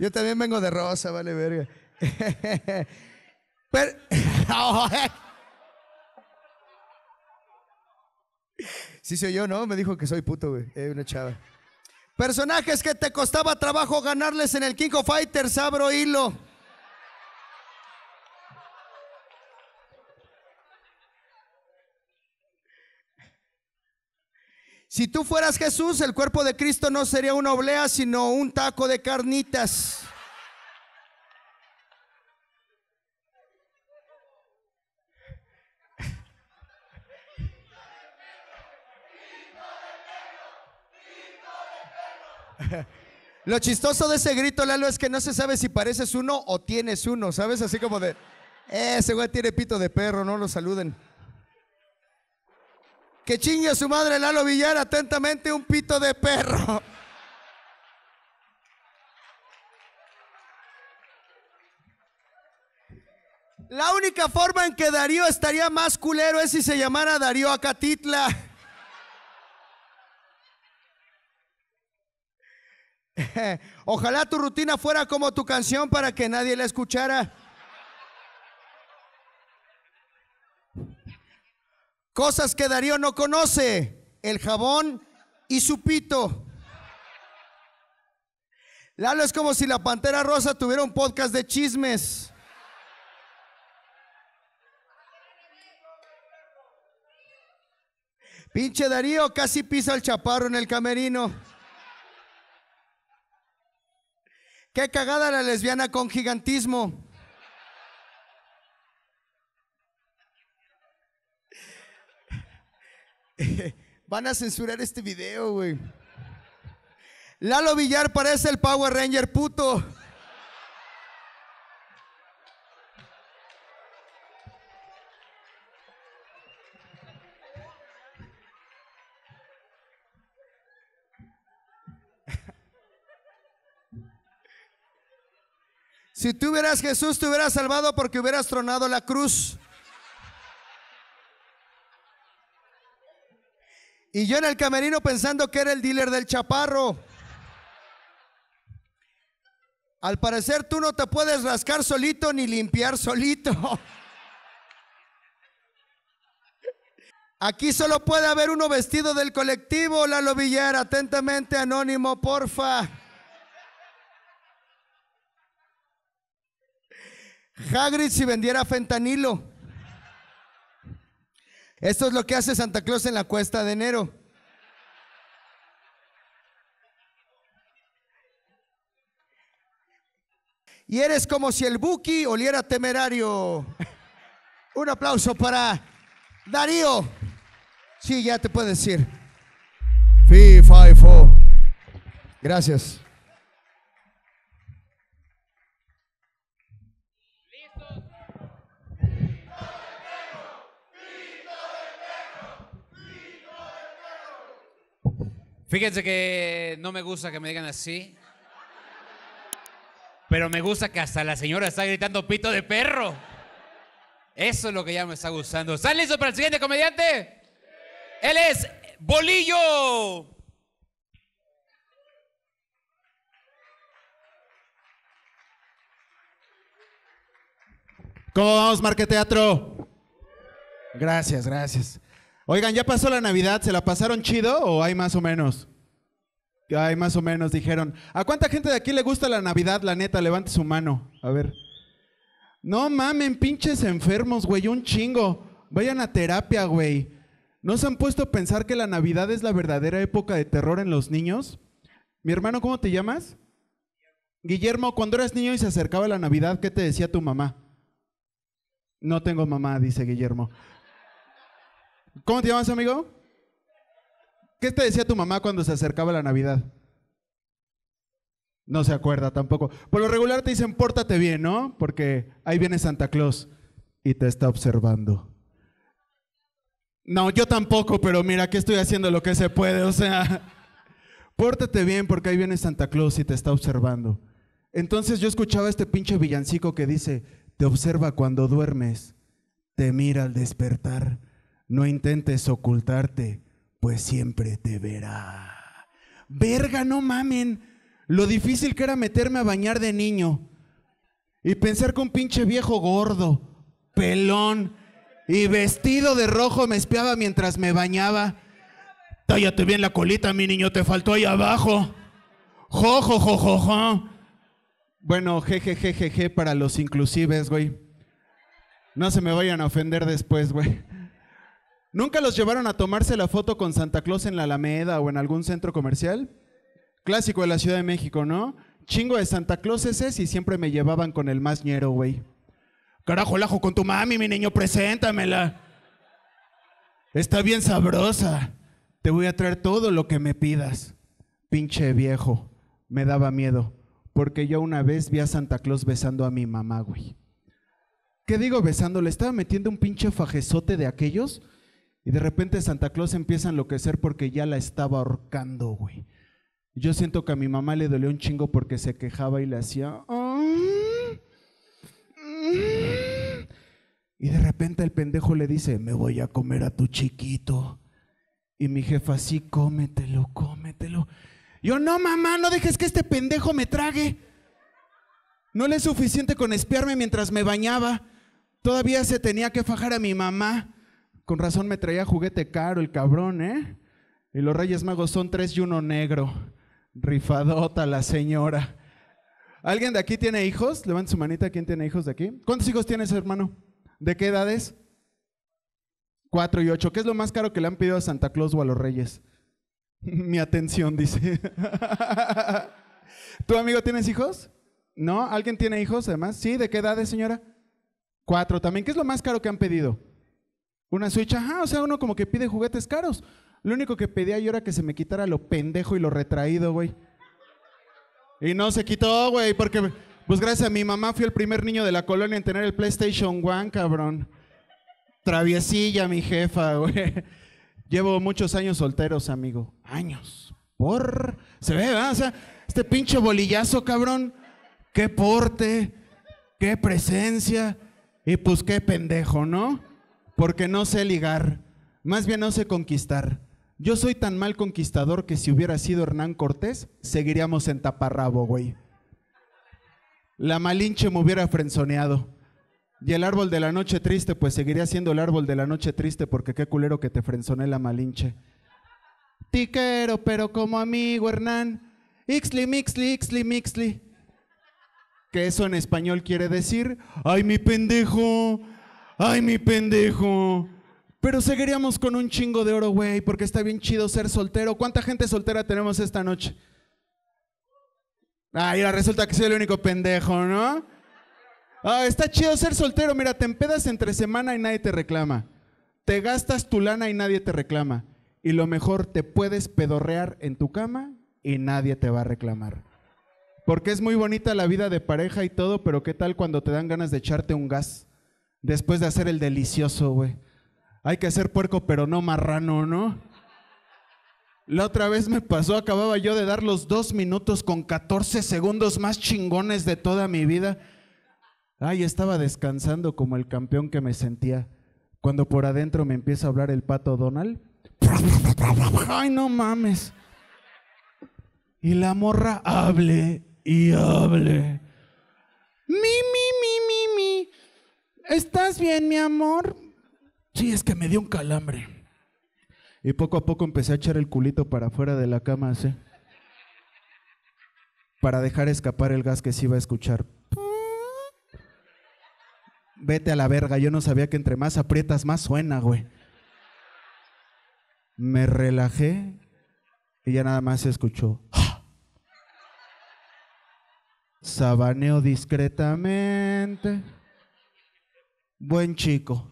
Yo también vengo de rosa, vale verga. Pero- Sí soy yo, ¿no? Me dijo que soy puto, güey. Eh, una chava. Personajes que te costaba trabajo ganarles en el King of Fighters, abro hilo. Si tú fueras Jesús, el cuerpo de Cristo no sería una oblea, sino un taco de carnitas. Lo chistoso de ese grito, Lalo, es que no se sabe si pareces uno o tienes uno, ¿sabes? Así como de, "Eh, ese güey tiene pito de perro, no lo saluden. Que chingue a su madre Lalo Villar atentamente un pito de perro. La única forma en que Darío estaría más culero es si se llamara Darío Acatitla. Ojalá tu rutina fuera como tu canción para que nadie la escuchara. Cosas que Darío no conoce. El jabón y su pito. Lalo es como si la Pantera Rosa tuviera un podcast de chismes. Pinche Darío casi pisa el chaparro en el camerino. Qué cagada la lesbiana con gigantismo. Van a censurar este video, güey. Lalo Villar parece el Power Ranger puto. Si tú hubieras Jesús, te hubieras salvado porque hubieras tronado la cruz. Y yo en el camerino pensando que era el dealer del chaparro. Al parecer tú no te puedes rascar solito ni limpiar solito. Aquí solo puede haber uno vestido del colectivo, Lalo Villar, atentamente anónimo, porfa. Hagrid si vendiera fentanilo. Esto es lo que hace Santa Claus en la cuesta de enero. Y eres como si el Buki oliera temerario. Un aplauso para Darío. Sí, ya te puedes decir. Fi, fi, fo. Gracias. Fíjense que no me gusta que me digan así. Pero me gusta que hasta la señora está gritando pito de perro. Eso es lo que ya me está gustando. ¿Están listos para el siguiente comediante? Él es Bolillo. ¿Cómo vamos, Marqueteatro? Gracias, gracias. Oigan, ¿ya pasó la Navidad? ¿Se la pasaron chido o hay más o menos? Hay más o menos, dijeron. ¿A cuánta gente de aquí le gusta la Navidad, la neta? Levante su mano. A ver. No mamen, pinches enfermos, güey, un chingo. Vayan a terapia, güey. ¿No se han puesto a pensar que la Navidad es la verdadera época de terror en los niños? Mi hermano, ¿cómo te llamas? Guillermo, cuando eras niño y se acercaba la Navidad, ¿qué te decía tu mamá? No tengo mamá, dice Guillermo. ¿Cómo te llamas, amigo? ¿Qué te decía tu mamá cuando se acercaba la Navidad? No se acuerda tampoco. Por lo regular te dicen, pórtate bien, ¿no? Porque ahí viene Santa Claus y te está observando. No, yo tampoco, pero mira que estoy haciendo lo que se puede. O sea, pórtate bien porque ahí viene Santa Claus y te está observando. Entonces yo escuchaba este pinche villancico que dice, te observa cuando duermes, te mira al despertar, no intentes ocultarte, pues siempre te verá. Verga, no mamen. Lo difícil que era meterme a bañar de niño y pensar que un pinche viejo gordo, pelón y vestido de rojo me espiaba mientras me bañaba. Tállate bien la colita, mi niño, te faltó ahí abajo. Jo, jo, jo. Bueno, jejejejeje para los inclusives, güey. No se me vayan a ofender después, güey. ¿Nunca los llevaron a tomarse la foto con Santa Claus en la Alameda o en algún centro comercial? Clásico de la Ciudad de México, ¿no? Chingo de Santa Claus ese y siempre me llevaban con el más ñero, güey. Carajo, lajo con tu mami, mi niño, preséntamela. Está bien sabrosa. Te voy a traer todo lo que me pidas. Pinche viejo. Me daba miedo. Porque yo una vez vi a Santa Claus besando a mi mamá, güey. ¿Qué digo besando? Le estaba metiendo un pinche fajezote de aquellos y de repente Santa Claus empieza a enloquecer porque ya la estaba ahorcando, güey. Yo siento que a mi mamá le dolió un chingo porque se quejaba y le hacía... "Ah, mm". Y de repente el pendejo le dice, me voy a comer a tu chiquito. Y mi jefa, sí, cómetelo, cómetelo. Yo, no, mamá, no dejes que este pendejo me trague. No le es suficiente con espiarme mientras me bañaba. Todavía se tenía que fajar a mi mamá. Con razón me traía juguete caro el cabrón, ¿eh? Y los Reyes Magos son tres y uno negro. Rifadota la señora. ¿Alguien de aquí tiene hijos? Levanta su manita, ¿quién tiene hijos de aquí? ¿Cuántos hijos tienes, hermano? ¿De qué edades? Cuatro y ocho. ¿Qué es lo más caro que le han pedido a Santa Claus o a los Reyes? Mi atención, dice. ¿Tu amigo tienes hijos? ¿No? ¿Alguien tiene hijos además? ¿Sí? ¿De qué edades, señora? Cuatro también. ¿Qué es lo más caro que han pedido? Una Switch. Ajá, o sea, uno como que pide juguetes caros. Lo único que pedía yo era que se me quitara lo pendejo y lo retraído, güey. Y no se quitó, güey, porque pues gracias a mi mamá fui el primer niño de la colonia en tener el PlayStation One, cabrón. Traviesilla, mi jefa, güey. Llevo muchos años solteros, amigo. Años. Por. Se ve, ¿verdad? O sea, este pinche bolillazo, cabrón. Qué porte, qué presencia. Y pues qué pendejo, ¿no? Porque no sé ligar. Más bien no sé conquistar. Yo soy tan mal conquistador que si hubiera sido Hernán Cortés, seguiríamos en taparrabo, güey. La Malinche me hubiera frenzoneado. Y el árbol de la noche triste, pues seguiría siendo el árbol de la noche triste, porque qué culero que te frenzoné la Malinche. Tiquero, pero como amigo, Hernán. Ixli, mixli, ixli, mixli. Que eso en español quiere decir, ay, mi pendejo, ay, mi pendejo. Pero seguiríamos con un chingo de oro, güey, porque está bien chido ser soltero. ¿Cuánta gente soltera tenemos esta noche? Ah, resulta que soy el único pendejo, ¿no? Ah, está chido ser soltero. Mira, te empedas entre semana y nadie te reclama. Te gastas tu lana y nadie te reclama. Y lo mejor, te puedes pedorrear en tu cama y nadie te va a reclamar. Porque es muy bonita la vida de pareja y todo, pero ¿qué tal cuando te dan ganas de echarte un gas? Después de hacer el delicioso, güey. Hay que ser puerco, pero no marrano, ¿no? La otra vez me pasó, acababa yo de dar los dos minutos con 14 segundos más chingones de toda mi vida. Ay, estaba descansando como el campeón que me sentía. Cuando por adentro me empieza a hablar el pato Donald. Ay, no mames. Y la morra hable y hable. Mi, mi, mi, mi, mi. ¿Estás bien, mi amor? Sí, es que me dio un calambre. Y poco a poco empecé a echar el culito para afuera de la cama, así. Para dejar escapar el gas que se iba a escuchar. Vete a la verga, yo no sabía que entre más aprietas, más suena, güey. Me relajé y ya nada más se escuchó. Sabaneo discretamente. Buen chico.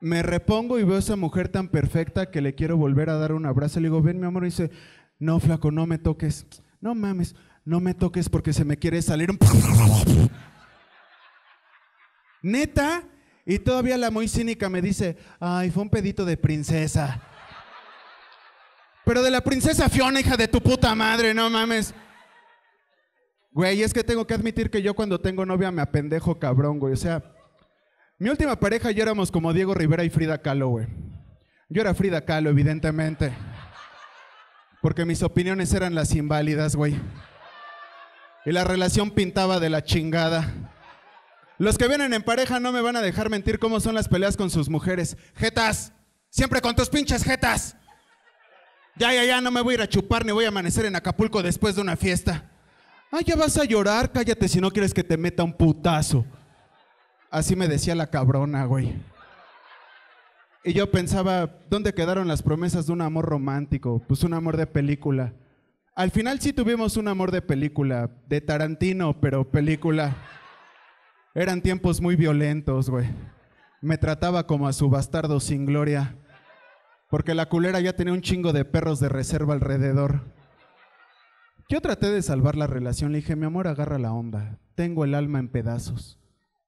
Me repongo y veo a esa mujer tan perfecta que le quiero volver a dar un abrazo. Le digo, ven mi amor, y dice, no, flaco, no me toques. No mames, no me toques porque se me quiere salir un... Neta. Y todavía la muy cínica me dice, ay, fue un pedito de princesa. Pero de la princesa Fiona, hija de tu puta madre, no mames. Güey, es que tengo que admitir que yo cuando tengo novia me apendejo cabrón, güey. O sea, mi última pareja ya éramos como Diego Rivera y Frida Kahlo, güey. Yo era Frida Kahlo, evidentemente. Porque mis opiniones eran las inválidas, güey. Y la relación pintaba de la chingada. Los que vienen en pareja no me van a dejar mentir cómo son las peleas con sus mujeres. Jetas, siempre con tus pinches jetas. Ya, ya, ya, no me voy a ir a chupar ni voy a amanecer en Acapulco después de una fiesta. Ah, ya vas a llorar, cállate si no quieres que te meta un putazo. Así me decía la cabrona, güey. Y yo pensaba, ¿dónde quedaron las promesas de un amor romántico? Pues un amor de película. Al final sí tuvimos un amor de película, de Tarantino, pero película. Eran tiempos muy violentos, güey. Me trataba como a su bastardo sin gloria. Porque la culera ya tenía un chingo de perros de reserva alrededor. Yo traté de salvar la relación. Le dije, mi amor, agarra la onda. Tengo el alma en pedazos.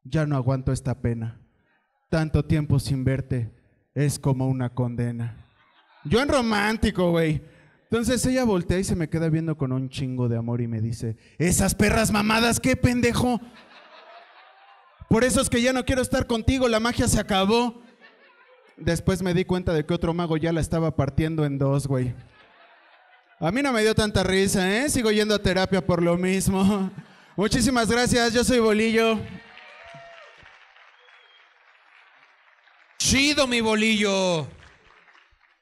Ya no aguanto esta pena. Tanto tiempo sin verte es como una condena. Yo en romántico, güey. Entonces ella voltea y se me queda viendo con un chingo de amor y me dice, esas perras mamadas, qué pendejo. Por eso es que ya no quiero estar contigo, la magia se acabó. Después me di cuenta de que otro mago ya la estaba partiendo en dos, güey. A mí no me dio tanta risa, ¿eh? Sigo yendo a terapia por lo mismo. Muchísimas gracias, yo soy Bolillo. Chido, mi bolillo.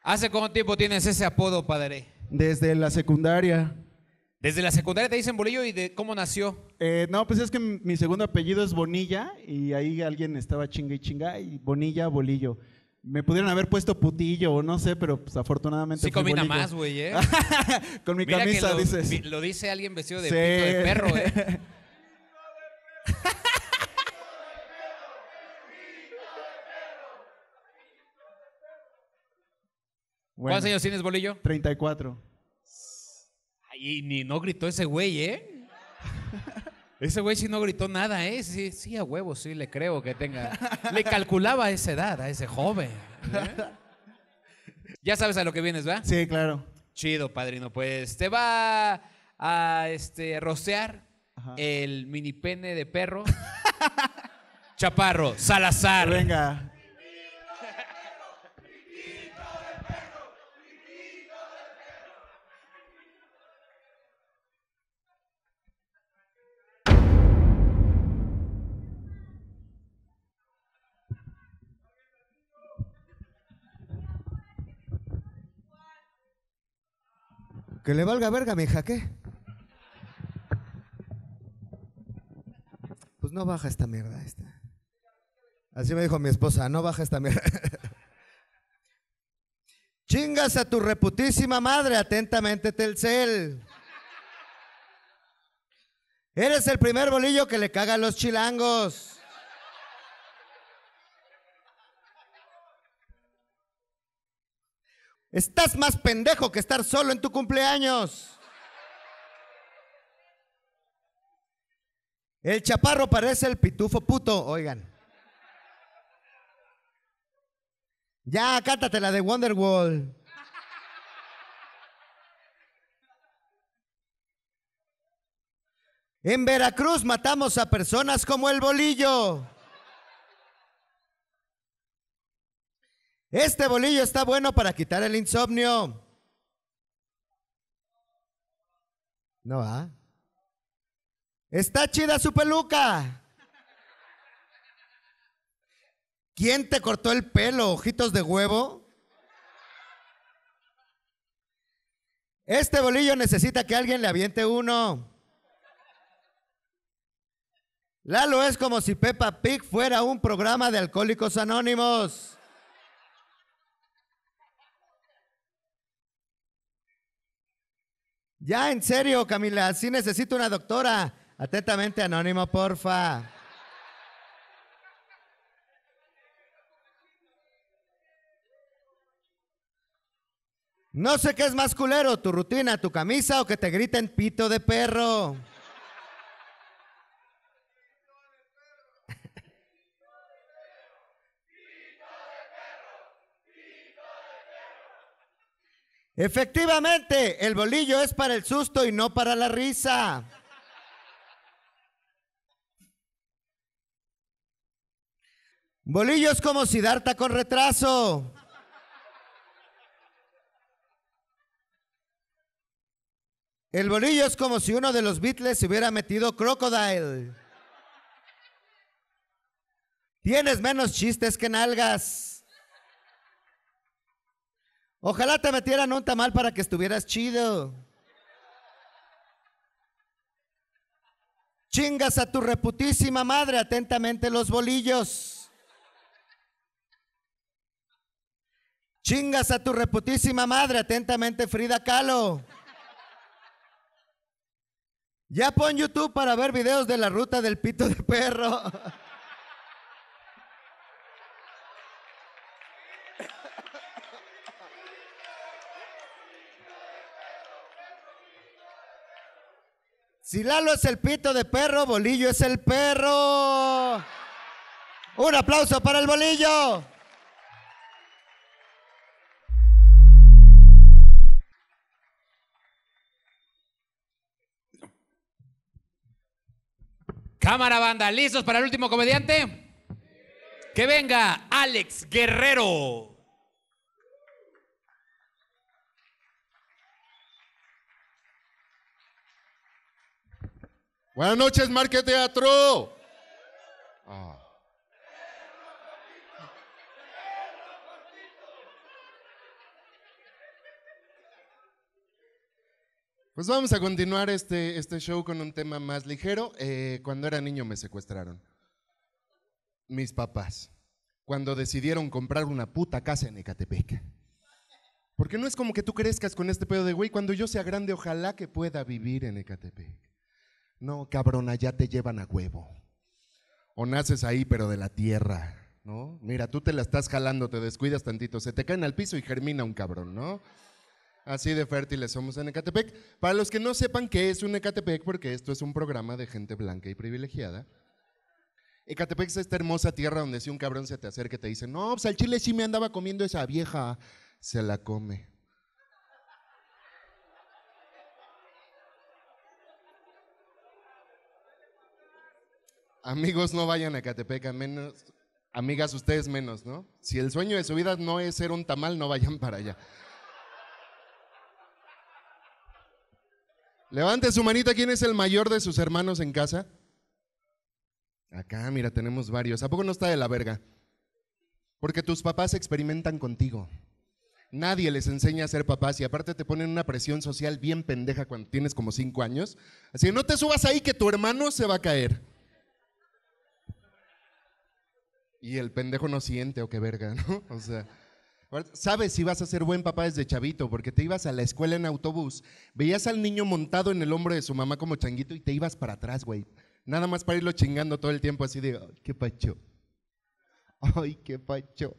¿Hace cuánto tiempo tienes ese apodo, padre? Desde la secundaria. Desde la secundaria te dicen bolillo y de cómo nació. Eh, no, pues es que mi segundo apellido es Bonilla y ahí alguien estaba chinga y chinga y Bonilla, Bolillo. Me pudieron haber puesto putillo o no sé, pero pues afortunadamente Sí fue combina Bolillo. más, güey, ¿eh? Con mi Mira que camisa, lo, dices. vi- Lo dice alguien vestido de Sí. pito de perro, ¿eh? Bueno, ¿Cuántos años tienes, bolillo? 34. Ay, ni no gritó ese güey, ¿eh? Ese güey sí no gritó nada, ¿eh? Sí, sí, a huevo, sí, le creo que tenga. Le calculaba esa edad a ese joven. ¿eh? Ya sabes a lo que vienes, ¿verdad? Sí, claro. Chido, padrino. Pues te va a este, rocear el mini pene de perro. Chaparro, Salazar. Venga. Que le valga verga, mija, ¿qué? Pues no baja esta mierda esta. Así me dijo mi esposa, no baja esta mierda. Chingas a tu reputísima madre, atentamente Telcel. Eres el primer bolillo que le caga a los chilangos. Estás más pendejo que estar solo en tu cumpleaños. El chaparro parece el pitufo puto, oigan. Ya, cántate la de Wonderwall. En Veracruz matamos a personas como el bolillo. Este bolillo está bueno para quitar el insomnio. No va. Está chida su peluca. ¿Quién te cortó el pelo, ojitos de huevo? Este bolillo necesita que alguien le aviente uno. Lalo es como si Peppa Pig fuera un programa de alcohólicos anónimos. Ya, en serio, Camila, sí necesito una doctora. Atentamente, anónimo, porfa. No sé qué es más culero, tu rutina, tu camisa o que te griten pito de perro. Efectivamente, el bolillo es para el susto y no para la risa. Bolillo es como Siddhartha con retraso. El bolillo es como si uno de los Beatles se hubiera metido Crocodile. Tienes menos chistes que nalgas. Ojalá te metieran un tamal para que estuvieras chido. Chingas a tu reputísima madre, atentamente los bolillos. Chingas a tu reputísima madre, atentamente Frida Kahlo. Ya pon YouTube para ver videos de la ruta del pito de perro. Si Lalo es el pito de perro, Bolillo es el perro. Un aplauso para el Bolillo. Cámara banda, ¿listos para el último comediante? Que venga Alex Guerrero. Buenas noches, Marque Teatro. Ah. Pues vamos a continuar este, este show con un tema más ligero. Eh, cuando era niño me secuestraron. Mis papás. Cuando decidieron comprar una puta casa en Ecatepec. Porque no es como que tú crezcas con este pedo de, güey, cuando yo sea grande, ojalá que pueda vivir en Ecatepec. No, cabrona, ya te llevan a huevo. O naces ahí, pero de la tierra, ¿no? Mira, tú te la estás jalando, te descuidas tantito, se te caen al piso y germina un cabrón, ¿no? Así de fértiles somos en Ecatepec. Para los que no sepan qué es un Ecatepec, porque esto es un programa de gente blanca y privilegiada. Ecatepec es esta hermosa tierra donde si un cabrón se te acerca y te dice, no, pues al chile sí me andaba comiendo esa vieja, se la come. Amigos, no vayan a Ecatepec, a menos, amigas, ustedes menos, ¿no? Si el sueño de su vida no es ser un tamal, no vayan para allá. Levante su manita, ¿quién es el mayor de sus hermanos en casa? Acá, mira, tenemos varios. ¿A poco no está de la verga? Porque tus papás experimentan contigo. Nadie les enseña a ser papás y aparte te ponen una presión social bien pendeja cuando tienes como cinco años. Así que no te subas ahí que tu hermano se va a caer. Y el pendejo no siente o qué verga, ¿no? O sea, sabes si vas a ser buen papá desde chavito, porque te ibas a la escuela en autobús, veías al niño montado en el hombro de su mamá como changuito y te ibas para atrás, güey. Nada más para irlo chingando todo el tiempo así de, "Ay, qué pacho. Ay, qué pacho.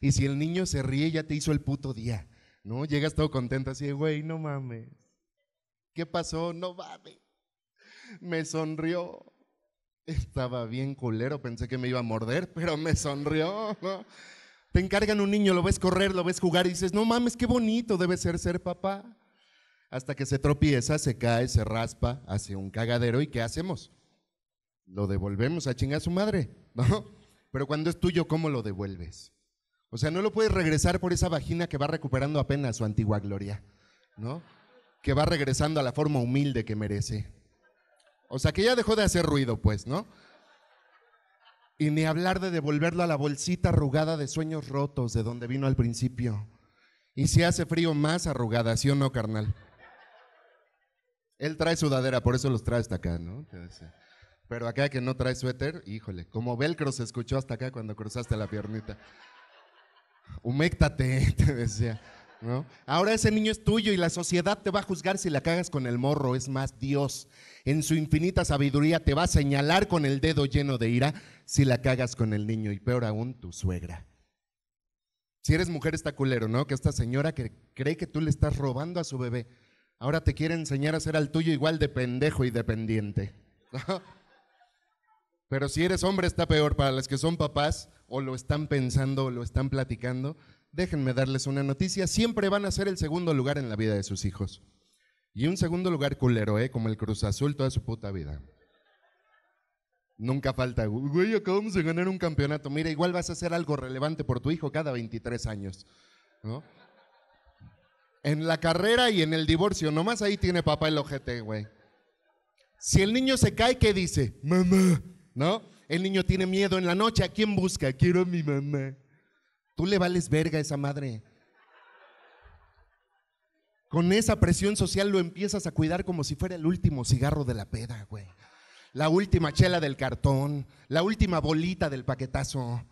Y si el niño se ríe, ya te hizo el puto día, ¿no? Llegas todo contento así de, güey, no mames. ¿Qué pasó? No mames. Me sonrió. Estaba bien culero, pensé que me iba a morder, pero me sonrió. Te encargan un niño, lo ves correr, lo ves jugar y dices, no mames, qué bonito debe ser ser papá. Hasta que se tropieza, se cae, se raspa, hace un cagadero y ¿qué hacemos? Lo devolvemos a chingar a su madre, ¿no? Pero cuando es tuyo, ¿cómo lo devuelves? O sea, no lo puedes regresar por esa vagina que va recuperando apenas su antigua gloria, ¿no? Que va regresando a la forma humilde que merece. O sea, que ya dejó de hacer ruido, pues, ¿no? Y ni hablar de devolverlo a la bolsita arrugada de sueños rotos de donde vino al principio. Y si hace frío, más arrugada, ¿sí o no, carnal? Él trae sudadera, por eso los trae hasta acá, ¿no? Pero acá que no trae suéter, híjole, como velcro se escuchó hasta acá cuando cruzaste la piernita. Huméctate, te decía. Ahora ese niño es tuyo y la sociedad te va a juzgar si la cagas con el morro. Es más, Dios en su infinita sabiduría te va a señalar con el dedo lleno de ira si la cagas con el niño y peor aún tu suegra. Si eres mujer está culero, ¿no? Que esta señora que cree que tú le estás robando a su bebé, ahora te quiere enseñar a ser al tuyo igual de pendejo y dependiente. Pero si eres hombre está peor. Para los que son papás o lo están pensando o lo están platicando, déjenme darles una noticia. Siempre van a ser el segundo lugar en la vida de sus hijos. Y un segundo lugar culero, ¿eh? Como el Cruz Azul toda su puta vida. Nunca falta, güey, acabamos de ganar un campeonato. Mira, igual vas a hacer algo relevante por tu hijo cada 23 años, ¿no? En la carrera y en el divorcio, nomás ahí tiene papá el ojete, güey. Si el niño se cae, ¿qué dice? Mamá, ¿no? El niño tiene miedo en la noche, ¿a quién busca? Quiero a mi mamá. Tú le vales verga a esa madre. Con esa presión social lo empiezas a cuidar como si fuera el último cigarro de la peda, güey. La última chela del cartón, la última bolita del paquetazo.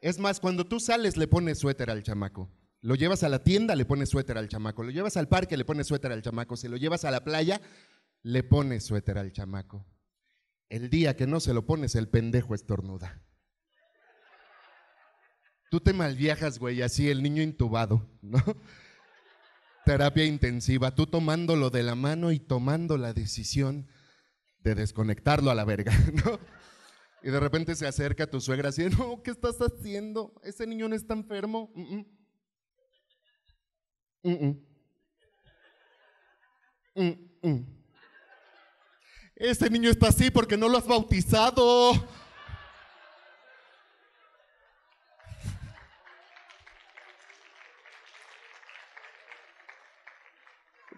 Es más, cuando tú sales le pones suéter al chamaco. Lo llevas a la tienda, le pones suéter al chamaco. Lo llevas al parque, le pones suéter al chamaco. Si lo llevas a la playa, le pones suéter al chamaco. El día que no se lo pones, el pendejo estornuda. Tú te malviajas, güey, así el niño intubado, ¿no? Terapia intensiva, tú tomándolo de la mano y tomando la decisión de desconectarlo a la verga, ¿no? Y de repente se acerca tu suegra así, no, ¿qué estás haciendo? Ese niño no está enfermo. Mm. Ese niño está así porque no lo has bautizado.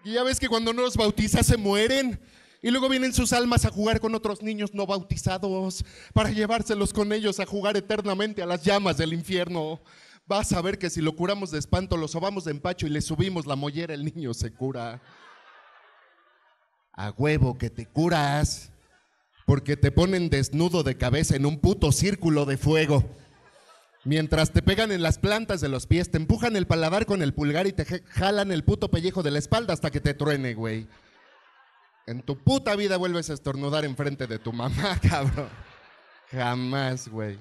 Y ya ves que cuando no los bautizas se mueren. Y luego vienen sus almas a jugar con otros niños no bautizados para llevárselos con ellos a jugar eternamente a las llamas del infierno. Vas a ver que si lo curamos de espanto, lo sobamos de empacho y le subimos la mollera, el niño se cura. A huevo que te curas, porque te ponen desnudo de cabeza en un puto círculo de fuego. Mientras te pegan en las plantas de los pies, te empujan el paladar con el pulgar y te jalan el puto pellejo de la espalda hasta que te truene, güey. En tu puta vida vuelves a estornudar enfrente de tu mamá, cabrón. Jamás, güey.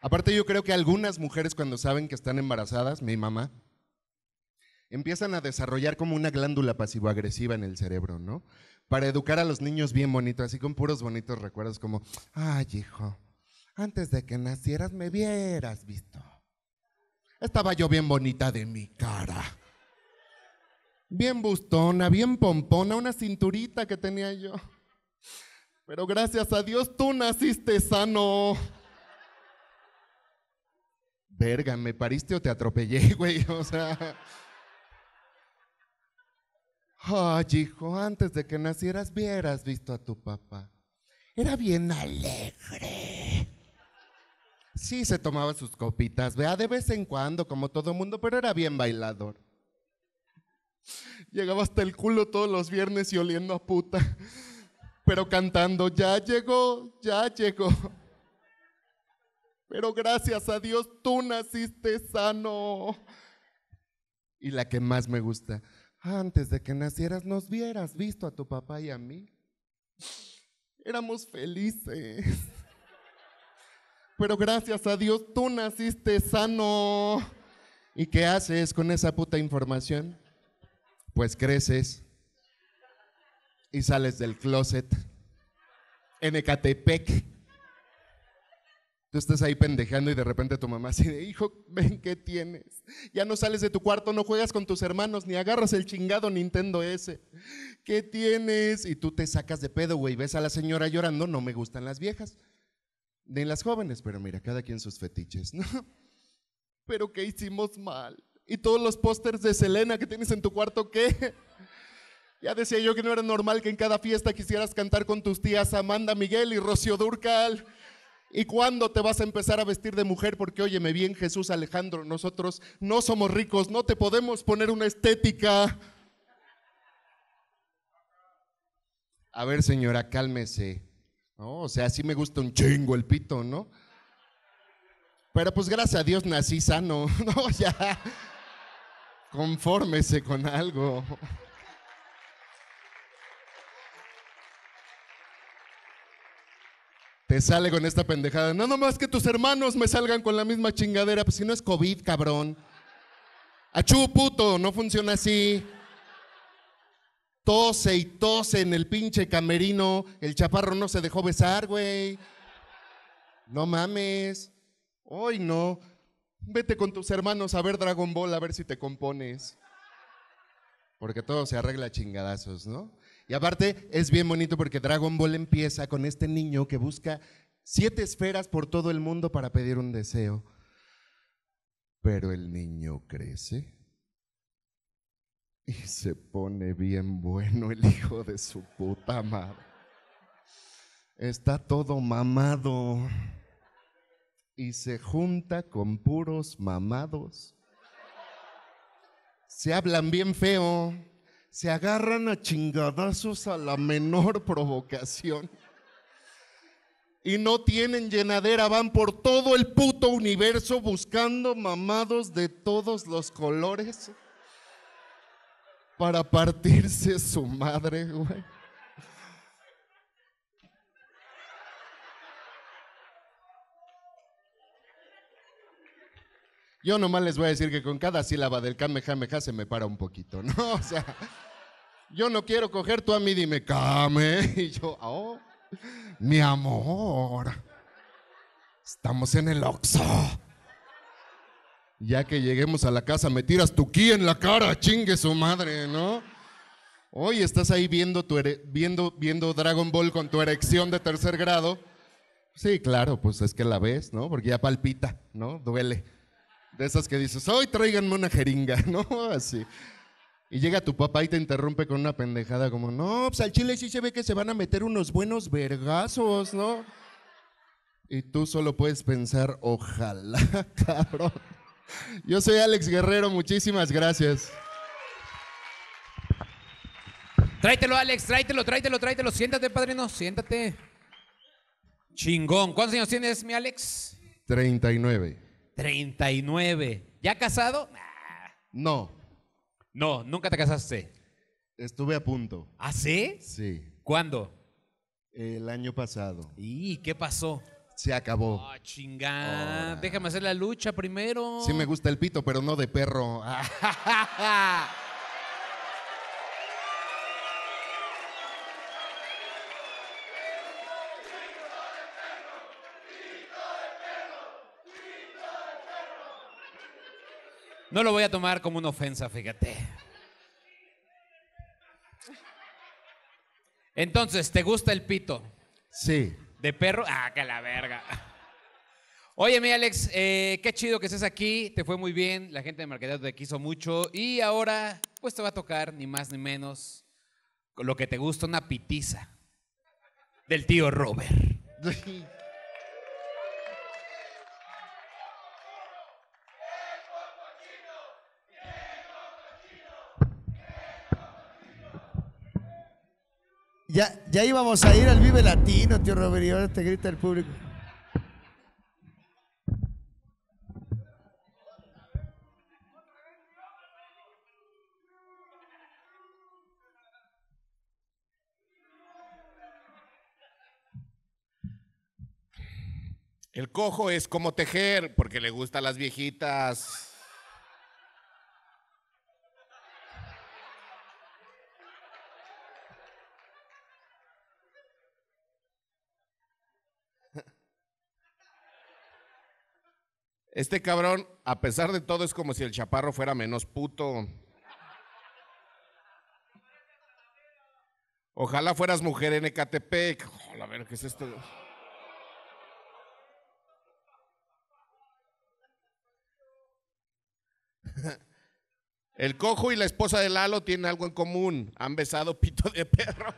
Aparte yo creo que algunas mujeres cuando saben que están embarazadas, mi mamá, empiezan a desarrollar como una glándula pasivo-agresiva en el cerebro, ¿no? Para educar a los niños bien bonitos, así con puros bonitos recuerdos como, ay hijo, antes de que nacieras me hubieras visto. Estaba yo bien bonita de mi cara. Bien bustona, bien pompona, una cinturita que tenía yo. Pero gracias a Dios tú naciste sano. Verga, ¿me pariste o te atropellé, güey? O sea. Ay, hijo, antes de que nacieras hubieras visto a tu papá. Era bien alegre. Sí, se tomaba sus copitas, vea, de vez en cuando, como todo mundo, pero era bien bailador. Llegaba hasta el culo todos los viernes y oliendo a puta, pero cantando, ya llegó, ya llegó. Pero gracias a Dios tú naciste sano. Y la que más me gusta, antes de que nacieras nos hubieras visto a tu papá y a mí. Éramos felices. Pero gracias a Dios tú naciste sano. ¿Y qué haces con esa puta información? Pues creces y sales del closet en Ecatepec. Tú estás ahí pendejando y de repente tu mamá así hijo, ven qué tienes. Ya no sales de tu cuarto, no juegas con tus hermanos, ni agarras el chingado Nintendo S. ¿Qué tienes? Y tú te sacas de pedo, güey. Ves a la señora llorando, no me gustan las viejas. Ni las jóvenes, pero mira, cada quien sus fetiches, ¿no? Pero ¿qué hicimos mal? ¿Y todos los pósters de Selena que tienes en tu cuarto qué? Ya decía yo que no era normal que en cada fiesta quisieras cantar con tus tías Amanda Miguel y Rocío Durcal. ¿Y cuándo te vas a empezar a vestir de mujer? Porque óyeme bien, Jesús Alejandro, nosotros no somos ricos, no te podemos poner una estética. A ver, señora, cálmese. O sea, sí me gusta un chingo el pito, ¿no? Pero pues gracias a Dios nací sano. No, ya. Confórmese con algo. Te sale con esta pendejada. No nomás que tus hermanos me salgan con la misma chingadera, pues si no es COVID, cabrón. Achú, puto, no funciona así. Tose y tose en el pinche camerino. El chaparro no se dejó besar, güey. No mames. Hoy no. Vete con tus hermanos a ver Dragon Ball a ver si te compones. Porque todo se arregla a chingadazos, ¿no? Y aparte es bien bonito porque Dragon Ball empieza con este niño que busca siete esferas por todo el mundo para pedir un deseo. Pero el niño crece y se pone bien bueno el hijo de su puta madre. Está todo mamado y se junta con puros mamados. Se hablan bien feo, se agarran a chingadazos a la menor provocación. Y no tienen llenadera, van por todo el puto universo buscando mamados de todos los colores para partirse su madre, güey. Yo nomás les voy a decir que con cada sílaba del kamehameha se me para un poquito, ¿no? O sea, yo no quiero coger tú a mí, dime kame. Y yo, oh, mi amor, estamos en el Oxxo. Ya que lleguemos a la casa, me tiras tu ki en la cara, chingue su madre, ¿no? Hoy estás ahí viendo, tu viendo, viendo Dragon Ball con tu erección de tercer grado. Sí, claro, pues es que la ves, ¿no? Porque ya palpita, ¿no? Duele. De esas que dices, hoy tráiganme una jeringa, ¿no? Así. Y llega tu papá y te interrumpe con una pendejada como, no, pues al chile sí se ve que se van a meter unos buenos vergazos, ¿no? Y tú solo puedes pensar, ojalá, cabrón. Yo soy Alex Guerrero, muchísimas gracias. Tráetelo, Alex, tráetelo, tráetelo, tráetelo. Siéntate, padrino, siéntate. Chingón. ¿Cuántos años tienes, mi Alex? 39. 39. ¿Ya casado? No, No, nunca te casaste. estuve a punto. ¿Ah, sí? Sí, ¿Cuándo? el año pasado. ¿Y qué pasó? Se acabó. Ah, chingada. Déjame hacer la lucha primero. Sí me gusta el pito, pero no de perro. No lo voy a tomar como una ofensa, fíjate. Entonces, ¿te gusta el pito? Sí. ¿De perro? Ah, que la verga. Oye, mi Alex, eh, qué chido que estés aquí. Te fue muy bien. La gente de Marquetero te quiso mucho. Y ahora, pues te va a tocar, ni más ni menos, lo que te gusta, una pitiza. Del tío Robert. Ya, ya íbamos a ir al Vive Latino, tío Robert, y ahora te grita el público. El cojo es como tejer, porque le gusta a las viejitas. Este cabrón, a pesar de todo, es como si el chaparro fuera menos puto. Ojalá fueras mujer en Ecatepec. Oh, a ver, ¿qué es esto? El cojo y la esposa de Lalo tienen algo en común. Han besado pito de perro.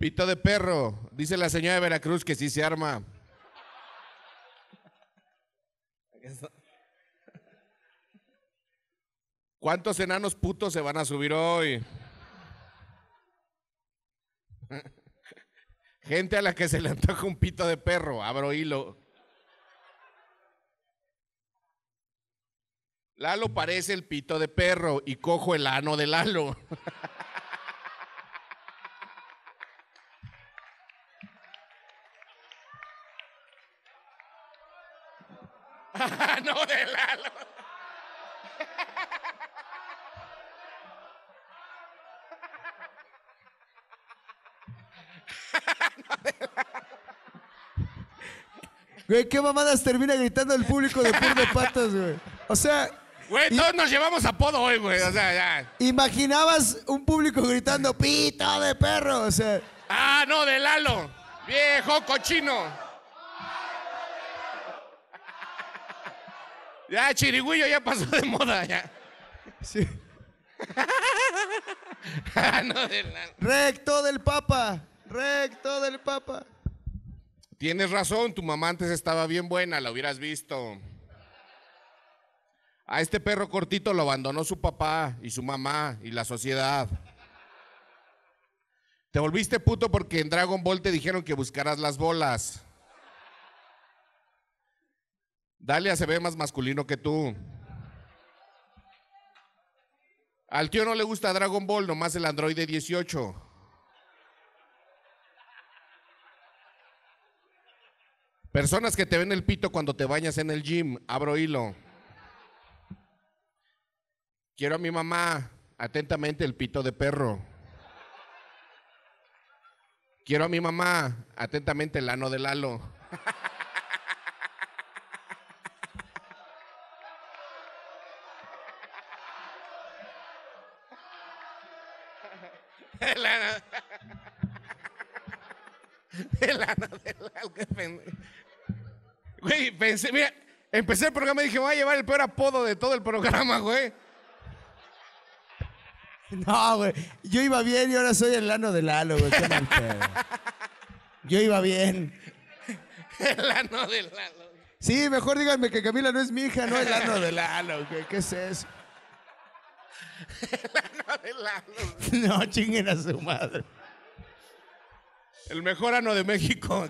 Pito de perro. Dice la señora de Veracruz que sí se arma. ¿Cuántos enanos putos se van a subir hoy? Gente a la que se le antoja un pito de perro, abro hilo. Lalo parece el pito de perro y cojo el ano de Lalo. Güey, ¿qué mamadas termina gritando el público de Pur de Patas, güey? O sea, Güey, todos nos llevamos apodo hoy, güey. O sea, ya. imaginabas un público gritando pito de perro, o sea. Ah, no, de Lalo. Viejo cochino. Ya, chirigüillo ya pasó de moda, ya. Sí. Ah, no, de Lalo. Recto del Papa, recto del Papa. Tienes razón, tu mamá antes estaba bien buena, la hubieras visto. A este perro cortito lo abandonó su papá y su mamá y la sociedad. Te volviste puto porque en Dragon Ball te dijeron que buscaras las bolas. Dalia se ve más masculino que tú. Al tío no le gusta Dragon Ball, nomás el androide 18. Personas que te ven el pito cuando te bañas en el gym, abro hilo. Quiero a mi mamá, atentamente el pito de perro. Quiero a mi mamá, atentamente el ano de Lalo. El ano. De Lalo. Güey, pensé, mira, empecé el programa y dije, voy a llevar el peor apodo de todo el programa, güey. No, güey. Yo iba bien y ahora soy el ano de Lalo, güey. Qué mal pedo. Yo iba bien. El ano de Lalo. Sí, mejor díganme que Camila no es mi hija, no el ano de Lalo. güey. ¿Qué es eso? El ano de Lalo. No, chinguen a su madre. El mejor ano de México.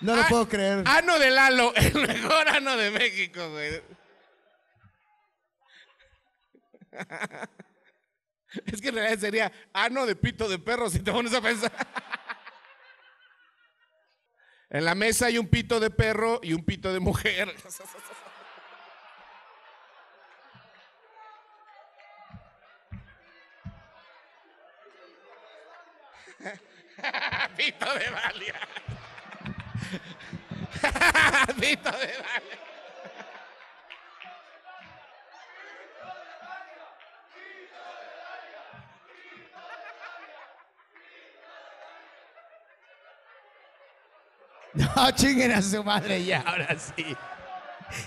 No lo Ah, puedo creer. Ano de Lalo, el mejor ano de México, güey. Es que en realidad sería ano de pito de perro si te pones a pensar. En la mesa hay un pito de perro y un pito de mujer. pito de Dalia. pito de Dalia. No, chinguen a su madre ya, ahora sí.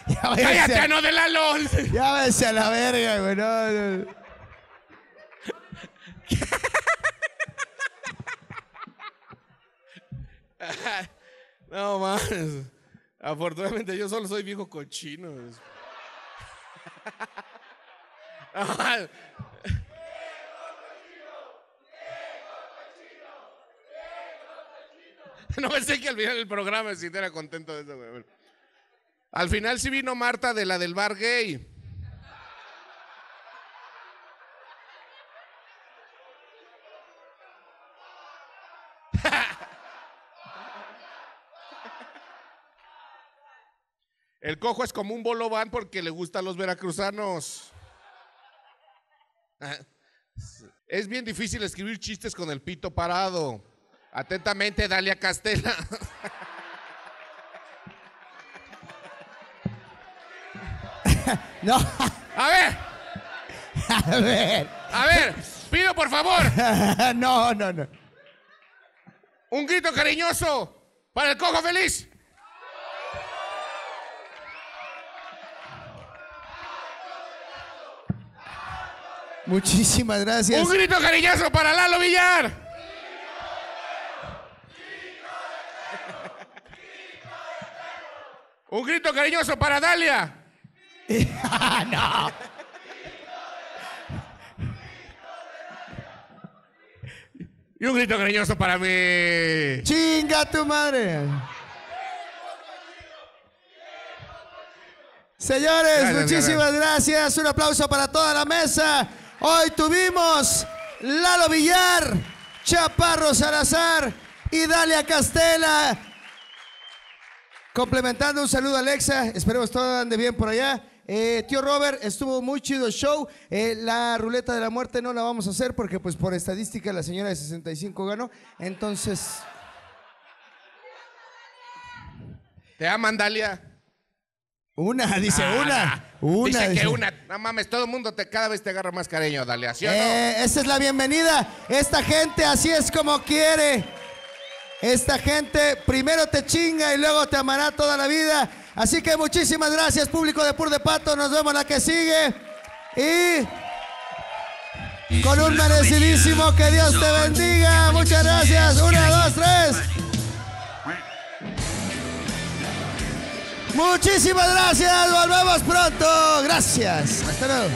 Ya ¡Cállate, a- ano de Lalo! Ya váyanse a la verga, güey. No, no. No mames. Afortunadamente yo solo soy viejo cochino. No pensé que al final del programa me sintiera contento de eso. Al final sí vino Marta de la del bar gay. El cojo es como un bolobán porque le gusta a los veracruzanos. Es bien difícil escribir chistes con el pito parado. Atentamente, Dalia Castela. No. A ver, A ver. a ver, pido por favor No, no, no. un grito cariñoso para el cojo feliz. Muchísimas gracias. Un grito cariñoso para Lalo Villar. Un grito cariñoso para Dalia. no. Y un grito cariñoso para mí. Chinga tu madre. Señores, Gracias, muchísimas gracias. Un aplauso para toda la mesa. Hoy tuvimos Lalo Villar, Chaparro Salazar y Dalia Castela. Complementando un saludo a Alexa. Esperemos todo ande bien por allá. Eh, tío Robert, estuvo muy chido el show. Eh, la ruleta de la muerte no la vamos a hacer porque pues por estadística la señora de 65 ganó. Entonces... Te aman, Dalia. Una, dice Ah, una. Una. Dice que dice. una. No mames, todo el mundo te, cada vez te agarra más cariño, Dalia. ¿Sí o no? Eh, esa es la bienvenida. Esta gente así es como quiere. Esta gente primero te chinga y luego te amará toda la vida. Así que muchísimas gracias, público de Pur de Pato. Nos vemos la que sigue. Y con un merecidísimo que Dios te bendiga. Muchas gracias. Una, dos, tres. Muchísimas gracias, volvemos pronto. Gracias. Hasta luego.